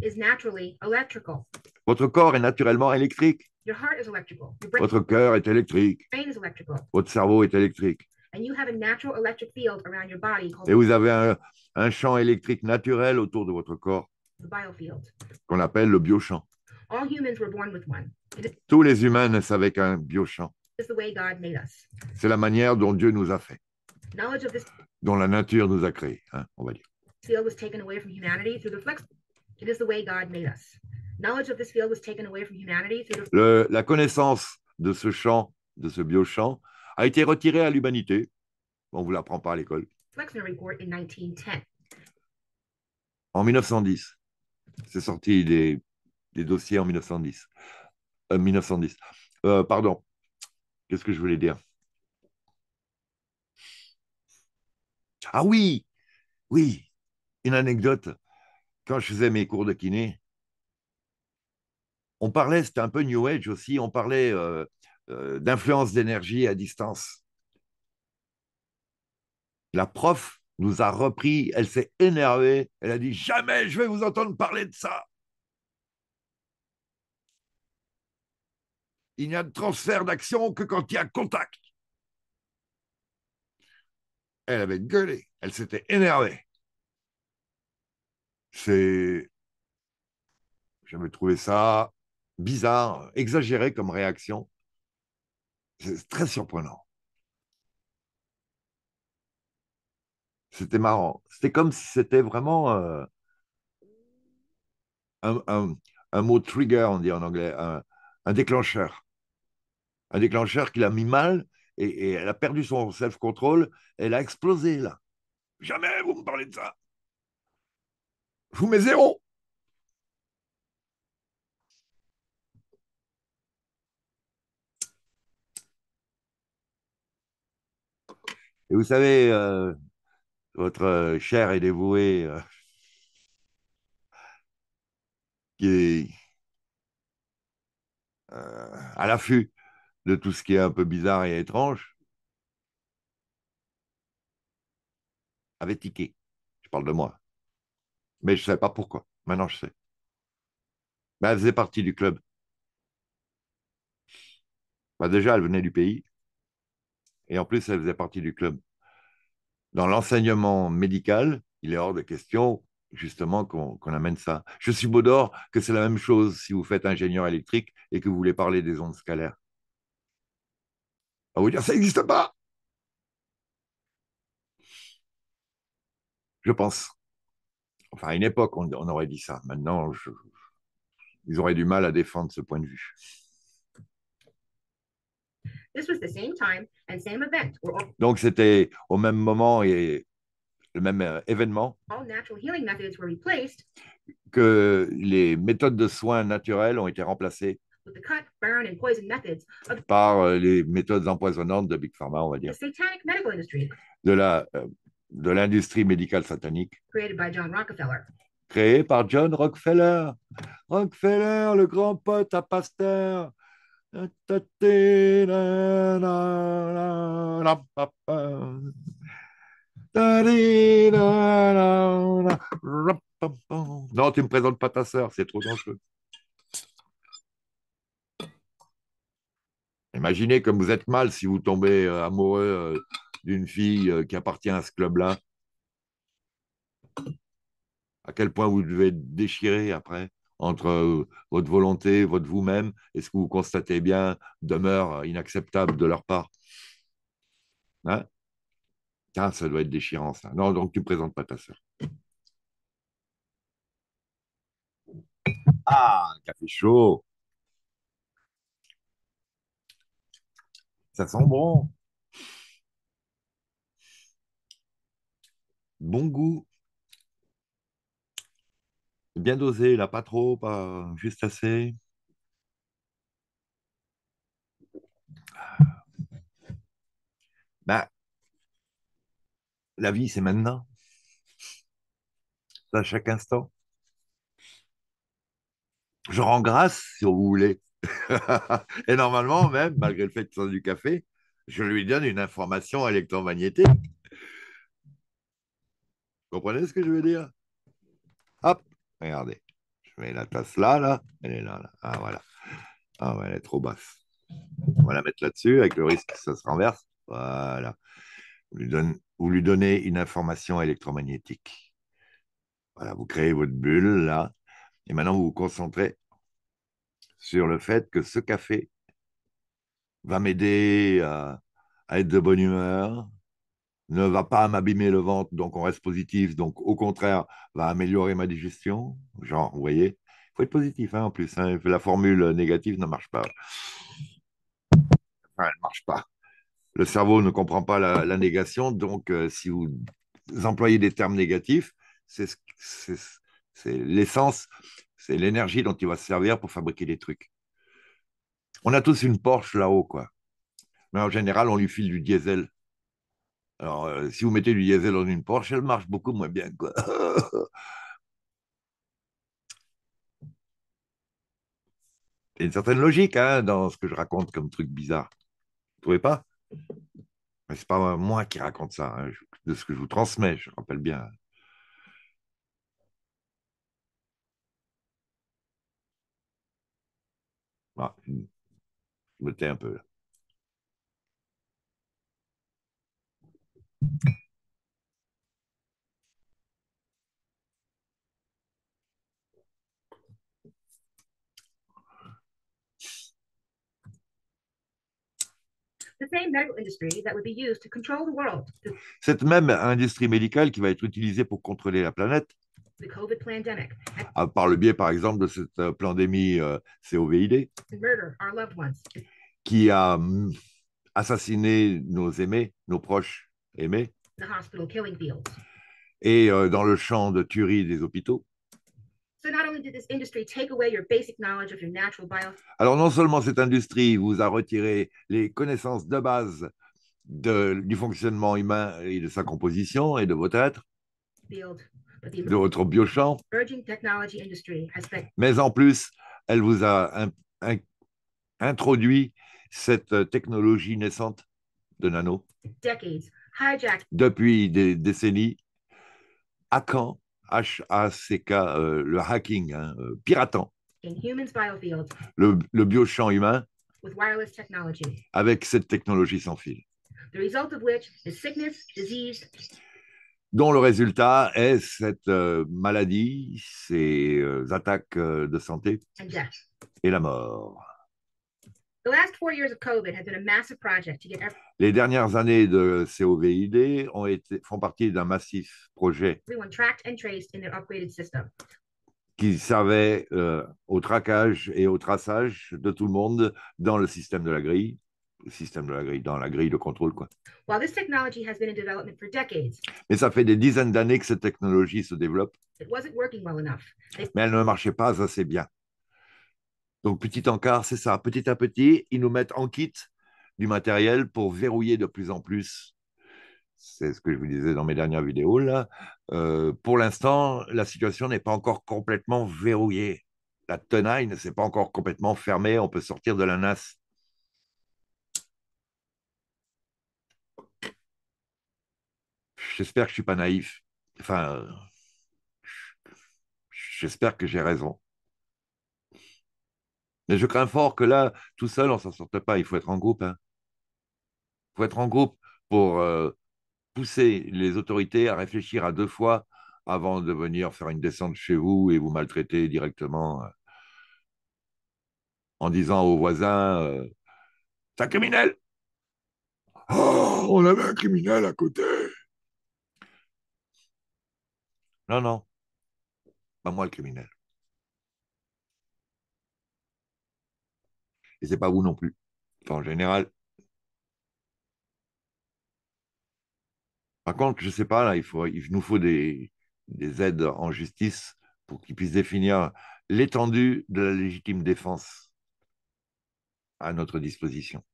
[SPEAKER 2] is naturally electrical.
[SPEAKER 1] Votre corps est naturellement électrique.
[SPEAKER 2] Your heart is electrical. Your brain,
[SPEAKER 1] Votre cœur est électrique.
[SPEAKER 2] brain is electrical.
[SPEAKER 1] Votre cerveau est électrique.
[SPEAKER 2] And you have a natural electric field around your body called
[SPEAKER 1] Et vous avez un, un champ électrique naturel autour de votre corps
[SPEAKER 2] the biofield.
[SPEAKER 1] qu'on appelle le biochamp.
[SPEAKER 2] All humans were born with one. It
[SPEAKER 1] Tous les humains naissent avec un biochamp.
[SPEAKER 2] is the way God made us.
[SPEAKER 1] C'est la manière dont Dieu nous a fait,
[SPEAKER 2] Knowledge of this
[SPEAKER 1] dont la nature nous a créés, hein, on va dire.
[SPEAKER 2] field was taken away from humanity through the flex. It is the way God made us. Knowledge of this field was taken away from humanity through the
[SPEAKER 1] Le- la connaissance de ce champ, de ce biochamp, a été retirée à l'humanité. On ne vous l'apprend pas à l'école.
[SPEAKER 2] Flexner Report in 1910.
[SPEAKER 1] En 1910. C'est sorti des, des dossiers en 1910. Euh, 1910. Euh, pardon. Qu'est-ce que je voulais dire? Ah oui, oui, une anecdote. Quand je faisais mes cours de kiné, on parlait, c'était un peu New Age aussi, on parlait euh, euh, d'influence d'énergie à distance. La prof nous a repris, elle s'est énervée, elle a dit jamais je vais vous entendre parler de ça. Il n'y a de transfert d'action que quand il y a contact. Elle avait gueulé, elle s'était énervée. C'est. J'avais trouvé ça bizarre, exagéré comme réaction. C'est très surprenant. C'était marrant. C'était comme si c'était vraiment euh, un, un- mot trigger, on dit en anglais, un, un déclencheur. Un déclencheur qui l'a mis mal et, et elle a perdu son self-control. Elle a explosé là. Jamais vous me parlez de ça. Je vous mets zéro. Et vous savez, euh, votre euh, cher et dévoué euh, qui est à l'affût de tout ce qui est un peu bizarre et étrange, avait tiqué. Je parle de moi. Mais je ne savais pas pourquoi. Maintenant, je sais. Mais elle faisait partie du club. Bah, déjà, elle venait du pays. Et en plus, elle faisait partie du club. Dans l'enseignement médical, il est hors de question, justement, qu'on amène ça. Je suis d'or que c'est la même chose si vous faites ingénieur électrique et que vous voulez parler des ondes scalaires. On va vous dire, ça n'existe pas. Je pense. Enfin, à une époque, on, aurait dit ça. Maintenant, ils auraient du mal à défendre ce point de vue.
[SPEAKER 2] This was the same time and same event
[SPEAKER 1] Donc, c'était au même moment et le même euh, événement
[SPEAKER 2] all natural healing methods were replaced
[SPEAKER 1] que les méthodes de soins naturels ont été remplacées
[SPEAKER 2] with the cut, burn, and poison methods of
[SPEAKER 1] par euh, les méthodes empoisonnantes de Big Pharma, on va
[SPEAKER 2] the
[SPEAKER 1] dire,
[SPEAKER 2] satanic medical industry
[SPEAKER 1] de la euh, de l'industrie médicale satanique,
[SPEAKER 2] created by John Rockefeller.
[SPEAKER 1] créée par John Rockefeller. Rockefeller, le grand pote à Pasteur. Non, tu ne me présentes pas ta sœur, c'est trop dangereux. Imaginez comme vous êtes mal si vous tombez euh, amoureux euh, d'une fille euh, qui appartient à ce club-là. À quel point vous devez être déchiré après? Entre votre volonté, votre vous-même, et ce que vous constatez bien demeure inacceptable de leur part. Hein? Ah, ça doit être déchirant, ça. Non, donc tu ne présentes pas ta sœur. Ah, café chaud. Ça sent bon. Bon goût. Bien dosé, là, pas trop, pas juste assez. Bah, la vie, c'est maintenant. À chaque instant. Je rends grâce, si vous voulez. Et normalement, même, malgré le fait que c'est du café, je lui donne une information électromagnétique. Vous comprenez ce que je veux dire? Regardez. Je mets la tasse là, là. Elle est là, là. Ah, voilà. Ah, elle est trop basse. On va la mettre là-dessus avec le risque que ça se renverse. Voilà. Vous lui, vous lui donnez une information électromagnétique. Voilà, vous créez votre bulle là. Et maintenant, vous vous concentrez sur le fait que ce café va m'aider à, être de bonne humeur, ne va pas m'abîmer le ventre, donc on reste positif, donc au contraire, va améliorer ma digestion. Genre, vous voyez, il faut être positif hein, en plus. Hein. la formule négative ne marche pas. Enfin, elle ne marche pas. Le cerveau ne comprend pas la, négation, donc euh, si vous employez des termes négatifs, c'est l'essence c'est l'énergie dont il va se servir pour fabriquer des trucs. On a tous une Porsche là-haut, quoi. Mais en général, on lui file du diesel. Alors, euh, si vous mettez du diesel dans une Porsche, elle marche beaucoup moins bien, quoi. Il y a une certaine logique hein, dans ce que je raconte comme truc bizarre. Vous trouvez pas? Mais c'est pas moi qui raconte ça, hein, de ce que je vous transmets, je rappelle bien. Ah, je me tais un peu là. Cette même industrie médicale qui va être utilisée pour contrôler la planète. Par le biais, par exemple, de cette euh, pandémie euh, COVID qui a mm, assassiné nos aimés, nos proches et euh, dans le champ de tuerie des hôpitaux? Alors non seulement cette industrie vous a retiré les connaissances de base de, du fonctionnement humain et de sa composition et de votre être, de votre biochamp. Mais en plus, elle vous a introduit cette technologie naissante de nano. Depuis des décennies, hackant, H-A-C-K, euh, le hacking, hein, euh, piratant. Le, le biochamp humain. Avec cette technologie sans fil. The result of which is sickness, disease, dont le résultat est cette euh, maladie, ces attaques de santé. Et la mort. Les dernières années de COVID ont été, font partie d'un massif projet qui servait au traquage et au traçage de tout le monde dans le système de la grille le système de la grille, dans la grille de contrôle. Quoi. While this technology has been in development for decades, Mais ça fait des dizaines d'années que cette technologie se développe. It wasn't working well enough. Mais elle ne marchait pas assez bien. Donc, petit encart, c'est ça. Petit à petit, ils nous mettent en kit du matériel pour verrouiller de plus en plus. C'est ce que je vous disais dans mes dernières vidéos. Là. Euh, pour l'instant, la situation n'est pas encore complètement verrouillée. La tenaille ne s'est pas encore complètement fermée. On peut sortir de la nasse. j'espère que je ne suis pas naïf. Enfin, J'espère que j'ai raison. Mais je crains fort que là, tout seul, on ne s'en sorte pas. Il faut être en groupe. Hein. Il faut être en groupe pour euh, pousser les autorités à réfléchir à deux fois avant de venir faire une descente chez vous et vous maltraiter directement euh, en disant aux voisins euh, C'est un criminel Oh, on avait un criminel à côté Non, non. Pas moi le criminel. Et c'est pas vous non plus. en général. Par contre, je sais pas, là, il, faut, il nous faut des, des aides en justice pour qu'ils puissent définir l'étendue de la légitime défense à notre disposition.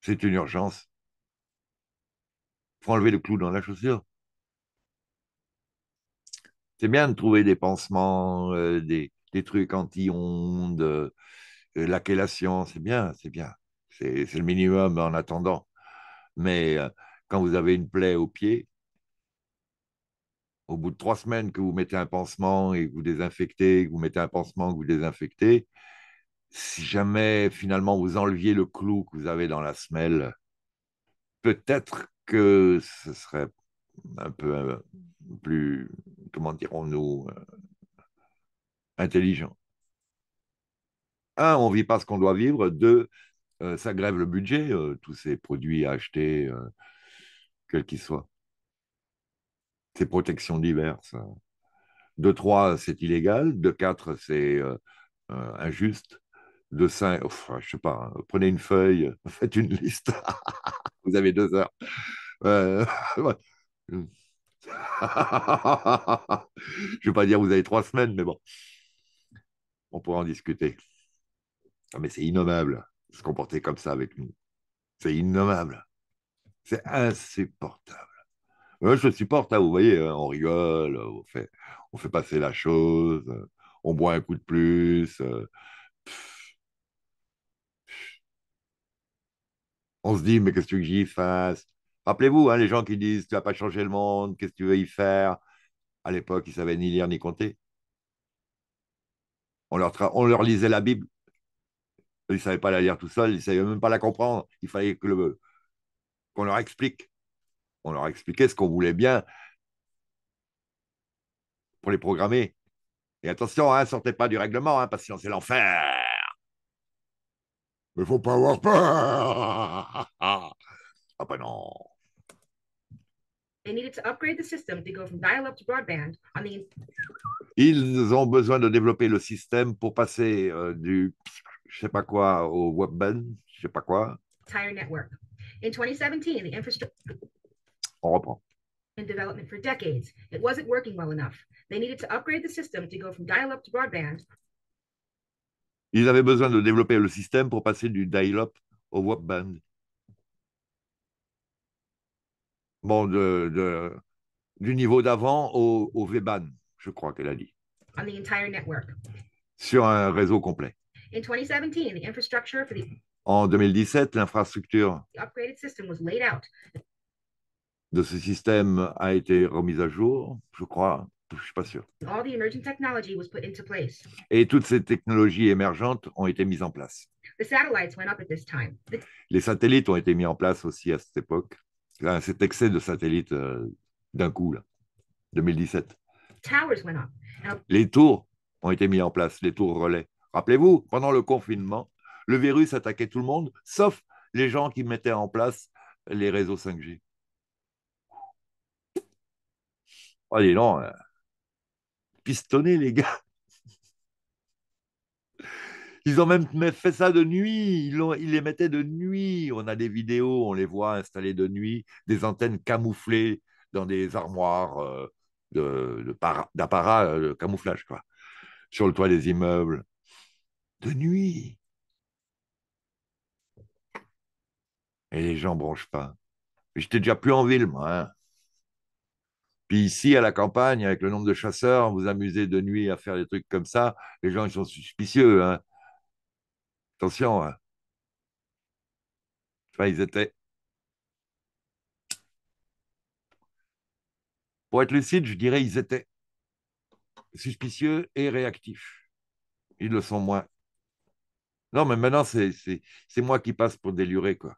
[SPEAKER 1] C'est une urgence. Il faut enlever le clou dans la chaussure. C'est bien de trouver des pansements, euh, des, trucs anti-ondes, euh, la c'est bien, c'est bien. C'est le minimum en attendant. Mais euh, quand vous avez une plaie au pied, au bout de trois semaines que vous mettez un pansement et que vous désinfectez, que vous mettez un pansement, que vous désinfectez, si jamais finalement vous enleviez le clou que vous avez dans la semelle, peut-être que ce serait un peu euh, plus, comment dirons-nous, euh, intelligent. Un, on ne vit pas ce qu'on doit vivre. Deux, euh, ça grève le budget, tous ces produits à acheter, quels qu'ils soient. Ces protections diverses. De trois, c'est illégal. De quatre, c'est injuste. De cinq, enfin, je sais pas, hein, prenez une feuille, faites une liste. Vous avez deux heures. je ne vais pas dire vous avez trois semaines, mais bon, on pourra en discuter. Ah, mais c'est innommable de se comporter comme ça avec nous. C'est innommable. C'est insupportable. je supporte, hein, vous voyez, hein, on rigole, on fait, on fait passer la chose, on boit un coup de plus. Euh, on se dit, mais qu'est-ce que j'y fasse? Rappelez-vous, hein, les gens qui disent tu vas pas changer le monde, qu'est-ce que tu veux y faire? À l'époque, ils savaient ni lire ni compter. On leur, on leur lisait la Bible. Ils ne savaient pas la lire tout seuls, ils ne savaient même pas la comprendre. Il fallait qu'on leur explique. On leur expliquait ce qu'on voulait bien pour les programmer. Et attention, hein, sortez pas du règlement, hein, parce que c'est l'enfer. Mais faut pas avoir peur. ah ben non. Ils ont besoin de développer le système pour passer euh, du je sais pas quoi au web je sais pas quoi.
[SPEAKER 2] Entire network. In 2017, the infrastructure
[SPEAKER 1] On reprend.
[SPEAKER 2] In development for decades, it wasn't working well enough. They needed to upgrade the system to go from dial-up to broadband.
[SPEAKER 1] Ils avaient besoin de développer le système pour passer du dial-up au web bon, de, de, du niveau d'avant au, au VBAN, je crois qu'elle a dit.
[SPEAKER 2] On the entire network.
[SPEAKER 1] Sur un réseau complet.
[SPEAKER 2] In 2017, the infrastructure for the
[SPEAKER 1] en 2017, l'infrastructure
[SPEAKER 2] upgraded system was laid out.
[SPEAKER 1] de ce système a été remise à jour, je crois. Je ne suis pas sûr.
[SPEAKER 2] All the emerging technology was put into place.
[SPEAKER 1] Et toutes ces technologies émergentes ont été mises en place.
[SPEAKER 2] The satellites went up at this time. The
[SPEAKER 1] Les satellites ont été mis en place aussi à cette époque. Là, cet excès de satellites euh, d'un coup, là, 2017.
[SPEAKER 2] towers went up. Now,
[SPEAKER 1] Les tours ont été mis en place, les tours relais. Rappelez-vous, pendant le confinement, le virus attaquait tout le monde, sauf les gens qui mettaient en place les réseaux 5G. Oh, dis donc, euh, pistonner les gars. Ils ont même fait ça de nuit. Ils, les mettaient de nuit. On a des vidéos, on les voit installés de nuit, des antennes camouflées dans des armoires euh, d'apparat de, de, camouflage, quoi, sur le toit des immeubles. De nuit. Et les gens bronchent pas. J'étais déjà plus en ville, moi. Hein. Puis ici, à la campagne, avec le nombre de chasseurs, vous amusez de nuit à faire des trucs comme ça, les gens ils sont suspicieux. Hein. Attention. Hein. Ils étaient. Pour être lucide, je dirais ils étaient suspicieux et réactifs. Ils le sont moins. Non, mais maintenant, c'est moi qui passe pour déluré, quoi.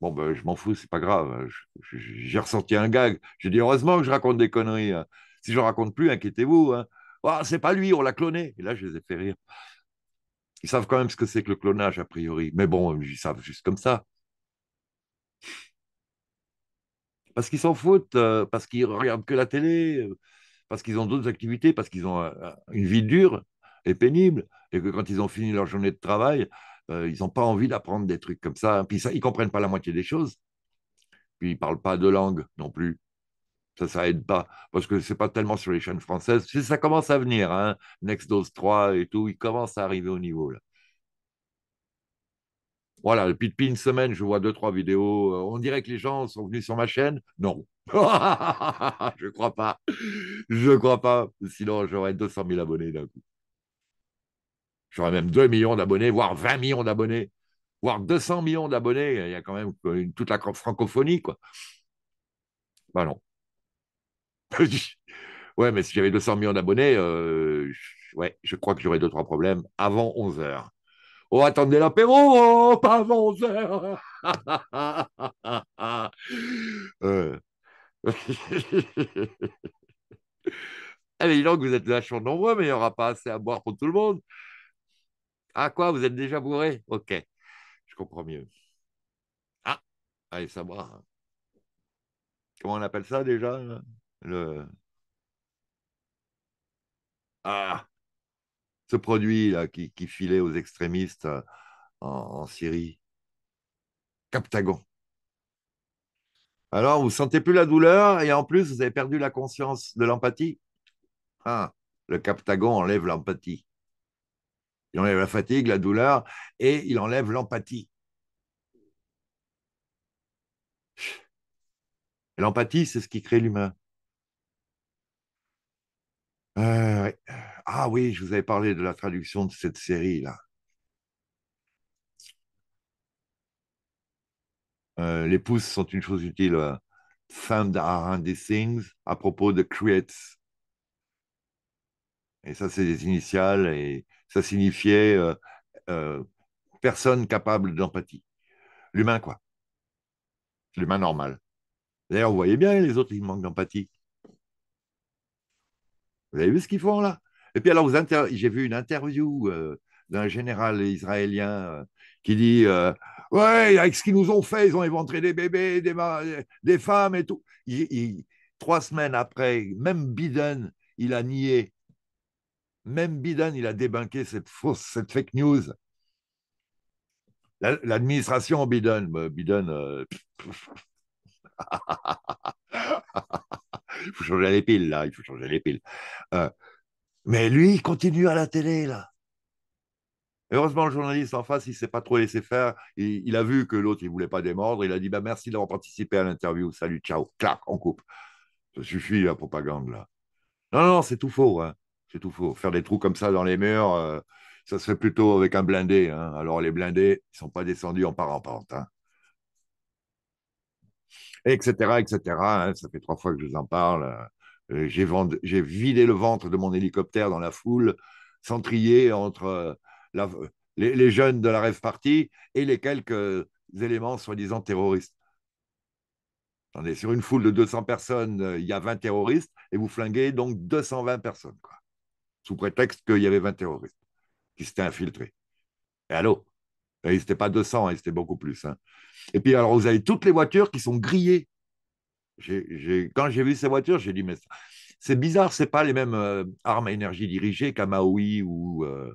[SPEAKER 1] Bon, ben, je m'en fous, c'est pas grave. J'ai ressenti un gag. J'ai dit, heureusement que je raconte des conneries. Hein. Si je raconte plus, inquiétez-vous. Hein. Oh, c'est pas lui, on l'a cloné. Et là, je les ai fait rire. Ils savent quand même ce que c'est que le clonage, a priori. Mais bon, ils savent juste comme ça. Parce qu'ils s'en foutent, euh, parce qu'ils regardent que la télé, euh, parce qu'ils ont d'autres activités, parce qu'ils ont une vie dure et pénible, et que quand ils ont fini leur journée de travail, euh, ils n'ont pas envie d'apprendre des trucs comme ça. Puis ça, ils comprennent pas la moitié des choses. Puis ils parlent pas de langue non plus. Ça, ça aide pas. Parce que c'est pas tellement sur les chaînes françaises. Ça commence à venir, hein. Nextdose 3 et tout, ils commencent à arriver au niveau, là. Voilà, depuis, une semaine, je vois deux, trois vidéos. On dirait que les gens sont venus sur ma chaîne. Non. je crois pas. Je crois pas. Sinon, j'aurais 200 000 abonnés d'un coup. J'aurais même 2 millions d'abonnés, voire 20 millions d'abonnés, voire 200 millions d'abonnés. Il y a quand même toute la francophonie, quoi. Ben non. Ouais, mais si j'avais 200 millions d'abonnés, euh, ouais, je crois que j'aurais deux, trois problèmes avant 11 heures. Oh, attendez l'apéro, oh, pas avant 11 heures. euh. Allez, donc vous êtes vachement nombreux, mais il n'y aura pas assez à boire pour tout le monde. Ah quoi, vous êtes déjà bourré? Ok, je comprends mieux. Ah, allez savoir. Comment on appelle ça déjà le... Ah, ce produit là qui, filait aux extrémistes euh, en, Syrie. Captagon. Alors, vous ne sentez plus la douleur et en plus, vous avez perdu la conscience de l'empathie. Ah, le Captagon enlève l'empathie. Il enlève la fatigue, la douleur et il enlève l'empathie. L'empathie, c'est ce qui crée l'humain. Euh, ah oui, je vous avais parlé de la traduction de cette série-là. Euh, les pouces sont une chose utile. Euh, des things à propos de creates. Et ça, c'est des initiales et ça signifiait personne capable d'empathie. L'humain, quoi. L'humain normal. D'ailleurs, vous voyez bien, les autres, ils manquent d'empathie. Vous avez vu ce qu'ils font là? Et puis alors, j'ai vu une interview euh, d'un général israélien euh, qui dit euh, Ouais, avec ce qu'ils nous ont fait, ils ont éventré des bébés, des, femmes et tout. trois semaines après, même Biden, il a nié. Même Biden, il a débunké cette fausse, cette fake news. L'administration Biden, bah, Biden, il faut changer les piles, là, il faut changer les piles. Euh, mais lui, il continue à la télé, là. Heureusement, le journaliste en face, il ne s'est pas trop laissé faire. Il, a vu que l'autre, il ne voulait pas démordre. Il a dit bah, Merci d'avoir participé à l'interview. Salut, ciao. Clac, on coupe. Ça suffit, la propagande, là. Non, non, c'est tout faux. Hein. C'est tout faux. Faire des trous comme ça dans les murs, euh, ça se fait plutôt avec un blindé. Hein. Alors, les blindés, ils ne sont pas descendus en parapente. Hein etc., etc. Hein, ça fait trois fois que je vous en parle. Euh, j'ai vidé le ventre de mon hélicoptère dans la foule, centrier entre euh, les, jeunes de la rêve partie et les quelques éléments soi-disant terroristes. Attendez, sur une foule de 200 personnes, euh, il y a 20 terroristes et vous flinguez donc 220 personnes, quoi, sous prétexte qu'il y avait 20 terroristes qui s'étaient infiltrés. Et allô? Ils n'étaient pas 200, ils étaient beaucoup plus. Hein. Et puis, alors, vous avez toutes les voitures qui sont grillées. quand j'ai vu ces voitures, j'ai dit, mais c'est bizarre, ce n'est pas les mêmes euh, armes à énergie dirigée qu'à Maui ou euh,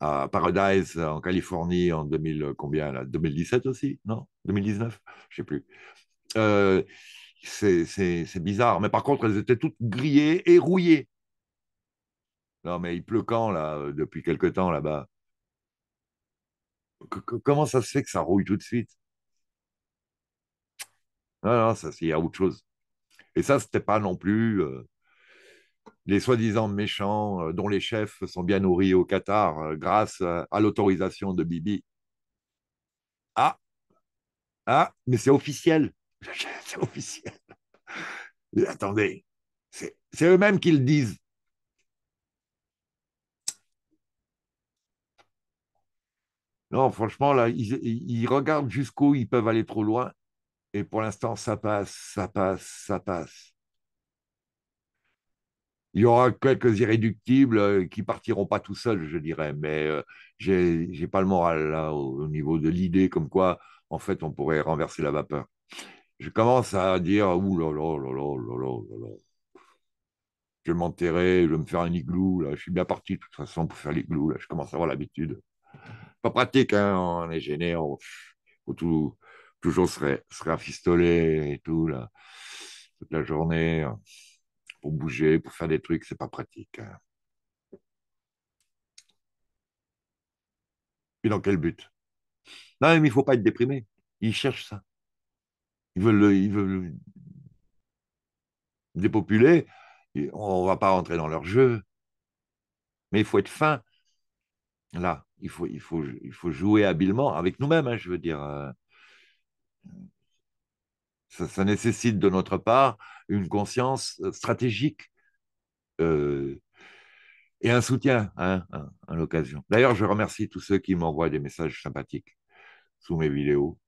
[SPEAKER 1] à Paradise en Californie en 2000, combien, là, 2017 aussi Non 2019 Je sais plus. Euh, c'est bizarre. Mais par contre, elles étaient toutes grillées et rouillées. Non, mais il pleut quand, là, depuis quelque temps, là-bas? Comment ça se fait que ça rouille tout de suite? Non, non, ça, il y a autre chose. Et ça, c'était pas non plus euh, les soi-disant méchants euh, dont les chefs sont bien nourris au Qatar euh, grâce à l'autorisation de Bibi. Ah, ah, mais c'est officiel. c'est officiel. Attendez, c'est eux-mêmes qui le disent. Non, franchement, là, ils, ils regardent jusqu'où ils peuvent aller trop loin. Et pour l'instant, ça passe, ça passe, ça passe. Il y aura quelques irréductibles euh, qui partiront pas tout seuls, je dirais, mais euh, j'ai pas le moral là au, niveau de l'idée comme quoi, en fait, on pourrait renverser la vapeur. Je commence à dire, ouh là là là là là là Je vais m'enterrer, je vais me faire un igloo, là. Je suis bien parti de toute façon pour faire l'igloo, là. Je commence à avoir l'habitude. Pas pratique, hein, on est gêné, on faut tout, toujours se, ré, se rafistoler et tout, là, toute la journée pour bouger, pour faire des trucs, c'est pas pratique. Hein. Et dans quel but? Non, mais il faut pas être déprimé. Ils cherchent ça. Ils veulent, ils veulent dépopuler. On va pas rentrer dans leur jeu. Mais il faut être fin. Là, il faut, il faut, il faut jouer habilement avec nous-mêmes, hein, je veux dire. Ça, nécessite de notre part une conscience euh, stratégique euh, et un soutien hein, à, l'occasion. D'ailleurs, je remercie tous ceux qui m'envoient des messages sympathiques sous mes vidéos.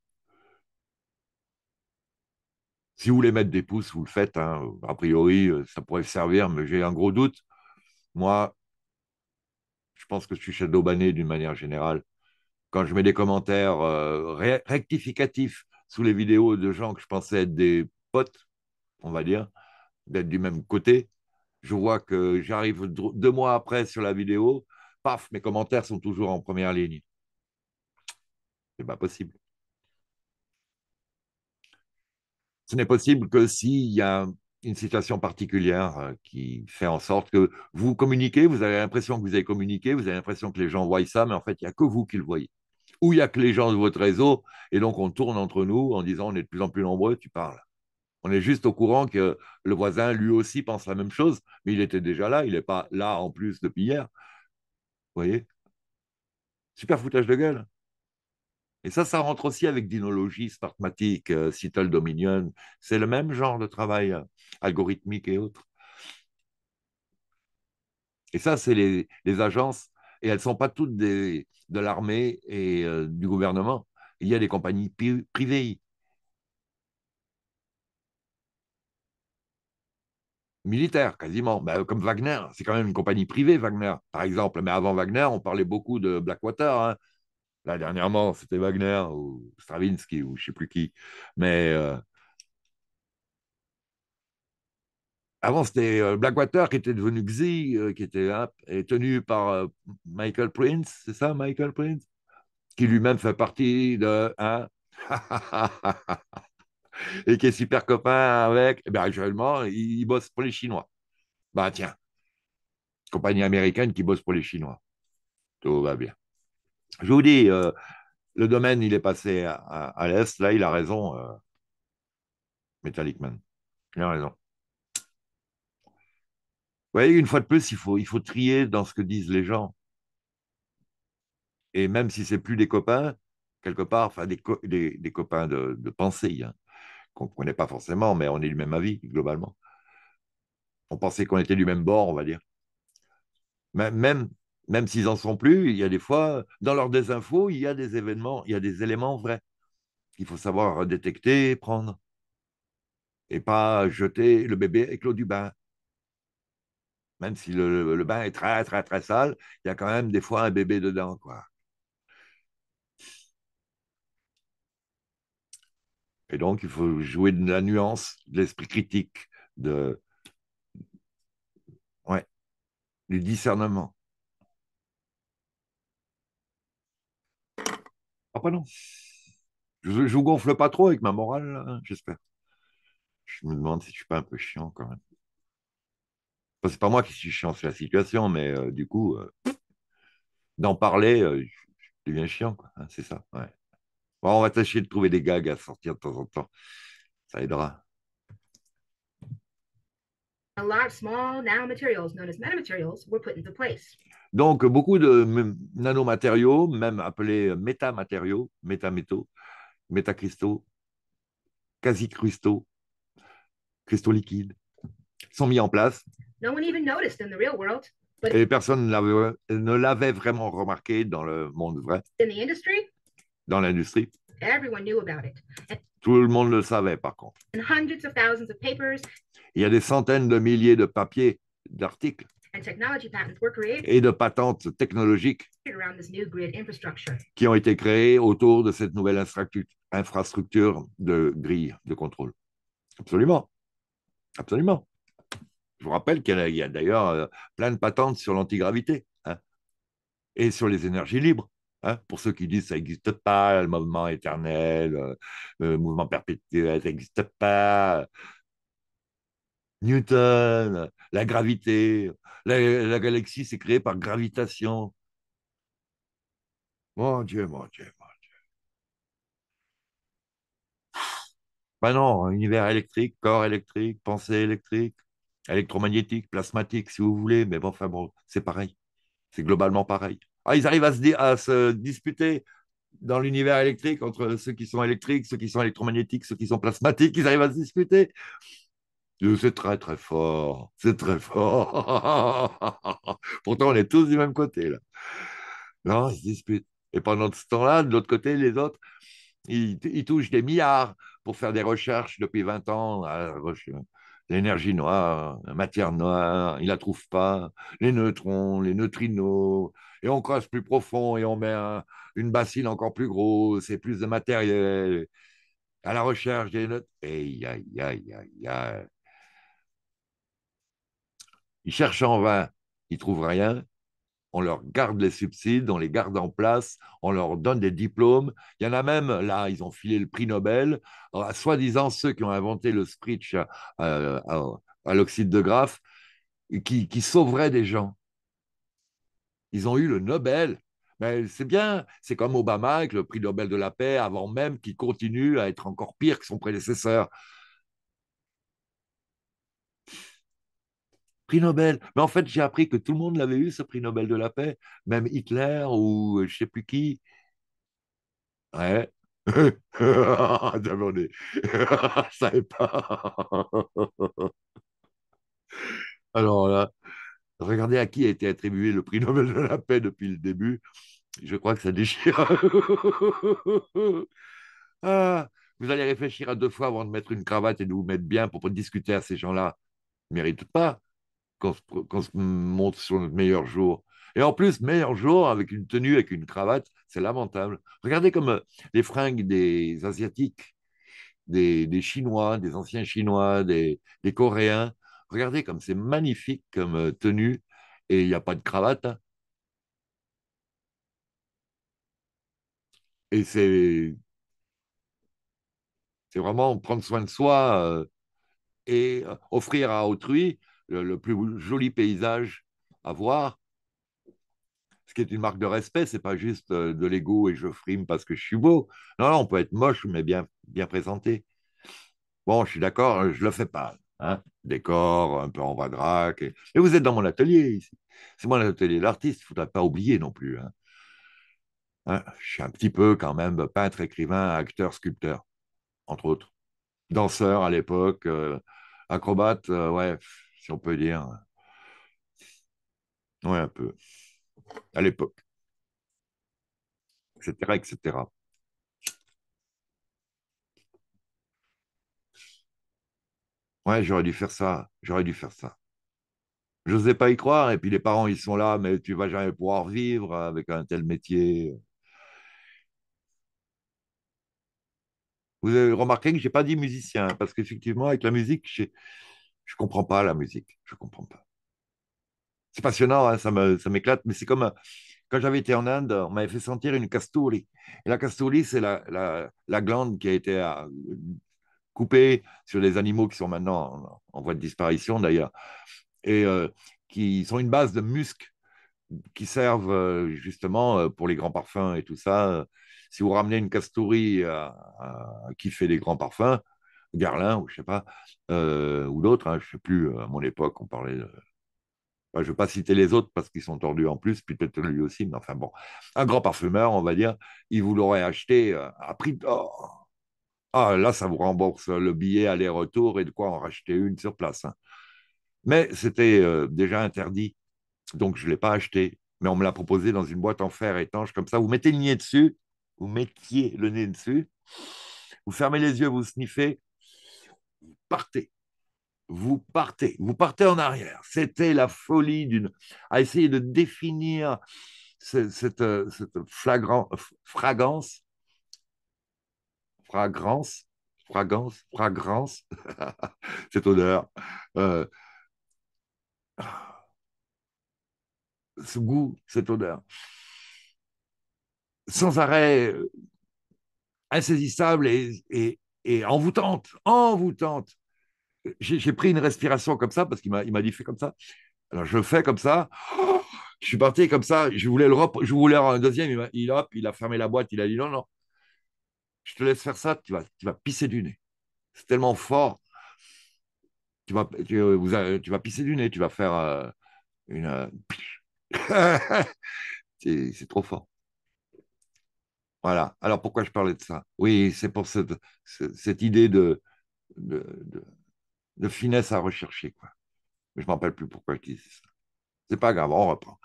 [SPEAKER 1] Si vous voulez mettre des pouces, vous le faites. Hein. A priori, euh, ça pourrait servir, mais j'ai un gros doute. Moi, je pense que je suis shadowbanné d'une manière générale. Quand je mets des commentaires rectificatifs sous les vidéos de gens que je pensais être des potes, on va dire, d'être du même côté. Je vois que j'arrive deux mois après sur la vidéo, paf, mes commentaires sont toujours en première ligne. C'est pas possible. Ce n'est possible que s'il y a une situation particulière euh, qui fait en sorte que vous communiquez, vous avez l'impression que vous avez communiqué, vous avez l'impression que les gens voient ça, mais en fait, il n'y a que vous qui le voyez où il n'y a que les gens de votre réseau, et donc on tourne entre nous en disant on est de plus en plus nombreux, tu parles. On est juste au courant que le voisin, lui aussi, pense la même chose, mais il était déjà là, il n'est pas là en plus depuis hier. Vous voyez? Super foutage de gueule. Et ça, ça rentre aussi avec Dinologie, Smartmatic, euh, Dominion. C'est le même genre de travail euh, algorithmique et autres. Et ça, c'est les agences et elles ne sont pas toutes de l'armée et euh, du gouvernement. Il y a des compagnies privées. Militaires, quasiment. Ben, comme Wagner, c'est quand même une compagnie privée, Wagner, par exemple. Mais avant Wagner, on parlait beaucoup de Blackwater. Hein. Là, dernièrement, c'était Wagner ou Stravinsky ou je ne sais plus qui. Mais euh, Avant, c'était euh, Blackwater qui était devenu Xi, euh, qui était hein, tenu par euh, Michael Prince, c'est ça, Michael Prince? Qui lui-même fait partie de. Hein? Et qui est super copain avec. Eh bien, actuellement, il, bosse pour les Chinois. Bah, tiens, compagnie américaine qui bosse pour les Chinois. Tout va bien. Je vous dis, le domaine, il est passé à, l'Est. Là, il a raison, Metallic Man. Il a raison voyez, une fois de plus, il faut, trier dans ce que disent les gens. Et même si c'est plus des copains, quelque part, enfin des, copains de, pensée, hein, qu'on ne connaît pas forcément, mais on est du même avis, globalement. On pensait qu'on était du même bord, on va dire. Même, même s'ils n'en sont plus, il y a des fois, dans leur désinfo, il y a des événements, il y a des éléments vrais qu'il faut savoir détecter prendre. Et pas jeter le bébé avec l'eau du bain. Même si le, bain est très, très, très sale, il y a quand même des fois un bébé dedans, quoi. Et donc, il faut jouer de la nuance, de l'esprit critique, de, ouais, du discernement. Après, non. Je ne vous gonfle pas trop avec ma morale, hein, j'espère. Je me demande si je suis pas un peu chiant quand même c'est pas moi qui suis chiant sur la situation, mais euh, du coup, euh, d'en parler, euh, je deviens chiant, hein, c'est ça. on va tâcher de trouver des gags à sortir de temps en temps. Ça aidera. Donc, beaucoup de nanomatériaux, même appelés métamatériaux, métamétaux, métacristaux, quasi-cristaux, cristaux liquides, sont mis en place.
[SPEAKER 2] No one even noticed in the real world, but
[SPEAKER 1] Et personne ne l'avait- vraiment remarqué dans le monde vrai,
[SPEAKER 2] in the industry,
[SPEAKER 1] dans l'industrie.
[SPEAKER 2] everyone knew about it. And,
[SPEAKER 1] Tout le monde le savait, par contre.
[SPEAKER 2] and hundreds of thousands of papers
[SPEAKER 1] Il y a des centaines de milliers de papiers, d'articles
[SPEAKER 2] and technology patents were created
[SPEAKER 1] et de patentes technologiques
[SPEAKER 2] around this new grid infrastructure.
[SPEAKER 1] qui ont été créés autour de cette nouvelle infrastructure de grille de contrôle. Absolument. Absolument. Je vous rappelle qu'il y a, d'ailleurs euh, plein de patentes sur l'antigravité hein, et sur les énergies libres. hein. pour ceux qui disent que ça n'existe pas, le mouvement éternel, euh, le mouvement perpétuel, ça n'existe pas. Newton, la gravité, la, la galaxie s'est créée par gravitation. Mon Dieu, mon Dieu, mon Dieu. Ben non, univers électrique, corps électrique, pensée électrique, électromagnétique, plasmatique, si vous voulez, mais bon, enfin bon, c'est pareil. C'est globalement pareil. Ah, ils arrivent à se, disputer dans l'univers électrique entre ceux qui sont électriques, ceux qui sont électromagnétiques, ceux qui sont plasmatiques, ils arrivent à se disputer. Euh, C'est très, très fort. C'est très fort. Pourtant, on est tous du même côté, là. Non, ils se disputent. Et pendant ce temps-là, de l'autre côté, les autres, ils, ils touchent des milliards pour faire des recherches depuis 20 ans. L'énergie noire, la matière noire, ils ne la trouvent pas. Les neutrons, les neutrinos. Et on creuse plus profond et on met un- une bassine encore plus grosse et plus de matériel à la recherche des neutrons. Aïe, aïe, aïe, aïe, aïe. Ils cherchent en vain, ils trouvent rien. On leur garde les subsides, on les garde en place, on leur donne des diplômes. Il y en a même, là, ils ont filé le prix Nobel, soi-disant ceux qui ont inventé le scritch à, à- à l'oxyde de graphe, qui, qui sauveraient des gens. Ils ont eu le Nobel. Mais c'est bien, c'est comme Obama avec le prix Nobel de la paix, avant même qu'il continue à être encore pire que son prédécesseur. Prix Nobel. Mais en fait, j'ai appris que tout le monde l'avait eu, ce prix Nobel de la paix, même Hitler ou euh, je sais plus qui. Ouais. Demandez. Je savais pas. Alors là, regardez à qui a été attribué le prix Nobel de la paix depuis le début. Je crois que ça déchire. Ah, vous allez réfléchir à deux fois avant de mettre une cravate et de vous mettre bien pour discuter à ces gens-là. Ils ne méritent pas qu'on se, qu'on se monte sur notre meilleur jour. Et en plus, meilleur jour avec une tenue, avec une cravate, c'est lamentable. Regardez comme euh, les fringues des Asiatiques, des, Chinois, des anciens Chinois, des, Coréens. Regardez comme c'est magnifique comme euh, tenue et il n'y a pas de cravate. hein. Et c'est c'est vraiment prendre soin de soi euh, et offrir à autrui le, plus joli paysage à voir. Ce qui est une marque de respect, c'est pas juste euh, de l'ego et je frime parce que je suis beau. Non, non, on peut être moche, mais bien, bien présenté. Bon, je suis d'accord, euh, je le fais pas. Hein Décor, un peu en vadrac. Et... et vous êtes dans mon atelier ici. C'est mon atelier d'artiste, il ne faudrait pas oublier non plus. Hein. Hein, je suis un petit peu quand même peintre, écrivain, acteur, sculpteur, entre autres. Danseur à l'époque, euh, acrobate, euh, ouais, si on peut dire. Ouais, un peu. À l'époque. Etc., etc. Ouais, j'aurais dû faire ça. J'aurais dû faire ça. Je n'osais pas y croire. Et puis les parents, ils sont là, mais tu vas jamais pouvoir vivre avec un tel métier. Vous avez remarqué que j'ai pas dit musicien, parce qu'effectivement, avec la musique, j'ai- je comprends pas la musique. Je comprends pas. C'est passionnant, hein, ça m'éclate, mais c'est comme euh, quand j'avais été en Inde, on m'avait fait sentir une castouri. Et la castouri, c'est la, la, la glande qui a été euh, coupée sur des animaux qui sont maintenant en, voie de disparition d'ailleurs, et euh, qui sont une base de musc qui servent justement pour les grands parfums et tout ça. Si vous ramenez une castouri qui fait des grands parfums, Guerlain ou je sais pas, euh, ou d'autres, hein, je sais plus, à mon époque, on parlait de... Je ne vais pas citer les autres parce qu'ils sont tordus en plus, puis peut-être lui aussi, mais enfin bon, un grand parfumeur, on va dire, il vous l'aurait acheté euh, à prix d'or. Ah, là, ça vous rembourse le billet aller-retour et de quoi en racheter une sur place. hein. Mais c'était euh, déjà interdit, donc je ne l'ai pas acheté. Mais on me l'a proposé dans une boîte en fer étanche comme ça. Vous mettez le nez dessus, vous mettiez le nez dessus, vous fermez les yeux, vous sniffez, partez. Vous partez, vous partez en arrière. C'était la folie d'une. à essayer de définir ce- cette, euh, cette flagrant, fragrance, fragrance, fragrance, fragrance, cette odeur, euh, ce goût, cette odeur, sans arrêt euh, insaisissable et, et envoûtante, envoûtante. J'ai pris une respiration comme ça parce qu'il m'a dit fais comme ça. Alors je fais comme ça. Oh, je suis parti comme ça. Je voulais le rep- je voulais un deuxième. Il, il, hop, il a fermé la boîte. Il a dit non non. Je te laisse faire ça. Tu vas tu vas pisser du nez. C'est tellement fort. Tu vas tu, a- tu vas pisser du nez. Tu vas faire euh, une. euh, c'est trop fort. Voilà. Alors pourquoi je parlais de ça? Oui, c'est pour cette, ce- cette idée de, de, finesse à rechercher. Quoi. Je ne me rappelle plus pourquoi je disais ça. C'est pas grave, on reprend.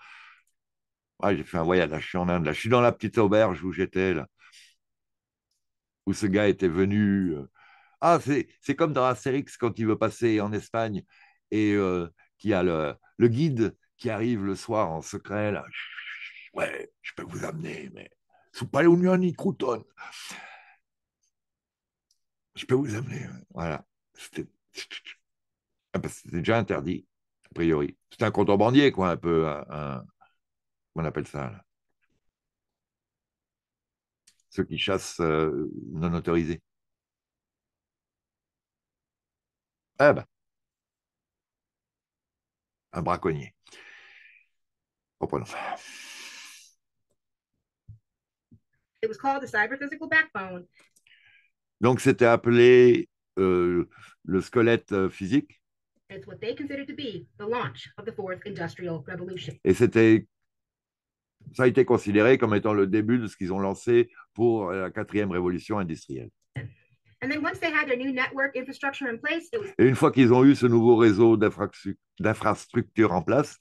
[SPEAKER 1] J'ai fait un voyage, là, je en Inde. Je suis dans la petite auberge où j'étais, où ce gars était venu. euh. Ah, c'est, comme dans Astérix quand il veut passer en Espagne et euh, qui a le, le guide qui arrive le soir en secret, là. Ouais, je peux vous amener, mais sous pas ni crouton. Je peux vous amener. Voilà. C'était ah, bah, déjà interdit, a priori. C'était un contrebandier, quoi, un peu. Un, un- on appelle ça. Ceux qui chassent euh, non autorisés. Ah ben, un braconnier. Reprenons.
[SPEAKER 2] It was called the cyber-physical backbone.
[SPEAKER 1] Donc, c'était appelé euh, le squelette euh, physique
[SPEAKER 2] It's what they considered to be the launch of the fourth industrial revolution.
[SPEAKER 1] et c'était, ça a été considéré comme étant le début de ce qu'ils ont lancé pour la quatrième révolution industrielle.
[SPEAKER 2] And then once they had their new network infrastructure in place, it was
[SPEAKER 1] Et une fois qu'ils ont eu ce nouveau réseau d'infrastru- d'infrastructures en place,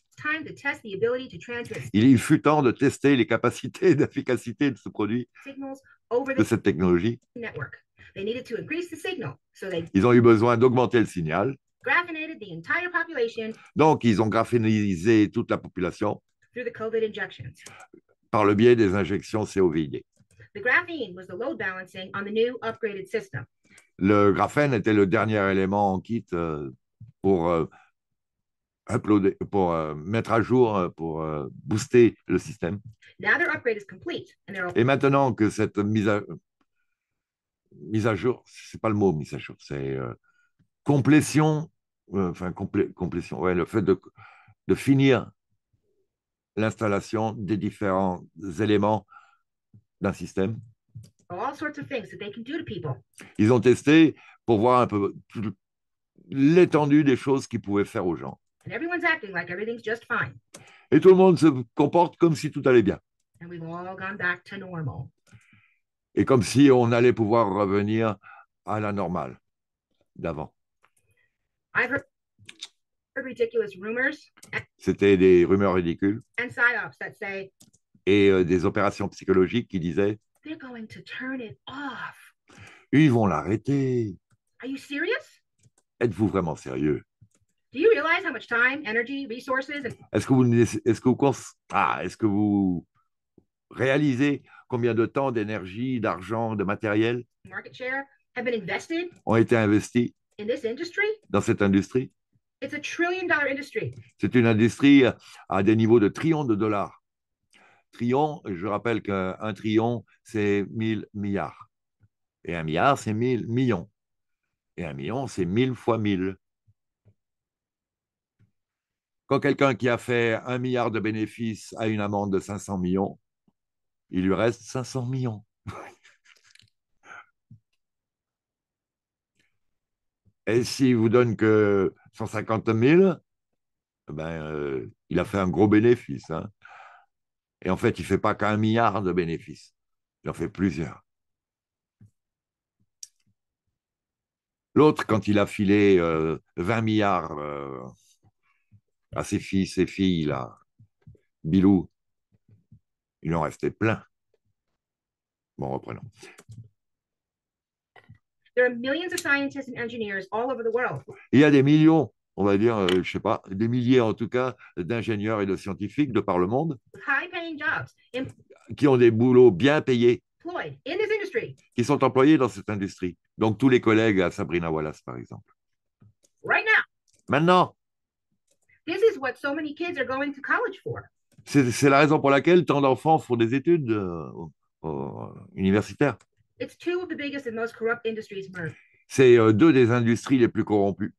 [SPEAKER 1] il, fut temps de tester les capacités d'efficacité de ce produit, de cette technologie. Ils ont eu besoin d'augmenter le signal. Donc, ils ont graphénisé toute la population par le biais des injections COVID.
[SPEAKER 2] The graphene was the load balancing on the new upgraded system.
[SPEAKER 1] Le graphène était le dernier élément en kit euh, pour, euh, uploader, pour euh, mettre à jour, euh, pour euh, booster le système.
[SPEAKER 2] Now their upgrade is complete, and they're
[SPEAKER 1] Et maintenant que cette mise à, mise à jour, c'est pas le mot mise à jour, c'est euh, complétion, enfin complé- complétion, ouais, le fait de, de finir l'installation des différents éléments d'un système.
[SPEAKER 2] all sorts of things that they can do to people.
[SPEAKER 1] Ils ont testé pour voir un peu l'étendue des choses qu'ils pouvaient faire aux gens.
[SPEAKER 2] And everyone's acting like everything's just fine.
[SPEAKER 1] Et tout le monde se comporte comme si tout allait bien.
[SPEAKER 2] And we've all gone back to normal.
[SPEAKER 1] Et comme si on allait pouvoir revenir à la normale d'avant.
[SPEAKER 2] I've heard heard ridiculous rumors
[SPEAKER 1] C'était des rumeurs ridicules
[SPEAKER 2] and psyops that say
[SPEAKER 1] et euh, des opérations psychologiques qui disaient
[SPEAKER 2] they're going to turn it off.
[SPEAKER 1] ils vont l'arrêter.
[SPEAKER 2] Are you serious?
[SPEAKER 1] Êtes-vous vraiment sérieux?
[SPEAKER 2] Do you realize how much time, energy, resources, and
[SPEAKER 1] Est-ce que vous est-ce que vous ah, est-ce que vous réalisez combien de temps, d'énergie, d'argent, de matériel
[SPEAKER 2] market share have been invested
[SPEAKER 1] ont été investis
[SPEAKER 2] in this industry?
[SPEAKER 1] dans cette industrie?
[SPEAKER 2] It's a trillion dollar industry.
[SPEAKER 1] C'est une industrie à des niveaux de trillions de dollars. Trillion, je rappelle qu'un trillion, c'est 1000 milliards. Et un milliard, c'est 1000 millions. Et un million, c'est 1000 fois 1000. Quand quelqu'un qui a fait un milliard de bénéfices a une amende de 500 millions, il lui reste 500 millions. Et s'il vous donne que 150 000, ben, euh, il a fait un gros bénéfice. hein. Et en fait, il ne fait pas qu'un milliard de bénéfices. Il en fait plusieurs. L'autre, quand il a filé euh, 20 milliards euh, à ses fils, ses filles, là, Bilou, il en restait plein. Bon, reprenons.
[SPEAKER 2] There are millions of scientists and engineers all over the world
[SPEAKER 1] Il y a des millions, on va dire, euh, je sais pas, des milliers en tout cas, d'ingénieurs et de scientifiques de par le monde qui ont des boulots bien payés,
[SPEAKER 2] employed in this industry
[SPEAKER 1] qui sont employés dans cette industrie. Donc tous les collègues à Sabrina Wallace, par exemple.
[SPEAKER 2] right now.
[SPEAKER 1] Maintenant,
[SPEAKER 2] This is what so many kids are going to college for.
[SPEAKER 1] c'est la raison pour laquelle tant d'enfants font des études euh, universitaires.
[SPEAKER 2] It's two of the biggest and most corrupt industries merged.
[SPEAKER 1] C'est euh, deux des industries les plus corrompues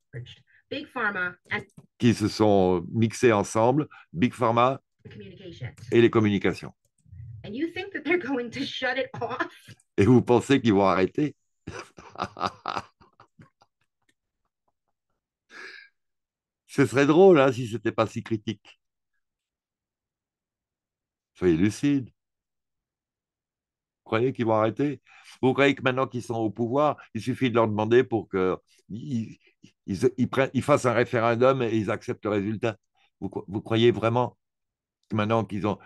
[SPEAKER 2] Big pharma and
[SPEAKER 1] qui se sont mixées ensemble, Big Pharma et les communications.
[SPEAKER 2] And you think that they're going to shut it off?
[SPEAKER 1] Et vous pensez qu'ils vont arrêter? Ce serait drôle hein, si ce n'était pas si critique. Soyez lucide. Vous croyez qu'ils vont arrêter Vous croyez que maintenant qu'ils sont au pouvoir, il suffit de leur demander pour qu'ils fassent un référendum et ils acceptent le résultat vous croyez vraiment que maintenant qu'ils ont...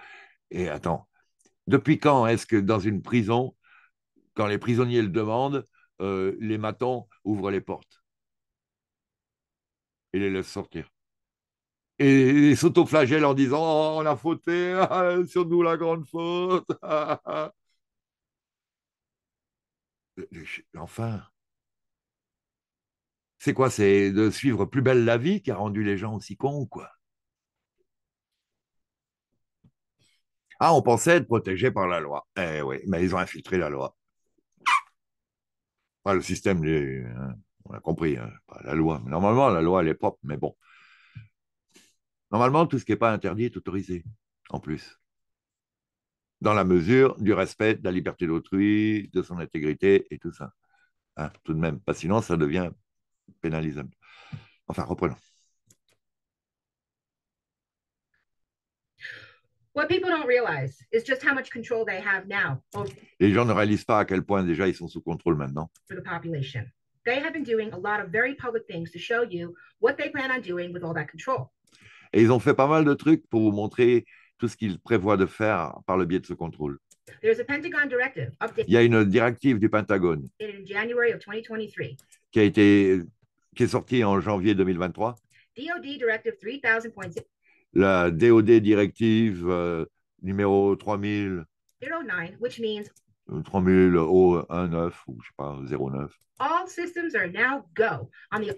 [SPEAKER 1] Et attends, depuis quand est-ce que dans une prison, quand les prisonniers le demandent, euh, les matons ouvrent les portes? Et les laissent sortir et, et s'autoflagellent en disant on a fauté, sur nous la grande faute. enfin, c'est quoi? C'est de suivre plus belle la vie qui a rendu les gens aussi cons, quoi. Ah, on pensait être protégé par la loi. Eh oui, mais ils ont infiltré la loi. Ah, le système, hein, on a compris, hein, pas la loi. Normalement, la loi, elle est propre, mais bon. Normalement, tout ce qui n'est pas interdit est autorisé, en plus. Dans la mesure du respect de la liberté d'autrui, de son intégrité et tout ça. Hein, tout de même, pas sinon ça devient pénalisable. Enfin, reprenons.
[SPEAKER 2] What people don't realize is just how much control they have now over
[SPEAKER 1] Les gens ne réalisent pas à quel point déjà ils sont sous contrôle maintenant.
[SPEAKER 2] the population. They have been doing a lot of very public things to show you what they plan on doing with all that control.
[SPEAKER 1] Et ils ont fait pas mal de trucs pour vous montrer tout ce qu'ils prévoient de faire par le biais de ce contrôle.
[SPEAKER 2] There's a Pentagon directive updated
[SPEAKER 1] Il y a une directive du Pentagone
[SPEAKER 2] in January of 2023.
[SPEAKER 1] qui a été qui est sortie en janvier 2023,
[SPEAKER 2] DoD Directive 3000.09,
[SPEAKER 1] la DOD directive euh, numéro 3000
[SPEAKER 2] which means
[SPEAKER 1] 3000 O19 ou je sais pas 09
[SPEAKER 2] all systems are now go on the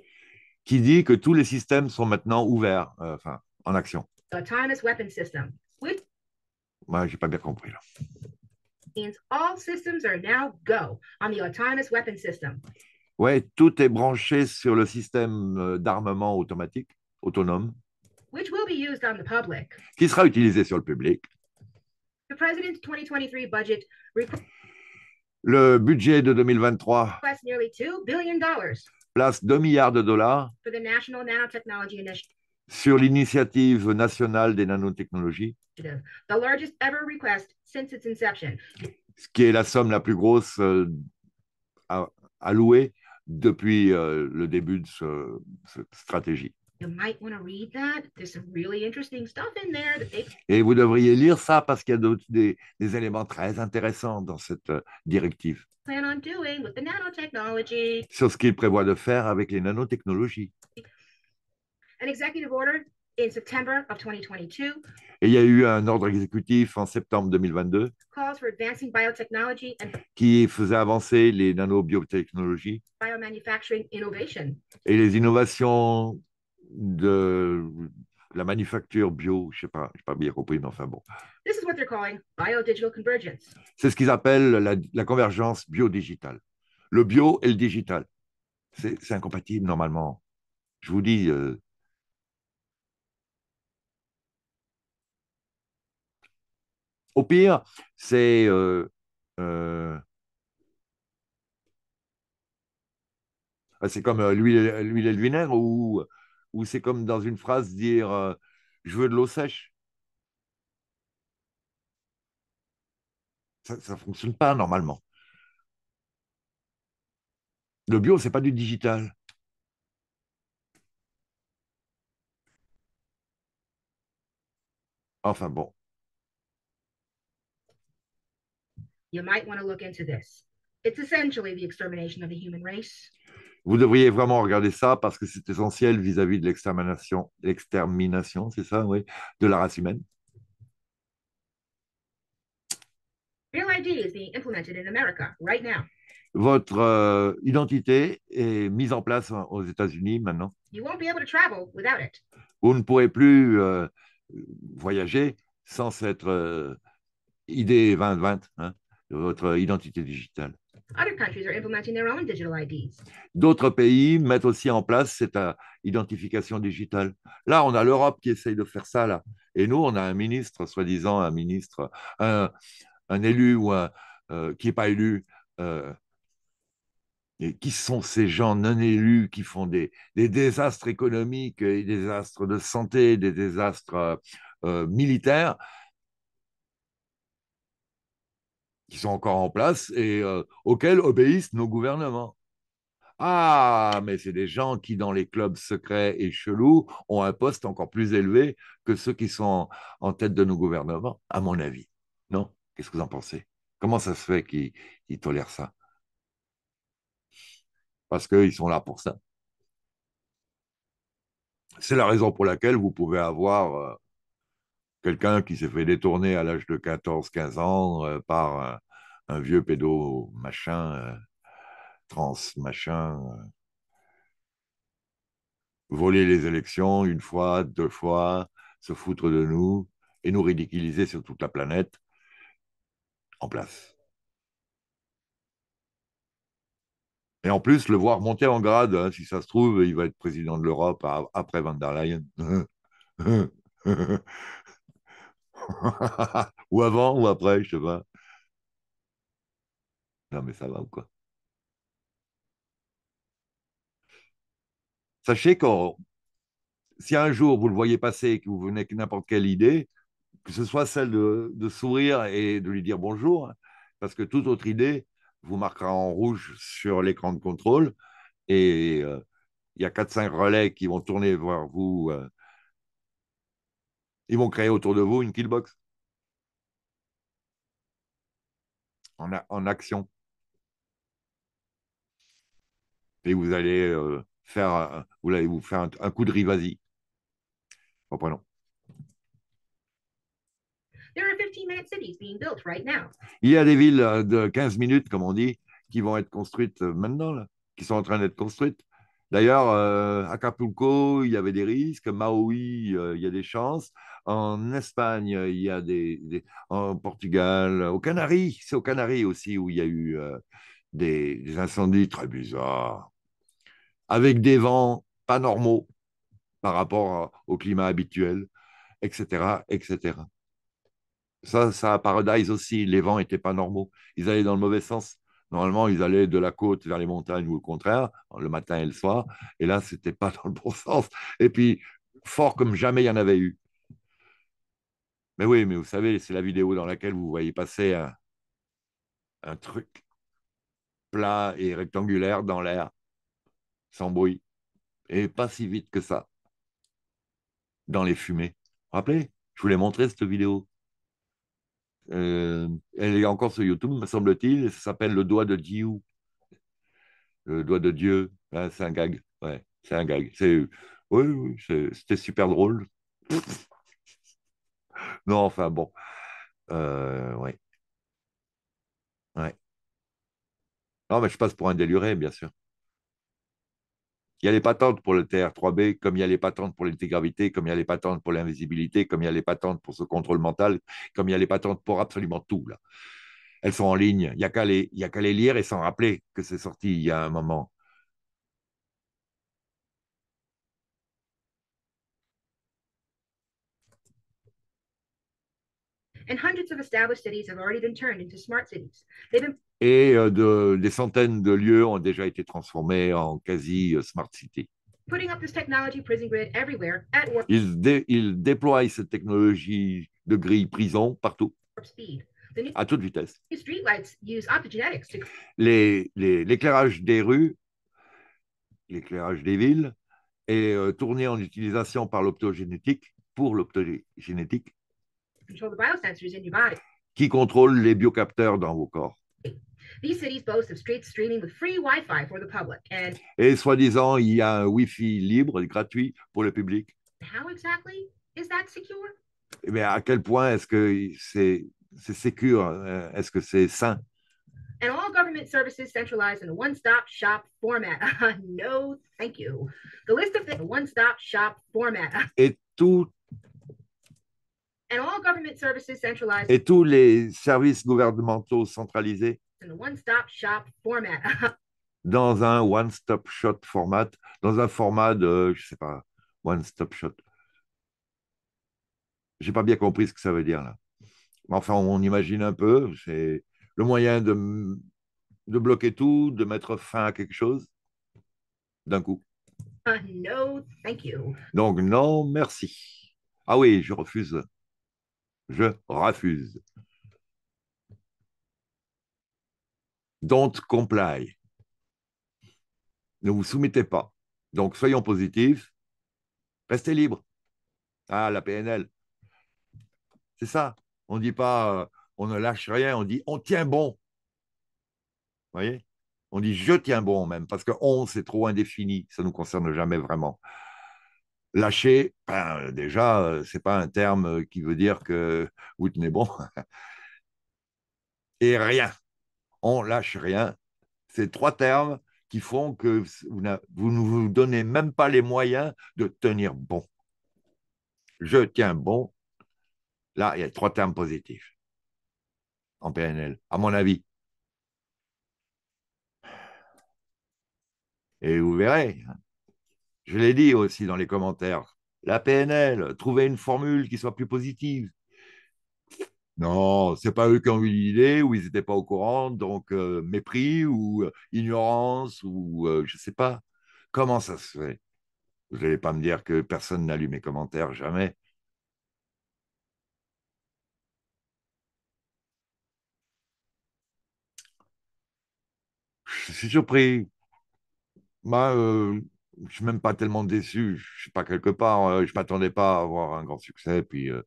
[SPEAKER 1] qui dit que tous les systèmes sont maintenant ouverts, euh, enfin en action.
[SPEAKER 2] autonomous weapon system, which
[SPEAKER 1] Moi, j'ai pas bien compris là.
[SPEAKER 2] means all systems are now go on the autonomous weapon system,
[SPEAKER 1] Ouais, tout est branché sur le système euh, d'armement automatique, autonome,
[SPEAKER 2] which will be used on the public.
[SPEAKER 1] qui sera utilisé sur le public.
[SPEAKER 2] The president's 2023 budget
[SPEAKER 1] Le budget de 2023
[SPEAKER 2] requests nearly $2 billion
[SPEAKER 1] place 2 milliards de dollars
[SPEAKER 2] for the National Nanotechnology Initiative,
[SPEAKER 1] sur l'initiative nationale des nanotechnologies,
[SPEAKER 2] the largest ever request since its inception.
[SPEAKER 1] ce qui est la somme la plus grosse euh, allouée depuis euh, le début de ce- cette stratégie.
[SPEAKER 2] You might want to read that. There's some really interesting stuff in there that they
[SPEAKER 1] Et vous devriez lire ça parce qu'il y a des, des éléments très intéressants dans cette euh, directive
[SPEAKER 2] plan on doing with the nanotechnology.
[SPEAKER 1] sur ce qu'ils prévoient de faire avec les nanotechnologies.
[SPEAKER 2] An executive order in September of 2022
[SPEAKER 1] Et il y a eu un ordre exécutif en septembre 2022
[SPEAKER 2] calls for advancing biotechnology and
[SPEAKER 1] qui faisait avancer les nanobiotechnologies
[SPEAKER 2] biomanufacturing innovation.
[SPEAKER 1] et les innovations de la manufacture bio. Je sais pas, je pas bien compris, mais enfin bon.
[SPEAKER 2] This is what they're calling biodigital convergence.
[SPEAKER 1] C'est ce qu'ils appellent la, la convergence bio-digitale. Le bio et le digital. C'est incompatible normalement. Je vous dis. euh, Au pire, c'est euh, euh, c'est comme l'huile et- l'huile et le vinaigre ou, ou c'est comme dans une phrase dire euh, je veux de l'eau sèche. Ça ne fonctionne pas normalement. Le bio, c'est pas du digital. Enfin bon.
[SPEAKER 2] You might want to look into this. It's essentially the extermination of the human race.
[SPEAKER 1] Vous devriez vraiment regarder ça parce que c'est essentiel vis-à-vis de l'extermination, l'extermination, c'est ça, oui, de la race humaine.
[SPEAKER 2] Real ID is being implemented in America right now.
[SPEAKER 1] Votre euh, identité est mise en place aux États-Unis maintenant.
[SPEAKER 2] You won't be able to travel without it.
[SPEAKER 1] Vous ne pourrez plus euh, voyager sans cette euh, ID 2020, hein, de votre identité digitale. D'autres pays mettent aussi en place cette euh, identification digitale. Là, on a l'Europe qui essaye de faire ça, là. Et nous, on a un ministre, soi-disant un ministre, un, élu ou un, euh, qui n'est pas élu. euh, et qui sont ces gens non élus qui font des, désastres économiques, des désastres de santé, des désastres militaires qui sont encore en place et euh, auxquels obéissent nos gouvernements. Ah, mais c'est des gens qui, dans les clubs secrets et chelous, ont un poste encore plus élevé que ceux qui sont en, tête de nos gouvernements, à mon avis. Non? Qu'est-ce que vous en pensez? Comment ça se fait qu'ils qu'ils tolèrent ça? Parce qu'ils sont là pour ça. C'est la raison pour laquelle vous pouvez avoir euh, quelqu'un qui s'est fait détourner à l'âge de 14-15 ans euh, par un, vieux pédo machin, euh, trans machin, euh, voler les élections une fois, deux fois, se foutre de nous et nous ridiculiser sur toute la planète en place. Et en plus, le voir monter en grade, hein, si ça se trouve, il va être président de l'Europe après Van der Leyen. ou avant ou après, je sais pas. Non, mais ça va ou quoi? Sachez que si un jour vous le voyez passer et que vous venez avec n'importe quelle idée, que ce soit celle de, sourire et de lui dire bonjour, parce que toute autre idée vous marquera en rouge sur l'écran de contrôle et euh, il y a 4-5 relais qui vont tourner vers vous. euh, ils vont créer autour de vous une killbox en, a- en action. Et vous allez euh, faire, un- vous allez vous faire un, un coup de rivasi. Reprenons.
[SPEAKER 2] There are 15-minute cities being built right now.
[SPEAKER 1] Il y a des villes euh, de 15 minutes, comme on dit, qui vont être construites euh, maintenant, là, qui sont en train d'être construites. D'ailleurs, euh, Acapulco, il y avait des risques. Maui, euh, il y a des chances. En Espagne, euh, il y a des, En Portugal, aux Canaries, c'est aux Canaries aussi où il y a eu euh, des, incendies très bizarres, avec des vents pas normaux par rapport au climat habituel, etc., etc. Ça, ça à Paradise aussi, les vents n'étaient pas normaux. Ils allaient dans le mauvais sens. Normalement, ils allaient de la côte vers les montagnes ou le contraire, le matin et le soir. Et là, c'était pas dans le bon sens. Et puis, fort comme jamais il y en avait eu. Mais oui, mais vous savez, c'est la vidéo dans laquelle vous voyez passer un, truc plat et rectangulaire dans l'air, sans bruit, et pas si vite que ça, dans les fumées. Vous vous rappelez? Je vous l'ai montré, cette vidéo. Euh, elle est encore sur YouTube, me semble-t-il, et ça s'appelle Le doigt de Dieu. Le doigt de Dieu. Ah, c'est un gag. Ouais, c'est un gag. C'est, oui, oui, c'était super drôle. Non, enfin bon. Euh. Non, mais je passe pour un déluré, bien sûr. Il y a les patentes pour le TR3B, comme il y a les patentes pour l'intégralité, comme il y a les patentes pour l'invisibilité, comme il y a les patentes pour ce contrôle mental, comme il y a les patentes pour absolument tout, là. Elles sont en ligne. Il n'y a qu'à les, les lire et s'en rappeler que c'est sorti il y a un moment.
[SPEAKER 2] And hundreds of established cities have already been turned into smart cities. They've been
[SPEAKER 1] Et de, des centaines de lieux ont déjà été transformés en quasi smart city.
[SPEAKER 2] putting up this technology prison grid everywhere at warp
[SPEAKER 1] Ils, dé- ils déploient cette technologie de grille prison partout, à toute vitesse. Les- les- L'éclairage des rues l'éclairage des villes, est euh, tourné en utilisation par l'optogénétique, pour l'optogénétique, qui contrôle les biocapteurs dans vos corps.
[SPEAKER 2] These cities boast of streets streaming with free Wi-Fi for the public. And
[SPEAKER 1] Et soi-disant, il y a un Wi-Fi libre, gratuit pour le public.
[SPEAKER 2] how exactly is that secure?
[SPEAKER 1] Mais à quel point est-ce que c'est c'est sécure euh, Est-ce que c'est sain?
[SPEAKER 2] And all government services centralized in a one-stop shop format. no, thank you. The list of the one-stop shop format.
[SPEAKER 1] Et tout
[SPEAKER 2] And all government services centralized
[SPEAKER 1] et tous les services gouvernementaux centralisés
[SPEAKER 2] in one-stop shop format.
[SPEAKER 1] dans un one-stop shot format, dans un format de, je sais pas, one-stop shot. J'ai pas bien compris ce que ça veut dire là. Mais enfin, on imagine un peu, c'est le moyen de, de bloquer tout, de mettre fin à quelque chose d'un coup.
[SPEAKER 2] no, thank you.
[SPEAKER 1] Donc, non, merci. Ah oui, je refuse. Je refuse. Don't comply. Ne vous soumettez pas. Donc, soyons positifs. Restez libres. Ah, la PNL. C'est ça. On ne dit pas euh, on ne lâche rien, on dit on tient bon. Vous voyez? On dit je tiens bon même, parce que on, c'est trop indéfini. Ça ne nous concerne jamais vraiment. Lâcher, ben, déjà, euh, c'est pas un terme qui veut dire que vous tenez bon. Et rien. On lâche rien. C'est trois termes qui font que vous, ne vous donnez même pas les moyens de tenir bon. Je tiens bon. Là, il y a trois termes positifs en PNL, à mon avis. Et vous verrez, je l'ai dit aussi dans les commentaires, la PNL, trouver une formule qui soit plus positive. Non, c'est pas eux qui ont eu l'idée ou ils n'étaient pas au courant, donc euh, mépris ou euh, ignorance ou euh, je sais pas. Comment ça se fait? Vous n'allez pas me dire que personne n'a lu mes commentaires, jamais. Je suis surpris. Je suis même pas tellement déçu. Je suis pas quelque part. euh, je m'attendais pas à avoir un grand succès. Puis, euh,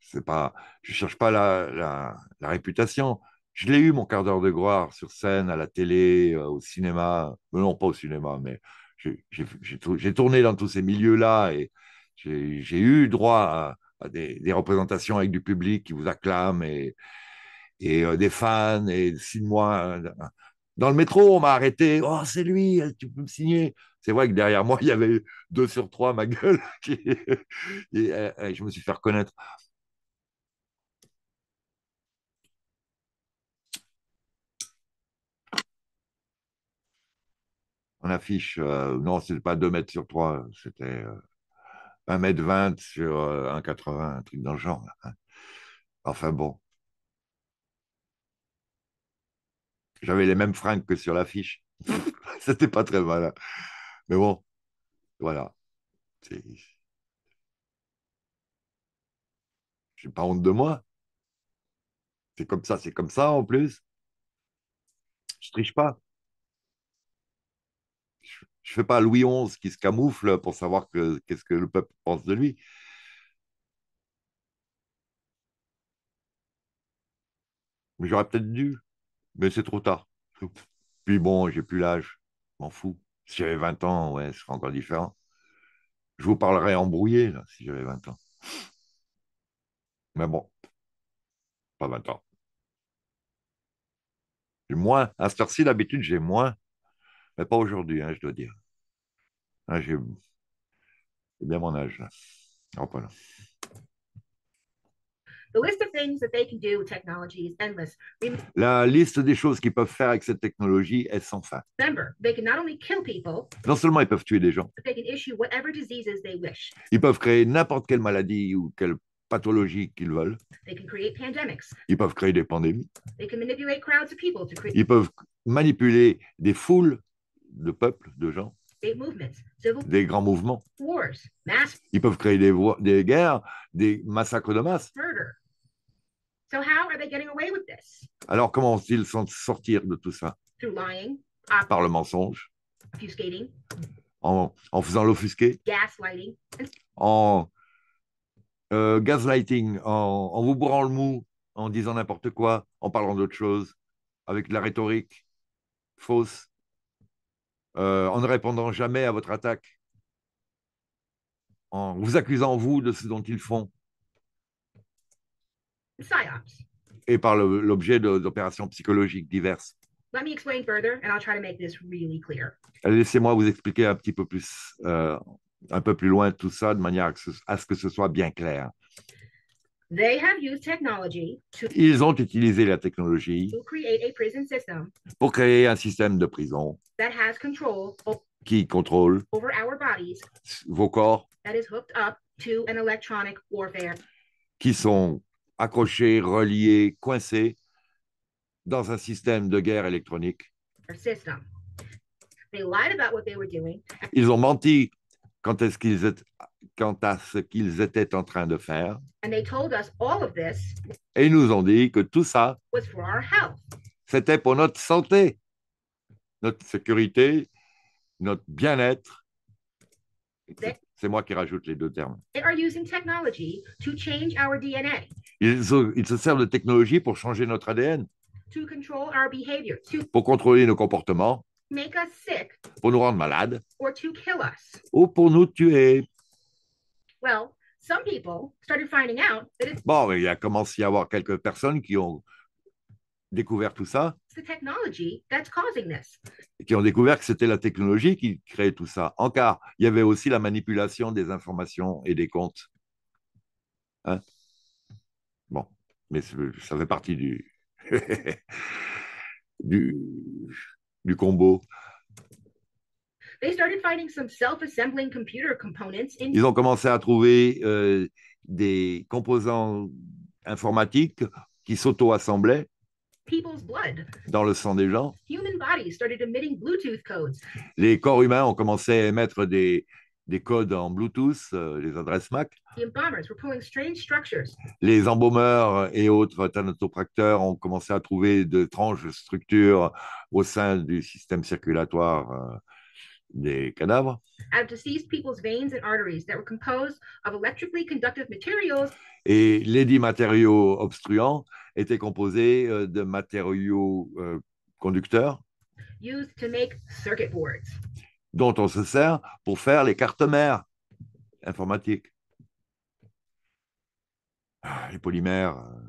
[SPEAKER 1] c'est pas. Je cherche pas la, la, réputation. Je l'ai eu mon quart d'heure de gloire sur scène, à la télé, euh, au cinéma. Euh, Non, pas au cinéma, mais j'ai j'ai- j'ai tou- j'ai tourné dans tous ces milieux-là et j'ai eu droit à, des, des représentations avec du public qui vous acclame et, et euh, des fans et signe-moi. euh, Dans le métro, on m'a arrêté. Oh, c'est lui, tu peux me signer. C'est vrai que derrière moi, il y avait deux sur trois, ma gueule. qui- euh, euh, je me suis fait reconnaître. On affiche, euh, non, c'était pas 2 mètres sur 3, c'était euh, 1 mètre 20 sur euh, 1,80, un truc dans le genre. hein. Enfin bon, j'avais les mêmes fringues que sur l'affiche. C'était pas très malin. Mais bon, voilà. J'ai pas honte de moi. C'est comme ça, c'est comme ça en plus. Je triche pas. Je, je fais pas Louis XI qui se camoufle pour savoir que qu'est-ce que le peuple pense de lui. Mais j'aurais peut-être dû, mais c'est trop tard. Puis bon, j'ai plus l'âge. M'en fous. Si j'avais 20 ans, ouais, ce serait encore différent. Je vous parlerais embrouillé, si j'avais 20 ans. Mais bon, pas 20 ans. J'ai moins. À cette heure-ci, d'habitude, j'ai moins. Mais pas aujourd'hui, hein, je dois dire. Hein, j'ai bien mon âge, là. Oh, pas La liste des choses qu'ils peuvent faire avec cette technologie est sans fin.
[SPEAKER 2] Remember, they can not only kill people,
[SPEAKER 1] Non seulement ils peuvent tuer des gens,
[SPEAKER 2] but they can issue whatever diseases they wish.
[SPEAKER 1] ils peuvent créer n'importe quelle maladie ou quelle pathologie qu'ils veulent,
[SPEAKER 2] They can create pandemics.
[SPEAKER 1] ils peuvent créer des pandémies,
[SPEAKER 2] They can manipulate crowds of people to create
[SPEAKER 1] ils peuvent manipuler des foules de peuples, de gens, des grands mouvements,
[SPEAKER 2] wars, mass
[SPEAKER 1] ils peuvent créer des, des guerres, des massacres de masse.
[SPEAKER 2] So how are they getting away with this?
[SPEAKER 1] Alors comment vont-ils s'en sortir de tout ça?
[SPEAKER 2] Through lying, op-
[SPEAKER 1] Par le mensonge,
[SPEAKER 2] obfuscating,
[SPEAKER 1] en, en faisant l'offusquer,
[SPEAKER 2] gaslighting,
[SPEAKER 1] en euh, gaslighting, en, en vous bourrant le mou, en disant n'importe quoi, en parlant d'autre chose, avec de la rhétorique fausse, euh, en ne répondant jamais à votre attaque, en vous accusant, vous, de ce dont ils font,
[SPEAKER 2] psyops.
[SPEAKER 1] et par l'objet d'opérations psychologiques diverses.
[SPEAKER 2] Let me explain further, and I'll try to make this really clear.
[SPEAKER 1] Laissez-moi vous expliquer un petit peu plus, euh, un peu plus loin tout ça, de manière à, ce, à ce que ce soit bien clair.
[SPEAKER 2] They have used technology to,
[SPEAKER 1] Ils ont utilisé la technologie
[SPEAKER 2] to create a prison system
[SPEAKER 1] pour créer un système de prison
[SPEAKER 2] that has control o-
[SPEAKER 1] qui contrôle
[SPEAKER 2] over our bodies
[SPEAKER 1] vos corps,
[SPEAKER 2] that is hooked up to an electronic warfare
[SPEAKER 1] qui sont accrochés, reliés, coincés dans un système de guerre électronique.
[SPEAKER 2] system. They lied about what they were doing
[SPEAKER 1] Ils ont menti quant à ce qu'ils étaient, quant à ce qu'ils étaient en train de faire
[SPEAKER 2] and they told us all of this
[SPEAKER 1] et ils nous ont dit que tout ça,
[SPEAKER 2] was for our health.
[SPEAKER 1] c'était pour notre santé, notre sécurité, notre bien-être. C'est moi qui rajoute les deux termes. Ils, se servent de technologie pour changer notre ADN,
[SPEAKER 2] to control our behavior, to
[SPEAKER 1] pour contrôler nos comportements,
[SPEAKER 2] make us sick,
[SPEAKER 1] pour nous rendre malades
[SPEAKER 2] or to kill us.
[SPEAKER 1] ou pour nous tuer.
[SPEAKER 2] Well, some people started finding out that it's
[SPEAKER 1] Bon, il y a commencé à y avoir quelques personnes qui ont découvert tout ça,
[SPEAKER 2] the technology that's causing this.
[SPEAKER 1] et qui ont découvert que c'était la technologie qui créait tout ça. En car, il y avait aussi la manipulation des informations et des comptes. Hein? Bon, mais ça fait partie du, du, du combo.
[SPEAKER 2] They started finding some self-assembling computer components in
[SPEAKER 1] Ils ont commencé à trouver euh, des composants informatiques qui s'auto-assemblaient
[SPEAKER 2] people's blood.
[SPEAKER 1] dans le sang des gens.
[SPEAKER 2] Human bodies started emitting Bluetooth codes.
[SPEAKER 1] Les corps humains ont commencé à émettre des, des codes en Bluetooth, euh, les adresses MAC.
[SPEAKER 2] The embalmers were pulling strange structures.
[SPEAKER 1] Les embaumeurs et autres thanatopracteurs ont commencé à trouver d'étranges structures au sein du système circulatoire euh, des cadavres.
[SPEAKER 2] out of deceased people's veins and arteries that were composed of electrically conductive materials
[SPEAKER 1] Et les dix matériaux obstruants étaient composés euh, de matériaux conducteurs
[SPEAKER 2] used to make circuit boards.
[SPEAKER 1] Dont on se sert pour faire les cartes mères informatiques. Ah, Les polymères. euh.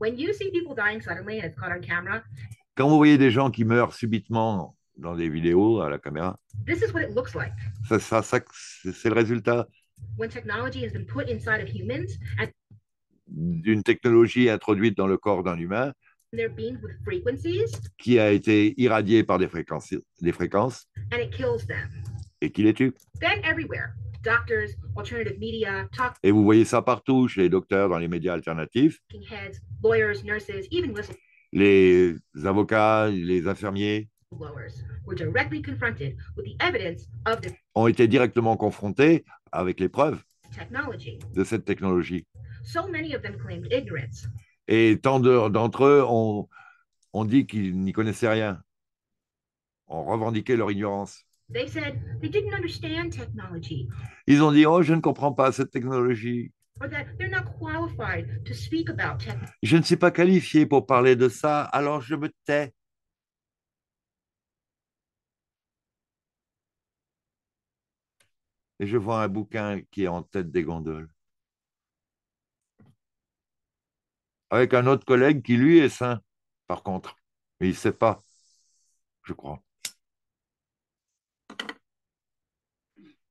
[SPEAKER 2] When you see people dying suddenly and it's caught on camera,
[SPEAKER 1] Quand vous voyez des gens qui meurent subitement dans des vidéos à la caméra,
[SPEAKER 2] this is what it looks like.
[SPEAKER 1] ça, ça, ça, c'est le résultat
[SPEAKER 2] When technology has been put inside of humans and
[SPEAKER 1] d'une technologie introduite dans le corps d'un humain
[SPEAKER 2] they're beamed with frequencies
[SPEAKER 1] qui a été irradiée par des fréquences, des fréquences
[SPEAKER 2] and it kills them.
[SPEAKER 1] et qui les tue.
[SPEAKER 2] Then everywhere, doctors, alternative media, talking
[SPEAKER 1] Et vous voyez ça partout, chez les docteurs, dans les médias alternatifs,
[SPEAKER 2] heads, lawyers, nurses, even
[SPEAKER 1] les avocats, les infirmiers
[SPEAKER 2] whistleblowers were directly confronted with the evidence of this
[SPEAKER 1] ont été directement confrontés avec les preuves
[SPEAKER 2] technology.
[SPEAKER 1] de cette technologie.
[SPEAKER 2] So many of them claimed ignorance.
[SPEAKER 1] Et tant de- d'entre eux ont, ont dit qu'ils n'y connaissaient rien, ont revendiqué leur ignorance.
[SPEAKER 2] They said they didn't understand technology
[SPEAKER 1] Ils ont dit, oh, je ne comprends pas cette technologie.
[SPEAKER 2] or that they're not qualified to speak about tech.
[SPEAKER 1] Je ne suis pas qualifié pour parler de ça, alors je me tais. Et je vois un bouquin qui est en tête des gondoles. Avec un autre collègue qui, lui, est sain, par contre. Mais il ne sait pas, je crois.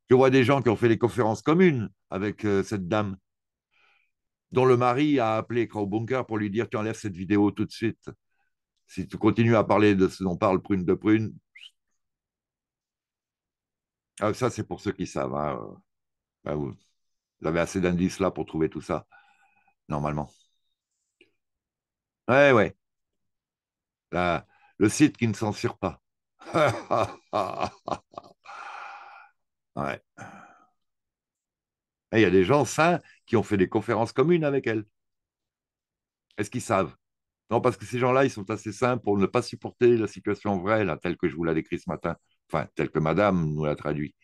[SPEAKER 1] Je vois des gens qui ont fait des conférences communes avec euh, cette dame, dont le mari a appelé Bunker pour lui dire Tu enlèves cette vidéo tout de suite. Si tu continues à parler de ce dont parle Prune de Prune. Ah, ça, c'est pour ceux qui savent. hein. Vous vous avez assez d'indices là pour trouver tout ça, normalement. Ouais, ouais. Le site qui ne censure pas. ouais. Et Il y a des gens sains qui ont fait des conférences communes avec elle. Est-ce qu'ils savent? Non, parce que ces gens-là, ils sont assez sains pour ne pas supporter la situation vraie, telle que je vous la décris ce matin. enfin, tel que Madame nous l'a traduit,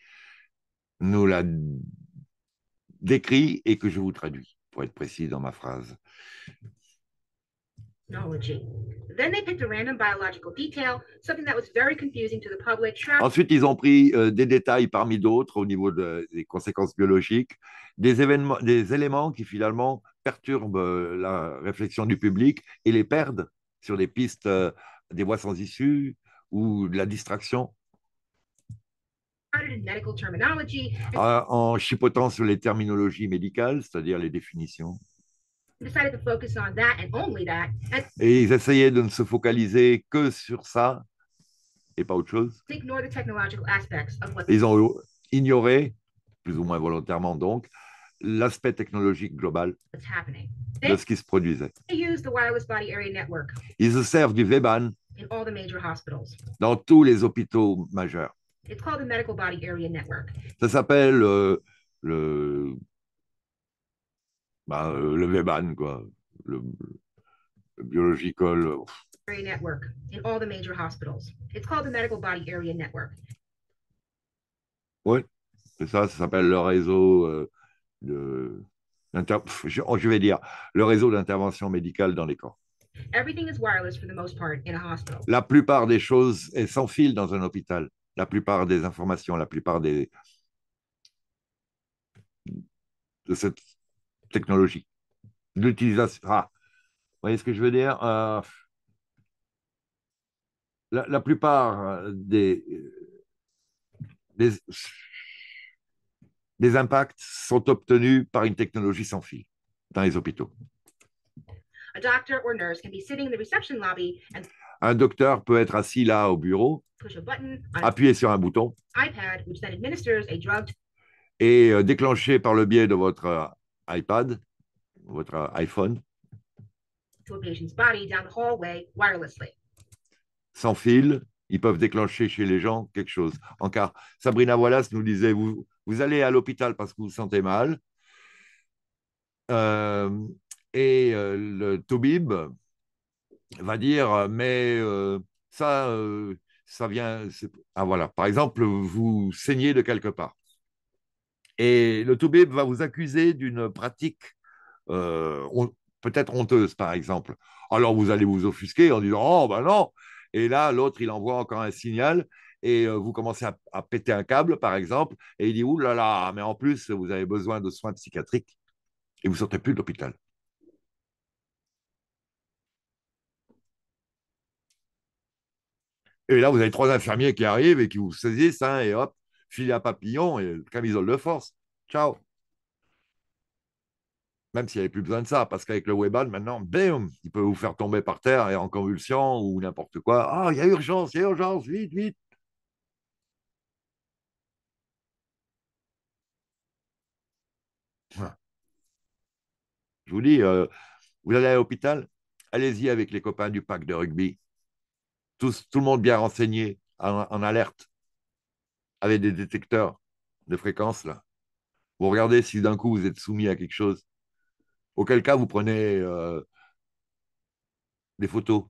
[SPEAKER 1] nous l'a décrit et que je vous traduis, pour être précis dans ma phrase. Ensuite, ils ont pris euh, des détails parmi d'autres au niveau de- des conséquences biologiques, des, événements, des éléments qui finalement perturbent euh, la réflexion du public et les perdent sur des pistes, euh, des voies sans issue ou de la distraction, en chipotant sur les terminologies médicales, c'est-à-dire les définitions.
[SPEAKER 2] Decided to focus on that and only that, and
[SPEAKER 1] Et ils essayaient de ne se focaliser que sur ça et pas autre chose.
[SPEAKER 2] ignore the technological aspects of what
[SPEAKER 1] Ils ont ignoré, plus ou moins volontairement donc, l'aspect technologique global
[SPEAKER 2] happening.
[SPEAKER 1] de ce qui se produisait.
[SPEAKER 2] They use the wireless body area network
[SPEAKER 1] Ils se servent du VBAN
[SPEAKER 2] in all the major hospitals.
[SPEAKER 1] dans tous les hôpitaux majeurs.
[SPEAKER 2] It's called the medical body area network.
[SPEAKER 1] Ça s'appelle euh, le, ben, euh, le VBAN, quoi. Le, le biological.
[SPEAKER 2] Area network in all the major hospitals. It's called the medical body area network.
[SPEAKER 1] Oui, c'est ça, ça s'appelle le réseau euh, de. Je, je vais dire le réseau d'intervention médicale dans les corps.
[SPEAKER 2] Everything is wireless for the most part in a hospital.
[SPEAKER 1] La plupart des choses est sans fil dans un hôpital. La plupart des informations, la plupart des de cette technologie, l'utilisation. Ah, vous voyez ce que je veux dire Euh, la, la plupart des, des des impacts sont obtenus par une technologie sans fil dans les hôpitaux.
[SPEAKER 2] A doctor or nurse can be sitting in the reception lobby and
[SPEAKER 1] Un docteur peut être assis là au bureau,
[SPEAKER 2] button
[SPEAKER 1] appuyer sur un bouton
[SPEAKER 2] iPad, which then administers a drug
[SPEAKER 1] et euh, déclencher par le biais de votre euh, iPad, votre iPhone,
[SPEAKER 2] to a patient's body down the hallway wirelessly.
[SPEAKER 1] sans fil, ils peuvent déclencher chez les gens quelque chose. En car Sabrina Wallace nous disait, vous, vous allez à l'hôpital parce que vous vous sentez mal, euh, et euh, le Toubib va dire, mais euh, ça, ça vient... Ah voilà, par exemple, vous saignez de quelque part. Et le Toubib va vous accuser d'une pratique euh, peut-être honteuse, par exemple. Alors vous allez vous offusquer en disant Oh, ben non Et là, l'autre, il envoie encore un signal et euh, vous commencez à, à péter un câble, par exemple, et il dit Ouh là là, mais en plus, vous avez besoin de soins psychiatriques et vous ne sortez plus de l'hôpital. Et là, vous avez trois infirmiers qui arrivent et qui vous saisissent, hein, et hop, filet à papillon et camisole de force. Ciao même s'il n'y avait plus besoin de ça, parce qu'avec le Weban, maintenant, bam, il peut vous faire tomber par terre et en convulsion ou n'importe quoi. Ah, il y a urgence, il y a urgence, vite, vite. Je vous dis, euh, vous allez à l'hôpital, allez-y avec les copains du pack de rugby. Tout le monde bien renseigné, en, en alerte, avec des détecteurs de fréquence, là. Vous regardez si d'un coup vous êtes soumis à quelque chose. Auquel cas, vous prenez euh, des photos.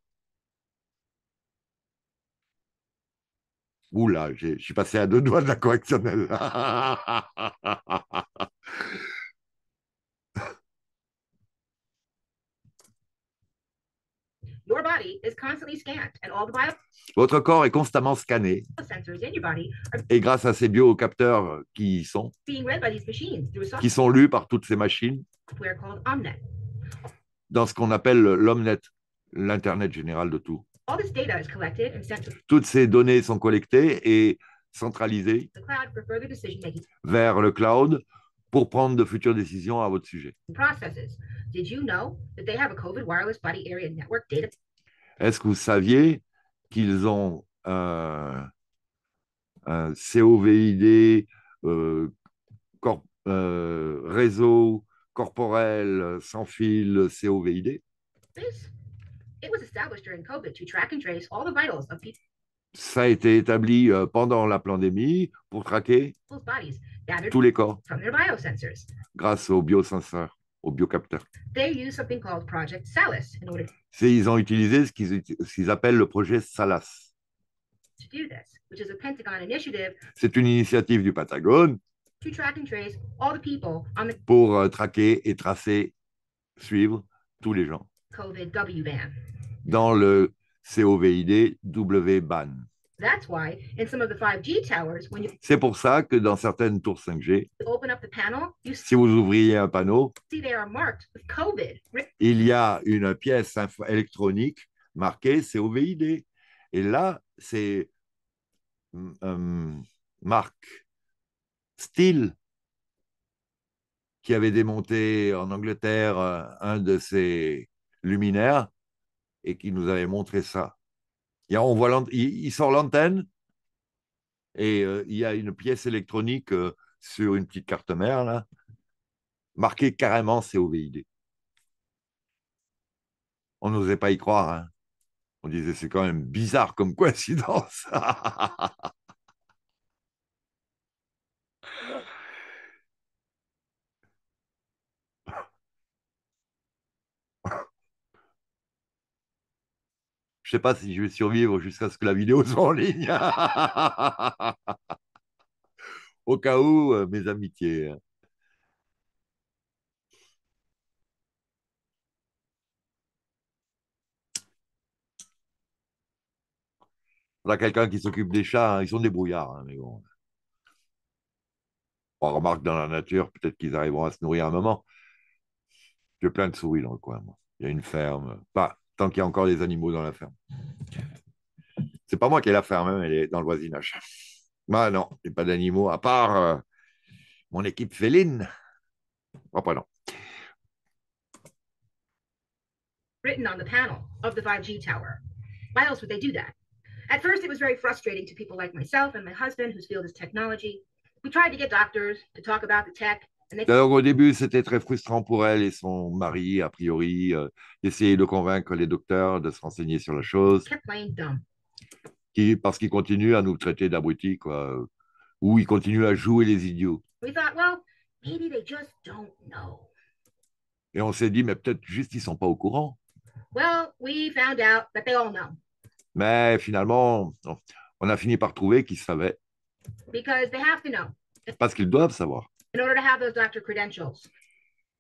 [SPEAKER 1] Oula, je suis passé à deux doigts de la correctionnelle.
[SPEAKER 2] Your body is constantly scanned, and all the
[SPEAKER 1] Votre corps est constamment scanné et grâce à ces biocapteurs qui y sont, qui sont lus par toutes ces machines dans ce qu'on appelle l'Omnet, l'Internet général de tout. Toutes ces données sont collectées et centralisées vers le cloud pour prendre de futures décisions à votre sujet.
[SPEAKER 2] Did you know that they have a COVID wireless body area network data?
[SPEAKER 1] Est-ce que vous saviez qu'ils ont un, un COVID euh, cor- euh, réseau corporel sans fil COVID
[SPEAKER 2] This it was established during COVID to track and trace all the vitals of
[SPEAKER 1] Ça a été établi euh, pendant la pandémie pour traquer tous les corps. grâce aux biosenseurs, aux biocapteurs.
[SPEAKER 2] They use something called Project Salus in order
[SPEAKER 1] C'est- Ils ont utilisé ce qu'ils appellent le projet SALAS. C'est une initiative du Pentagone
[SPEAKER 2] to track and trace all the people on the
[SPEAKER 1] pour euh, traquer et tracer, suivre tous les gens
[SPEAKER 2] COVID W ban.
[SPEAKER 1] dans le COVID W-BAN.
[SPEAKER 2] That's why in some of the 5G towers, when you
[SPEAKER 1] C'est pour ça que dans certaines tours 5G,
[SPEAKER 2] open up the panel, you
[SPEAKER 1] si vous ouvriez un panneau,
[SPEAKER 2] see they are marked with COVID. written
[SPEAKER 1] il y a une pièce électronique marquée COVID. Et là, c'est euh, Marc Steele qui avait démonté en Angleterre euh, un de ces luminaires et qui nous avait montré ça. Il, sort l'antenne et euh, il y a une pièce électronique euh, sur une petite carte mère marquée carrément COVID. On n'osait pas y croire. hein. On disait c'est quand même bizarre comme coïncidence. Je sais pas si je vais survivre jusqu'à ce que la vidéo soit en ligne. Au cas où, euh, mes amitiés. On a quelqu'un qui s'occupe des chats, hein. ils sont débrouillards, hein, mais bon. On remarque dans la nature, peut-être qu'ils arriveront à se nourrir un moment. J'ai plein de souris dans le coin. Il y a une ferme. Pas tant qu'il y a encore des animaux dans la ferme. C'est pas moi qui ai la ferme, hein, elle est dans le voisinage. Bah non, a pas d'animaux, à part euh, mon équipe féline. Reprenons.
[SPEAKER 2] written on the panel of the 5G tower. Why else would they do that? At first, it was very frustrating to people like myself and my husband, whose field is technology. We tried to get doctors to talk about the tech,
[SPEAKER 1] Donc, au début, c'était très frustrant pour elle et son mari, a priori, euh, d'essayer de convaincre les docteurs de se renseigner sur la chose, qui, parce qu'ils continuent à nous traiter d'abrutis, quoi. Ou ils continuent à jouer les idiots.
[SPEAKER 2] We thought, well, maybe they just don't know.
[SPEAKER 1] Et on s'est dit, mais peut-être juste ils sont pas au courant.
[SPEAKER 2] Well, we found out that they all know
[SPEAKER 1] Mais finalement, on- on a fini par trouver qu'ils savaient,
[SPEAKER 2] because they have to know
[SPEAKER 1] parce qu'ils doivent savoir.
[SPEAKER 2] In order to have those doctor credentials.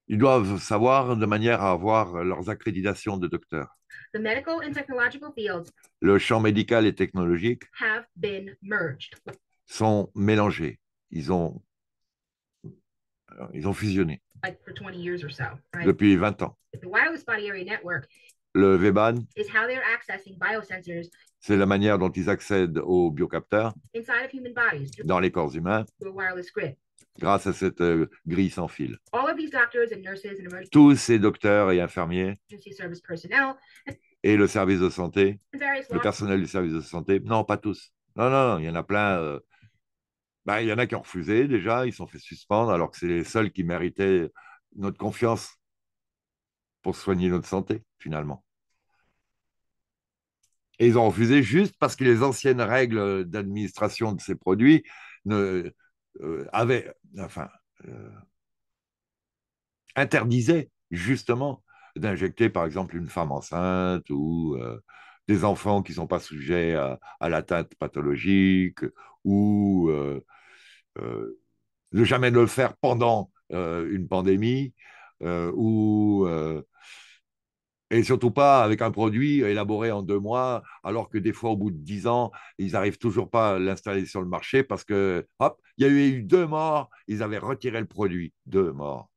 [SPEAKER 1] Ils doivent savoir de manière à avoir leurs accréditations de docteur.
[SPEAKER 2] The medical and technological fields
[SPEAKER 1] Le champ médical et technologique
[SPEAKER 2] have been merged.
[SPEAKER 1] sont mélangés. Ils ont, ils ont fusionné
[SPEAKER 2] Like for 20 years or so, right?
[SPEAKER 1] depuis 20 ans.
[SPEAKER 2] The wireless body area network
[SPEAKER 1] Le VBAN,
[SPEAKER 2] is how they're accessing biosensors
[SPEAKER 1] c'est la manière dont ils accèdent aux biocapteurs
[SPEAKER 2] inside of human bodies
[SPEAKER 1] dans les corps humains
[SPEAKER 2] through a wireless grid.
[SPEAKER 1] Grâce à cette euh, grille sans fil.
[SPEAKER 2] All of these doctors and nurses and emergency
[SPEAKER 1] Tous ces docteurs et infirmiers
[SPEAKER 2] service personnel
[SPEAKER 1] et le service de santé, le personnel du service de santé, non, pas tous. Non, non, il y en a plein. euh, ben, il y en a qui ont refusé déjà, ils sont fait suspendre alors que c'est les seuls qui méritaient notre confiance pour soigner notre santé, finalement. Et ils ont refusé juste parce que les anciennes règles d'administration de ces produits ne, euh, avaient, enfin, euh, interdisaient justement d'injecter, par exemple, une femme enceinte ou euh, des enfants qui ne sont pas sujets à, à l'atteinte pathologique ou de jamais le faire pendant une pandémie ou et surtout pas avec un produit élaboré en deux mois, alors que des fois, au bout de dix ans, ils n'arrivent toujours pas à l'installer sur le marché parce que, hop, il y a eu deux morts, ils avaient retiré le produit. Deux morts.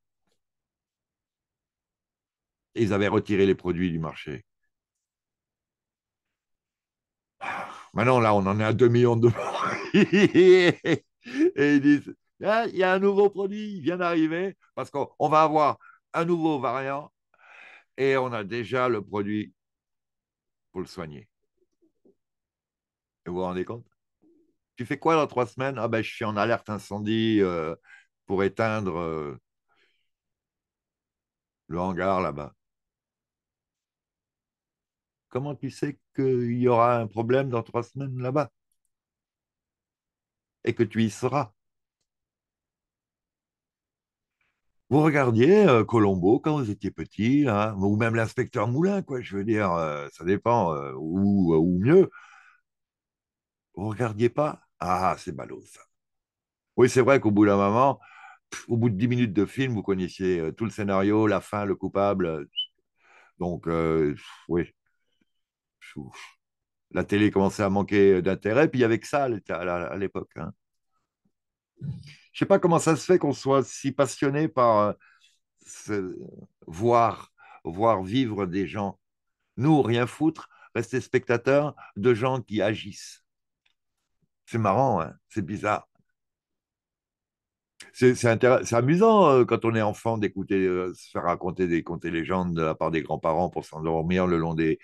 [SPEAKER 1] Ils avaient retiré les produits du marché. Maintenant, là, on en est à 2 millions de morts. Et ils disent, Ah, il y a un nouveau produit, il vient d'arriver, parce qu'on on va avoir un nouveau variant et on a déjà le produit pour le soigner. Et vous vous rendez compte? Tu fais quoi dans trois semaines? Ah ben, je suis en alerte incendie euh, pour éteindre euh, le hangar là-bas. Comment tu sais qu'il y aura un problème dans trois semaines là-bas? Et que tu y seras? Vous regardiez euh, Colombo quand vous étiez petit, hein, ou même l'inspecteur Moulin, quoi, je veux dire, euh, ça dépend, euh, ou, ou mieux. Vous regardiez pas? Ah, c'est ballot, ça. Oui, c'est vrai qu'au bout d'un moment, au bout de 10 minutes de film, vous connaissiez tout le scénario, la fin, le coupable. Donc, oui. La télé commençait à manquer d'intérêt, puis il y avait que ça à l'époque. Hein. Je ne sais pas comment ça se fait qu'on soit si passionné par voir, voir vivre des gens. Nous, rien foutre, rester spectateurs de gens qui agissent. C'est marrant, hein c'est bizarre. C'est amusant euh, quand on est enfant d'écouter, euh, se faire raconter des contes et légendes de la part des grands-parents pour s'endormir le long des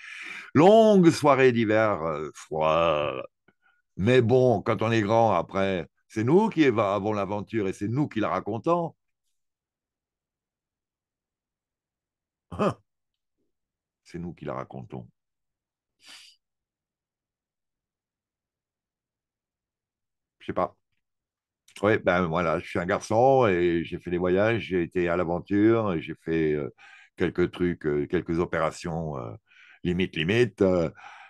[SPEAKER 1] longues soirées d'hiver euh, Mais bon, quand on est grand, après, c'est nous qui avons l'aventure et c'est nous qui la racontons. Hein c'est nous qui la racontons. Je sais pas. Oui, ben voilà, je suis un garçon et j'ai fait des voyages, j'ai été à l'aventure, j'ai fait euh, quelques trucs, euh, quelques opérations euh, limite, limite.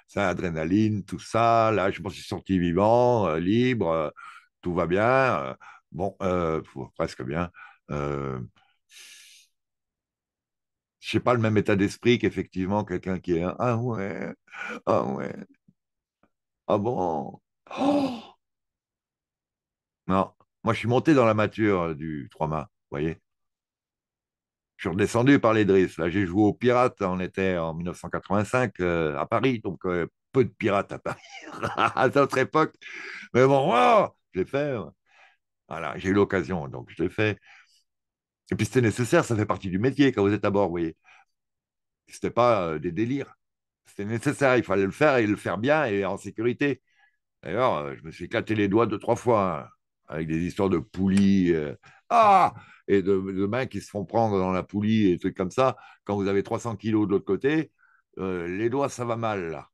[SPEAKER 1] c'est adrénaline, tout ça. Là, je m'en suis sorti vivant, libre, tout va bien. bon, presque bien. je n'ai pas le même état d'esprit qu'effectivement quelqu'un qui est ah ouais, ah ouais, ah bon. Oh non, moi, je suis monté dans la mature euh, du trois-mâts, vous voyez. Je suis redescendu par les drisses. Là, j'ai joué aux pirates. On était en 1985 euh, à Paris, donc euh, peu de pirates à Paris à notre époque. Mais bon, oh, fait. Voilà, j'ai eu l'occasion, donc je l'ai fait. Et puis c'était nécessaire, ça fait partie du métier quand vous êtes à bord, vous voyez. C'était pas des délires. C'était nécessaire, il fallait le faire et le faire bien et en sécurité. D'ailleurs, je me suis éclaté les doigts deux, trois fois. Hein avec des histoires de poulies. Euh, ah et de, mains qui se font prendre dans la poulie et trucs comme ça. Quand vous avez 300 kilos de l'autre côté, euh, les doigts, ça va mal là.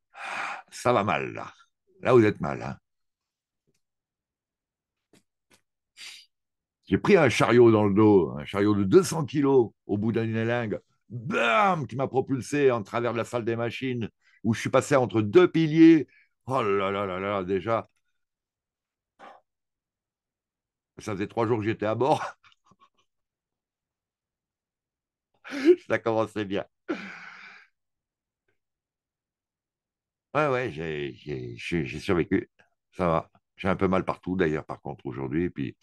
[SPEAKER 1] Ça va mal là. Là, vous êtes mal. Hein. J'ai pris un chariot dans le dos, un chariot de 200 kilos au bout d'une élingue, bam, qui m'a propulsé en travers de la salle des machines, où je suis passé entre deux piliers. Oh là là là là, déjà, ça faisait trois jours que j'étais à bord. ça commençait bien. Ouais, ouais, j'ai survécu. Ça va. J'ai un peu mal partout, d'ailleurs, par contre, aujourd'hui. Puis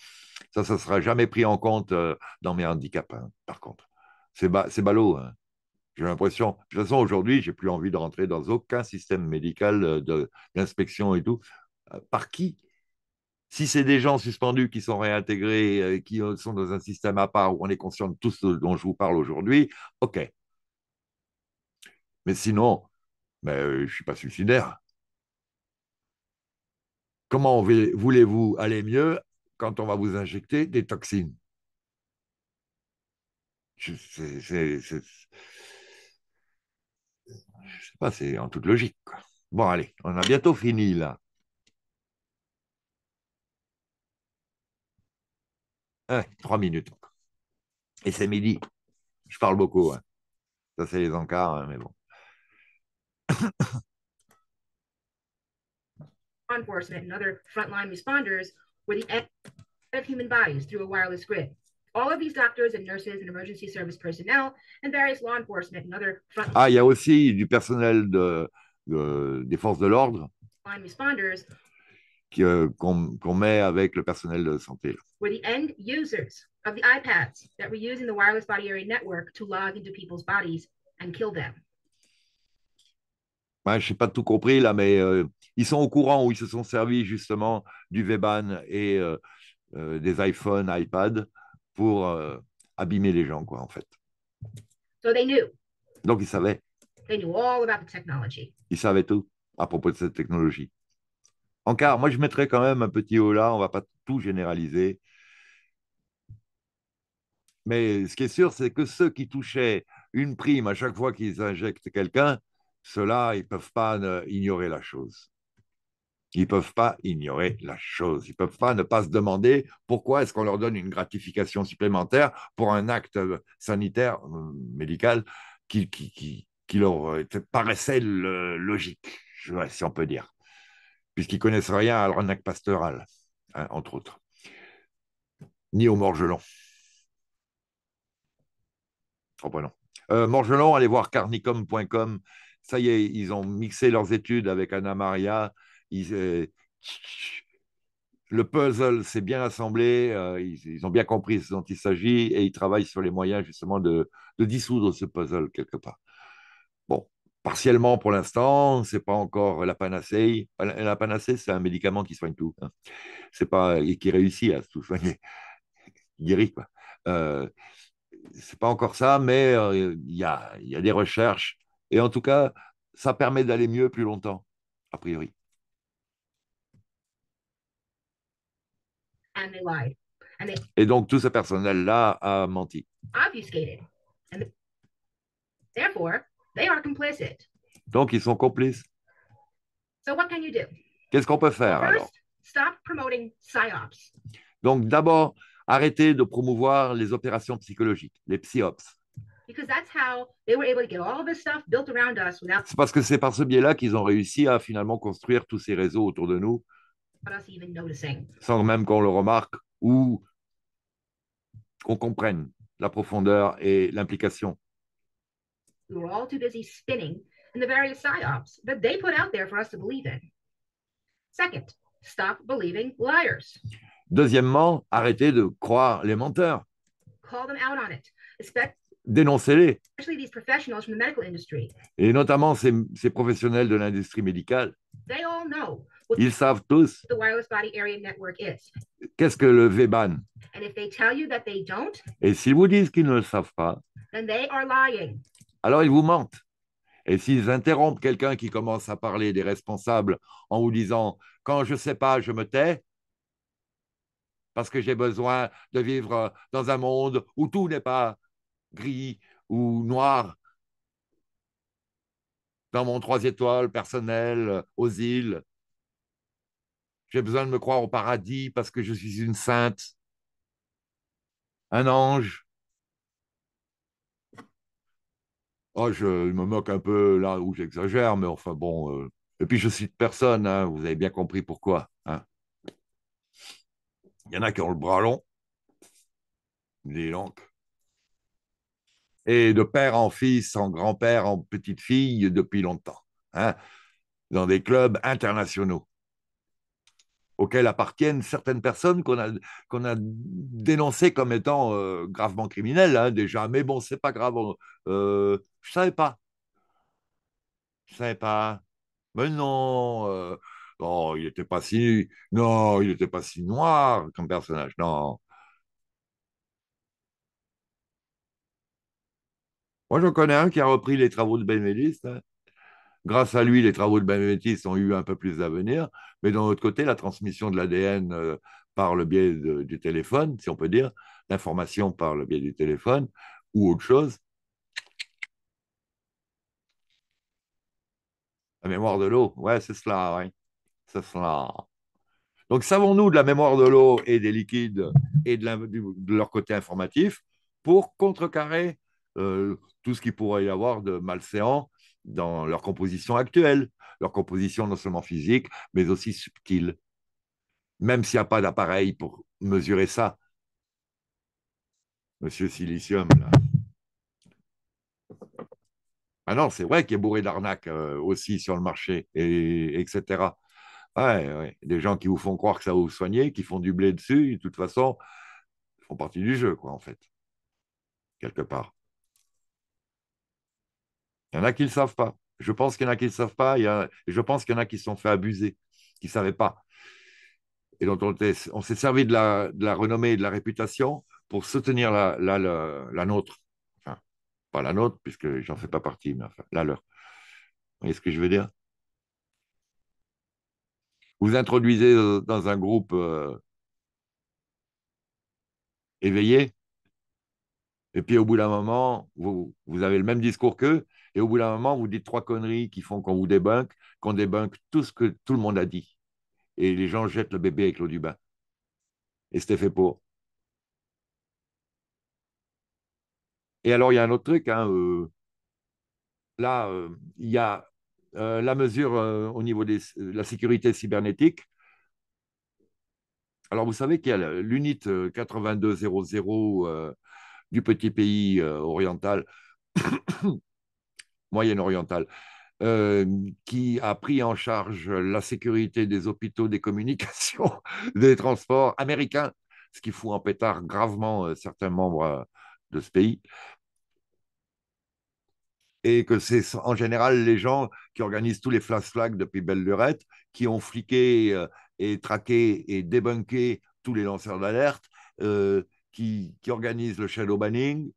[SPEAKER 1] ça, ça ne sera jamais pris en compte euh, dans mes handicaps, hein, par contre. C'est ballot. Hein. J'ai l'impression. De toute façon, aujourd'hui, j'ai plus envie de rentrer dans aucun système médical euh, d'inspection et tout. Euh, par qui? Si c'est des gens suspendus qui sont réintégrés, qui sont dans un système à part où on est conscient de tout ce dont je vous parle aujourd'hui, OK. Mais sinon, euh, je ne suis pas suicidaire. Comment voulez-vous aller mieux quand on va vous injecter des toxines? Je ne sais pas, c'est en toute logique. Bon, allez, on a bientôt fini là. trois minutes. Et c'est midi. Je parle beaucoup. Hein. Ça, c'est les encarts, hein, mais bon.
[SPEAKER 2] Law enforcement and other frontline responders were the end of human bodies through a wireless grid. All of these doctors and nurses and emergency service personnel and various law enforcement and other front
[SPEAKER 1] Ah, il y a aussi du personnel de, de des forces de l'ordre.
[SPEAKER 2] Responders
[SPEAKER 1] qu'on qu met avec le personnel de santé.
[SPEAKER 2] Were the end users of the iPads that were using the wireless body area network to log into people's bodies and kill them.
[SPEAKER 1] Ouais, je n'ai pas tout compris là, mais euh, ils sont au courant où ils se sont servis justement du VBAN et euh, euh, des iPhones, iPad pour abîmer les gens, quoi, en fait.
[SPEAKER 2] So they knew.
[SPEAKER 1] Donc ils savaient.
[SPEAKER 2] They knew all about the technology.
[SPEAKER 1] Ils savaient tout à propos de cette technologie. Encore, moi je mettrais quand même un petit haut là, on ne va pas tout généraliser. Mais ce qui est sûr, c'est que ceux qui touchaient une prime à chaque fois qu'ils injectent quelqu'un, ceux-là, ils ne peuvent pas ignorer la chose. Ils ne peuvent pas ignorer la chose. Ils ne peuvent pas ne pas se demander pourquoi est-ce qu'on leur donne une gratification supplémentaire pour un acte sanitaire, euh, médical, qui, leur paraissait logique, si on peut dire puisqu'ils connaissent rien à l'arnaque pastorale, hein, entre autres, ni au morgelon. Euh, Morgelon, allez voir carnicom.com. Ça y est, ils ont mixé leurs études avec Anna Maria. Euh, le puzzle s'est bien assemblé. Euh, ils, ont bien compris ce dont il s'agit et ils travaillent sur les moyens justement de, dissoudre ce puzzle quelque part. Bon, partiellement pour l'instant, c'est pas encore la panacée. La, panacée, c'est un médicament qui soigne tout. Hein. C'est pas et qui réussit à tout soigner. Guérit quoi c'est pas encore ça, mais euh, il y, a, des recherches. Et en tout cas, ça permet d'aller mieux plus longtemps, a priori.
[SPEAKER 2] And they lied. And they
[SPEAKER 1] Et donc, tout ce personnel-là a menti.
[SPEAKER 2] obfuscated. And therefore, they are complicit.
[SPEAKER 1] Donc, ils sont complices.
[SPEAKER 2] So what can you do?
[SPEAKER 1] Qu'est-ce qu'on peut faire alors?
[SPEAKER 2] stop promoting psyops.
[SPEAKER 1] Donc, d'abord, arrêter de promouvoir les opérations psychologiques, les psyops. C'est parce que c'est par ce biais-là qu'ils ont réussi à finalement construire tous ces réseaux autour de nous sans même qu'on le remarque ou qu'on comprenne la profondeur et l'implication.
[SPEAKER 2] We were all too busy spinning in the various psyops that they put out there for us to believe in. Second, stop believing liars.
[SPEAKER 1] Deuxièmement, arrêtez de croire les menteurs.
[SPEAKER 2] Call them out on it, especially
[SPEAKER 1] Dénoncez-les. Et notamment ces, ces professionnels de l'industrie médicale. Ils savent tous qu'est-ce que le VBAN. Et s'ils vous disent qu'ils ne le savent pas, alors ils vous mentent. Et s'ils interrompent quelqu'un qui commence à parler des responsables en vous disant Quand je ne sais pas, je me tais, parce que j'ai besoin de vivre dans un monde où tout n'est pas gris ou noir. Dans mon trois étoiles personnel, aux îles, j'ai besoin de me croire au paradis parce que je suis une sainte, un ange. Oh, je me moque un peu là où j'exagère, mais enfin bon. euh, Et puis je cite personne, hein, vous avez bien compris pourquoi. hein. Il y en a qui ont le bras long, les langues. Et de père en fils, en grand-père, en petite-fille depuis longtemps, hein, dans des clubs internationaux auxquels appartiennent certaines personnes qu'on a, qu'on a dénoncées comme étant euh, gravement criminelles hein, déjà. Mais bon, c'est pas grave. Euh, je savais pas. Je savais pas. Mais non. oh, il n'était pas si. Non, il n'était pas si noir comme personnage. Non. Moi, j'en connais un qui a repris les travaux de Benveniste. hein. Grâce à lui, les travaux de Benveniste ont eu un peu plus d'avenir. Mais d'un autre côté, la transmission de l'ADN euh, par le biais de- du téléphone, si on peut dire, l'information par le biais du téléphone ou autre chose, la mémoire de l'eau, ouais, c'est cela, ouais, c'est cela. Donc, savons-nous de la mémoire de l'eau et des liquides et de, leur côté informatif pour contrecarrer tout ce qu'il pourrait y avoir de malséant dans leur composition actuelle, leur composition non seulement physique, mais aussi subtile, même s'il n'y a pas d'appareil pour mesurer ça. Monsieur Silicium, là. Ah non, c'est vrai qu'il est bourré d'arnaques euh, aussi sur le marché, et, etc. Ouais. Des gens qui vous font croire que ça va vous soigner, qui font du blé dessus, de toute façon, font partie du jeu, quoi, en fait, quelque part. Il y en a qui ne le savent pas. Je pense qu'il y en a qui ne le savent pas. Il y a, je pense qu'il y en a qui se sont fait abuser, qui ne savaient pas. Et on, s'est servi de la, renommée et de la réputation pour soutenir la, la, la, nôtre. Enfin, pas la nôtre, puisque j'en fais pas partie, mais enfin, la leur. Vous voyez ce que je veux dire? Vous introduisez dans un groupe euh, éveillé, et puis au bout d'un moment, vous, vous avez le même discours qu'eux, et au bout d'un moment, vous dites trois conneries qui font qu'on vous débunk, qu'on débunk tout ce que tout le monde a dit. Et les gens jettent le bébé avec l'eau du bain. Et c'était fait pour. Et alors, il y a un autre truc. hein, euh, là, euh, il y a euh, la mesure au niveau de la sécurité cybernétique. Alors, vous savez qu'il y a l'unit 8200 du petit pays oriental, moyen-oriental, qui a pris en charge la sécurité des hôpitaux, des communications, des transports américains, ce qui fout en pétard gravement certains membres de ce pays et que c'est en général les gens qui organisent tous les flash flags depuis belle lurette, qui ont fliqué euh, et traqué et débunké tous les lanceurs d'alerte, euh, qui, qui, organisent le shadow banning.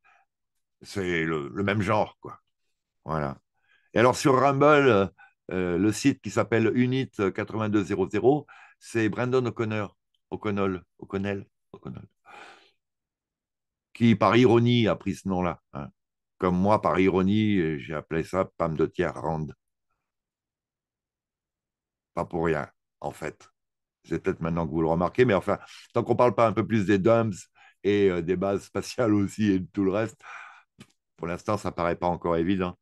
[SPEAKER 1] C'est le, même genre, quoi. Voilà. Et alors sur Rumble, euh, le site qui s'appelle Unit 8200, c'est Brandon O'Connor, O'Connell, O'Connell, O'Connell, qui par ironie a pris ce nom-là. Hein. Comme moi, par ironie, j'ai appelé ça Pam de tiers rand. Pas pour rien, en fait. C'est peut-être maintenant que vous le remarquez, mais enfin, tant qu'on ne parle pas un peu plus des DUMS et euh, des bases spatiales aussi et de tout le reste, pour l'instant, ça ne paraît pas encore évident.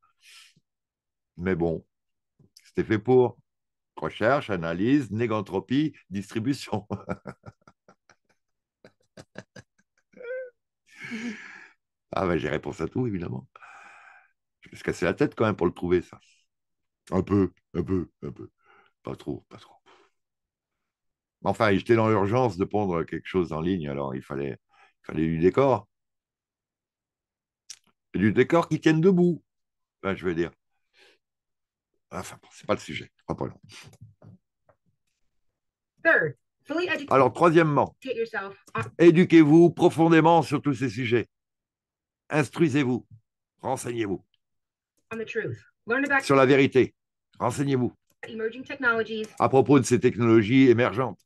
[SPEAKER 1] Mais bon, c'était fait pour recherche, analyse, négantropie, distribution. Ah ben, j'ai réponse à tout, évidemment. Je vais se casser la tête quand même pour le trouver, ça. Un peu, un peu, un peu. Pas trop, pas trop. Enfin, j'étais dans l'urgence de pondre quelque chose en ligne, alors il fallait, il fallait du décor. Du décor qui tienne debout, je veux dire. Enfin, c'est pas le sujet. Alors, troisièmement, éduquez-vous profondément sur tous ces sujets instruisez-vous, renseignez-vous. Sur la vérité, renseignez-vous. À propos de ces technologies émergentes.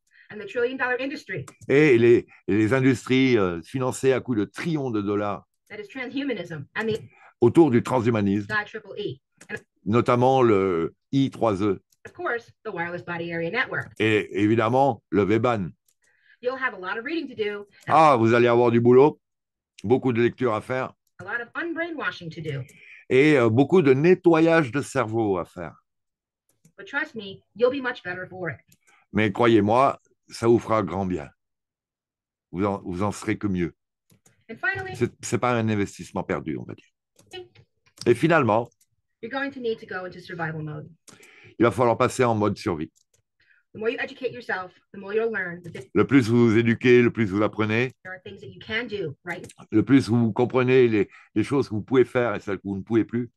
[SPEAKER 1] Et les, les industries euh, financées à coups de trillions de dollars autour du transhumanisme. Notamment le I3E. Et évidemment, le VBAN. Ah, vous allez avoir du boulot beaucoup de lecture à faire. Et euh, beaucoup de nettoyage de cerveau à faire. Mais croyez-moi, ça vous fera grand bien. Vous en, vous en serez que mieux. Ce n'est pas un investissement perdu, on va dire. Et finalement, il va falloir passer en mode survie. Le plus vous vous éduquez, le plus vous apprenez, le plus vous comprenez les, les, choses que vous pouvez faire et celles que vous ne pouvez plus.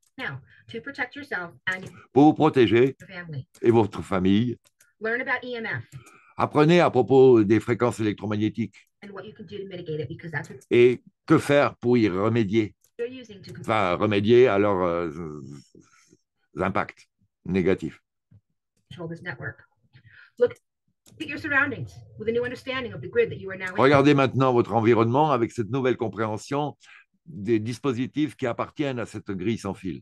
[SPEAKER 1] Pour vous protéger et votre famille, e apprenez à propos des fréquences électromagnétiques. et que faire pour y remédier, enfin remédier à leurs euh, impacts négatifs. Regardez maintenant votre environnement avec cette nouvelle compréhension des dispositifs qui appartiennent à cette grille sans fil.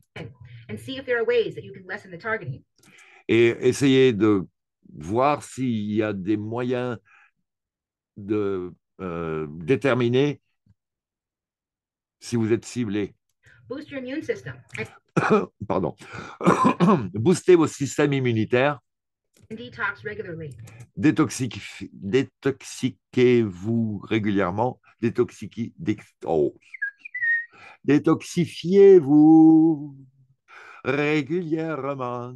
[SPEAKER 1] Et essayez de voir s'il y a des moyens de euh, déterminer si vous êtes ciblé. Pardon. Boostez vos systèmes immunitaires Détoxiquez-vous régulièrement. Détoxiquez, oh. Détoxifiez-vous régulièrement.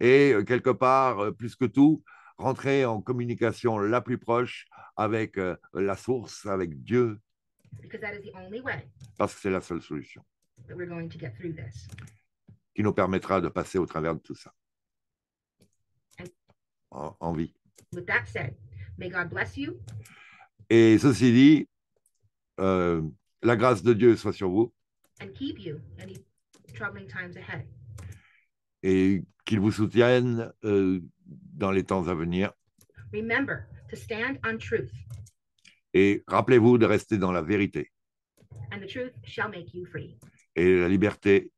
[SPEAKER 1] Et euh, quelque part, euh, plus que tout, rentrer en communication la plus proche avec euh, la source, avec Dieu. Parce que c'est la seule solution qui nous permettra de passer au travers de tout ça. En, vie. Et ceci dit, euh, la grâce de Dieu soit sur vous. Et qu'il vous soutienne euh, dans les temps à venir. Et rappelez-vous de rester dans la vérité. Et la liberté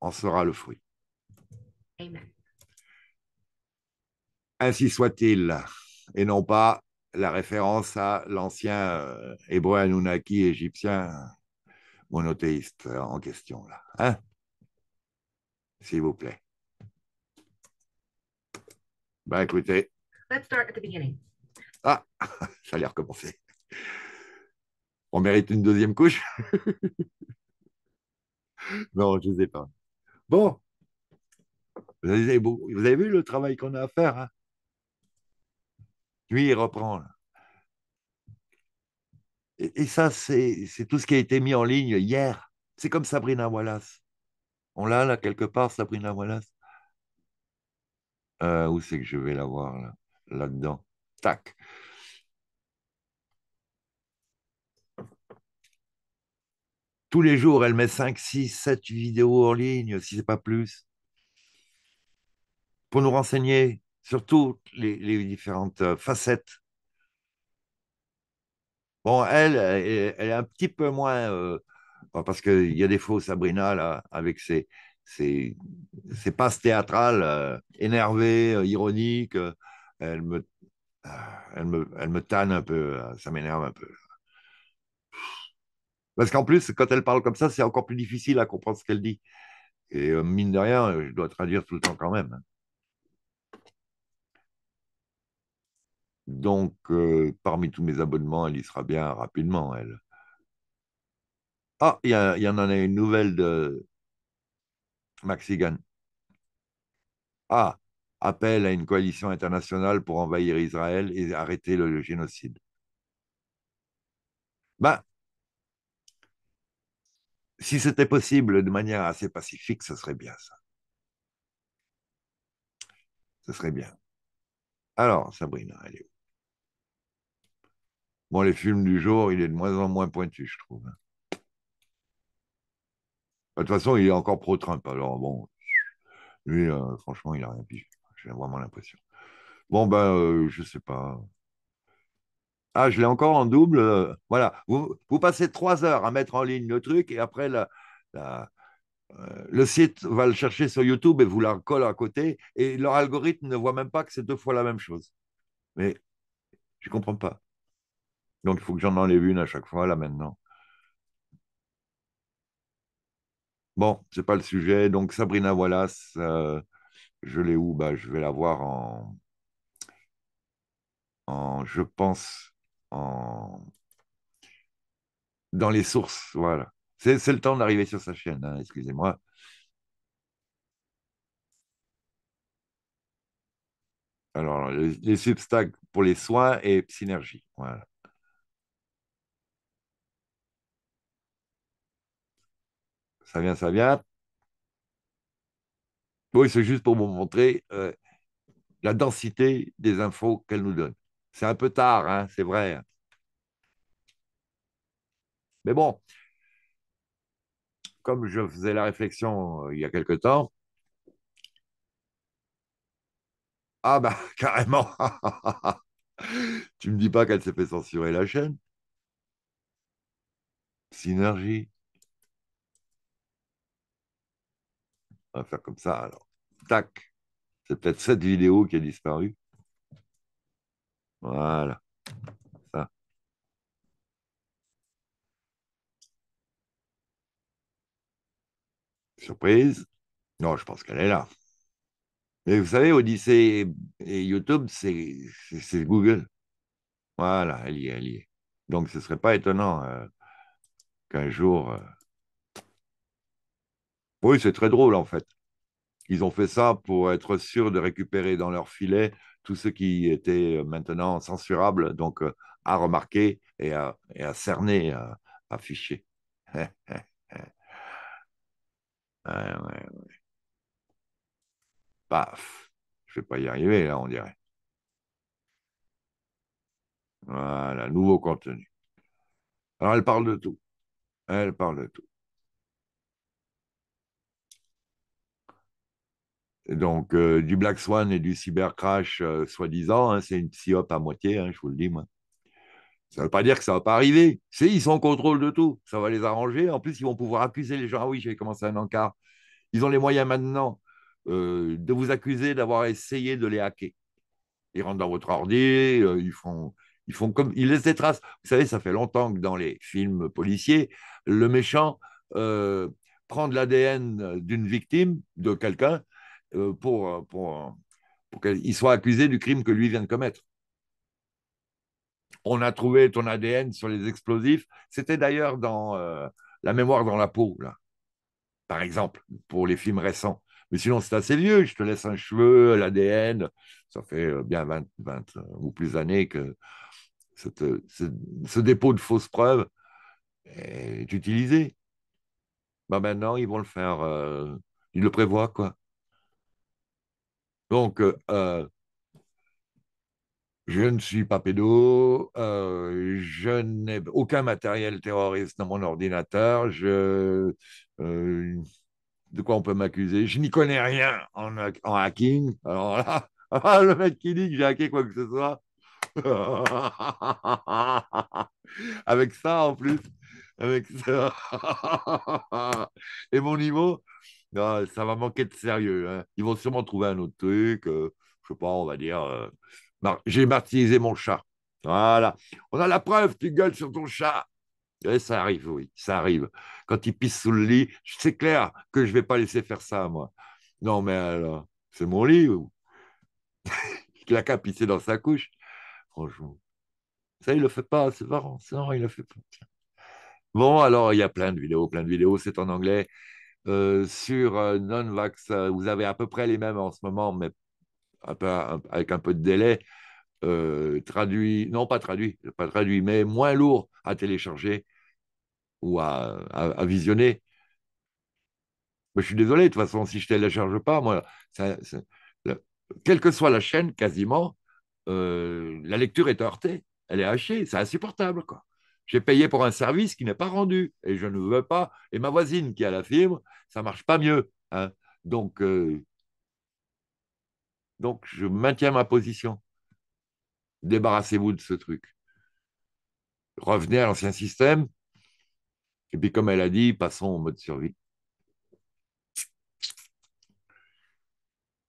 [SPEAKER 1] en sera le fruit.
[SPEAKER 2] Amen.
[SPEAKER 1] Ainsi soit-il, et non pas la référence à l'ancien euh, hébreu Anunnaki égyptien monothéiste en question, là. Hein? S'il vous plaît. Ben écoutez.
[SPEAKER 2] Let's start at the beginning.
[SPEAKER 1] Ah, ça a l'air commencé. On mérite une deuxième couche? Non, je ne sais pas. Bon. Vous avez, vous avez vu le travail qu'on a à faire hein? Lui, il reprend. Là. Et, et ça, c'est tout ce qui a été mis en ligne hier. C'est comme Sabrina Wallace. On l'a là quelque part, Sabrina Wallace? Euh, où c'est que je vais la voir là? Là-dedans. Tac. Tous les jours, elle met 5, 6, 7 vidéos en ligne, si ce n'est pas plus, pour nous renseigner sur toutes les, différentes euh, facettes. Bon, elle, elle, est un petit peu moins, euh, parce qu'il y a des faux Sabrina, là, avec ses, ses, ses passes théâtrales euh, énervées, ironiques. elle me, elle me, elle me tanne un peu, ça m'énerve un peu. Parce qu'en plus, quand elle parle comme ça, c'est encore plus difficile à comprendre ce qu'elle dit. Et euh, mine de rien, je dois traduire tout le temps quand même. Donc, euh, parmi tous mes abonnements, elle y sera bien rapidement, elle. Ah, il y, en a une nouvelle de Maxigan. Ah, appel à une coalition internationale pour envahir Israël et arrêter le, génocide. Ben, si c'était possible de manière assez pacifique, ce serait bien ça. Ce serait bien. Alors, Sabrina, elle est où? Bon, les films du jour, il est de moins en moins pointu, je trouve. De toute façon, il est encore pro-Trump. Alors, bon, lui, euh, franchement, il n'a rien pigé. J'ai vraiment l'impression. Bon, ben, euh, je sais pas. Ah, je l'ai encore en double. Euh, voilà, vous, passez trois heures à mettre en ligne le truc et après, le site va le chercher sur YouTube et vous la colle à côté et leur algorithme ne voit même pas que c'est deux fois la même chose. Mais je ne comprends pas. Donc, il faut que j'en enlève une à chaque fois, là, maintenant. Bon, ce n'est pas le sujet. Donc, Sabrina Wallace, euh, je l'ai où bah, Je vais la voir en, en je pense, dans les sources. Voilà. C'est le temps d'arriver sur sa chaîne, hein, excusez-moi. Alors, les, les Substacks pour les soins et synergie. Voilà. Ça vient, ça vient. Oui, c'est juste pour vous montrer euh, la densité des infos qu'elle nous donne. C'est un peu tard, hein, c'est vrai. Mais bon, comme je faisais la réflexion euh, il y a quelque temps, ah bah carrément, tu me dis pas qu'elle s'est fait censurer la chaîne Synergie. On va faire comme ça alors. Tac. C'est peut-être cette vidéo qui a disparu. Voilà. Ça. Surprise. Non, je pense qu'elle est là. Mais vous savez, Odyssée et YouTube, c'est Google. Voilà, elle y est, elle est. Donc, ce ne serait pas étonnant euh, qu'un jour... Euh, oui, c'est très drôle, en fait. Ils ont fait ça pour être sûrs de récupérer dans leur filet tout ce qui était euh, maintenant censurable, donc euh, à remarquer et à, et à cerner, à, afficher. Paf, je ne vais pas y arriver là, on dirait. Voilà, nouveau contenu. Alors, elle parle de tout. Elle parle de tout. Donc euh, du Black Swan et du cybercrash, euh, soi-disant, hein, c'est une psyop à moitié, hein, je vous le dis, moi. Ça ne veut pas dire que ça ne va pas arriver. C'est, ils sont en contrôle de tout. Ça va les arranger. En plus, ils vont pouvoir accuser les gens. Ah oui, j'ai commencé un encart. Ils ont les moyens maintenant euh, de vous accuser d'avoir essayé de les hacker. Ils rentrent dans votre ordi, ils, font, Ils font comme, ils laissent des traces. Vous savez, ça fait longtemps que dans les films policiers, le méchant euh, prend de l'ADN d'une victime, de quelqu'un, euh, pour, pour, pour qu'il soit accusé du crime que lui vient de commettre. On a trouvé ton ADN sur les explosifs. C'était d'ailleurs dans euh, La mémoire dans la peau, là, par exemple, pour les films récents. Mais sinon, c'est assez vieux. Je te laisse un cheveu, l'ADN. Ça fait euh, bien 20, 20 ou plus d'années que ce, dépôt de fausses preuves est utilisé. Bah maintenant, ils vont le faire. Euh, ils le prévoient, quoi. Donc, euh, je ne suis pas pédo, je n'ai aucun matériel terroriste dans mon ordinateur, de quoi on peut m'accuser? Je n'y connais rien en, hacking. Alors là, le mec qui dit que j'ai hacké quoi que ce soit. avec ça en plus, avec ça. Et mon niveau, ça va manquer de sérieux. Hein. Ils vont sûrement trouver un autre truc. Euh, je sais pas, on va dire. Euh, j'ai martyrisé mon chat. Voilà. On a la preuve, tu gueules sur ton chat. Et ça arrive, oui, ça arrive. Quand il pisse sous le lit, c'est clair que je ne vais pas laisser faire ça, moi. Non, mais alors, c'est mon lit. Ou... il a qu'à pisser dans sa couche. Franchement. Ça, il ne le fait pas, c'est marrant. Non, il ne le fait pas. Bon, alors, il y a plein de vidéos, plein de vidéos, c'est en anglais. Euh, sur euh, non-vax, euh, vous avez à peu près les mêmes en ce moment, mais avec un peu de délai. traduit, non pas traduit, pas traduit, mais moins lourd à télécharger ou à, visionner. je suis désolé, de toute façon, si je ne télécharge pas, moi, quelle que soit la chaîne, quasiment, la lecture est heurtée, elle est hachée, c'est insupportable. quoi. J'ai payé pour un service qui n'est pas rendu et je ne veux pas. Et ma voisine qui a la fibre, ça marche pas mieux. Hein. Donc, euh, donc, je maintiens ma position. Débarrassez-vous de ce truc. Revenez à l'ancien système. Et puis, comme elle a dit, passons au mode survie.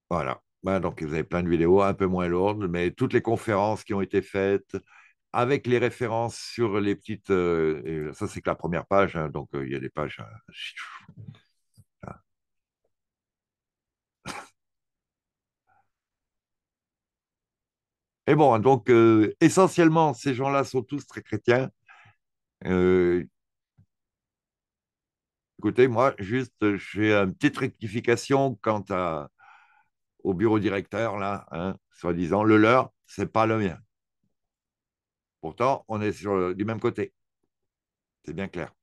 [SPEAKER 1] Voilà. Donc, vous avez plein de vidéos un peu moins lourdes, mais toutes les conférences qui ont été faites, avec les références sur les petites. Euh, ça, c'est que la première page, hein, donc euh, il y a des pages. Euh, et bon, donc essentiellement, ces gens-là sont tous très chrétiens. écoutez, moi, juste, j'ai une petite rectification quant à, au bureau directeur, là, hein, soi-disant, le leur, c'est pas le mien. Pourtant, on est sur du même côté. C'est bien clair.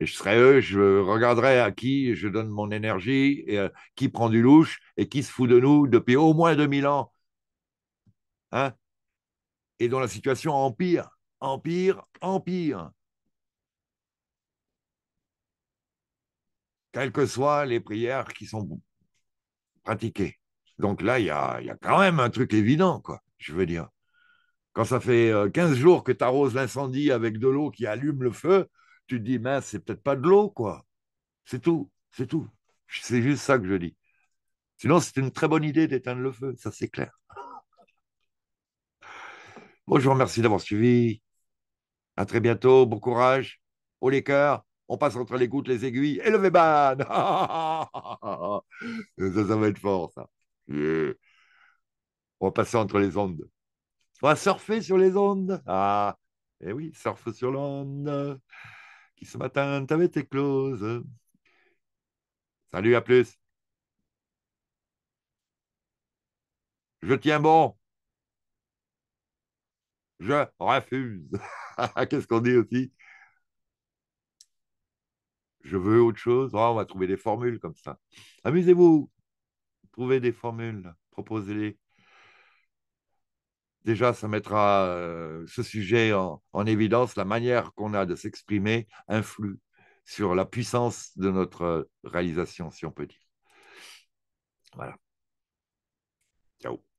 [SPEAKER 1] Et je serais eux, je regarderai à qui je donne mon énergie, et, euh, qui prend du louche et qui se fout de nous depuis au moins 2000 ans. Hein? Et dont la situation empire, empire, empire. Quelles que soient les prières qui sont pratiquées. Donc là, il y a, y a, quand même un truc évident, quoi, je veux dire. Quand ça fait 15 euh, jours que tu arroses l'incendie avec de l'eau qui allume le feu, tu te dis, mince, c'est peut-être pas de l'eau, quoi. C'est tout, c'est tout. C'est juste ça que je dis. Sinon, c'est une très bonne idée d'éteindre le feu, ça c'est clair. Bon, je vous remercie d'avoir suivi. À très bientôt, bon courage. Au les cœurs, on passe entre les gouttes, les aiguilles et le Véban. ça, ça va être fort, ça. On va passer entre les ondes. On va surfer sur les ondes. Ah, eh oui, surfe sur l'onde qui ce matin t'avait éclose. Salut, à plus. Je tiens bon. Je refuse. Qu'est-ce qu'on dit aussi? Je veux autre chose. Oh, on va trouver des formules comme ça. Amusez-vous. Trouvez des formules. Proposez-les déjà, ça mettra euh, ce sujet en, évidence, la manière qu'on a de s'exprimer influe sur la puissance de notre euh, réalisation, si on peut dire. Voilà. Ciao.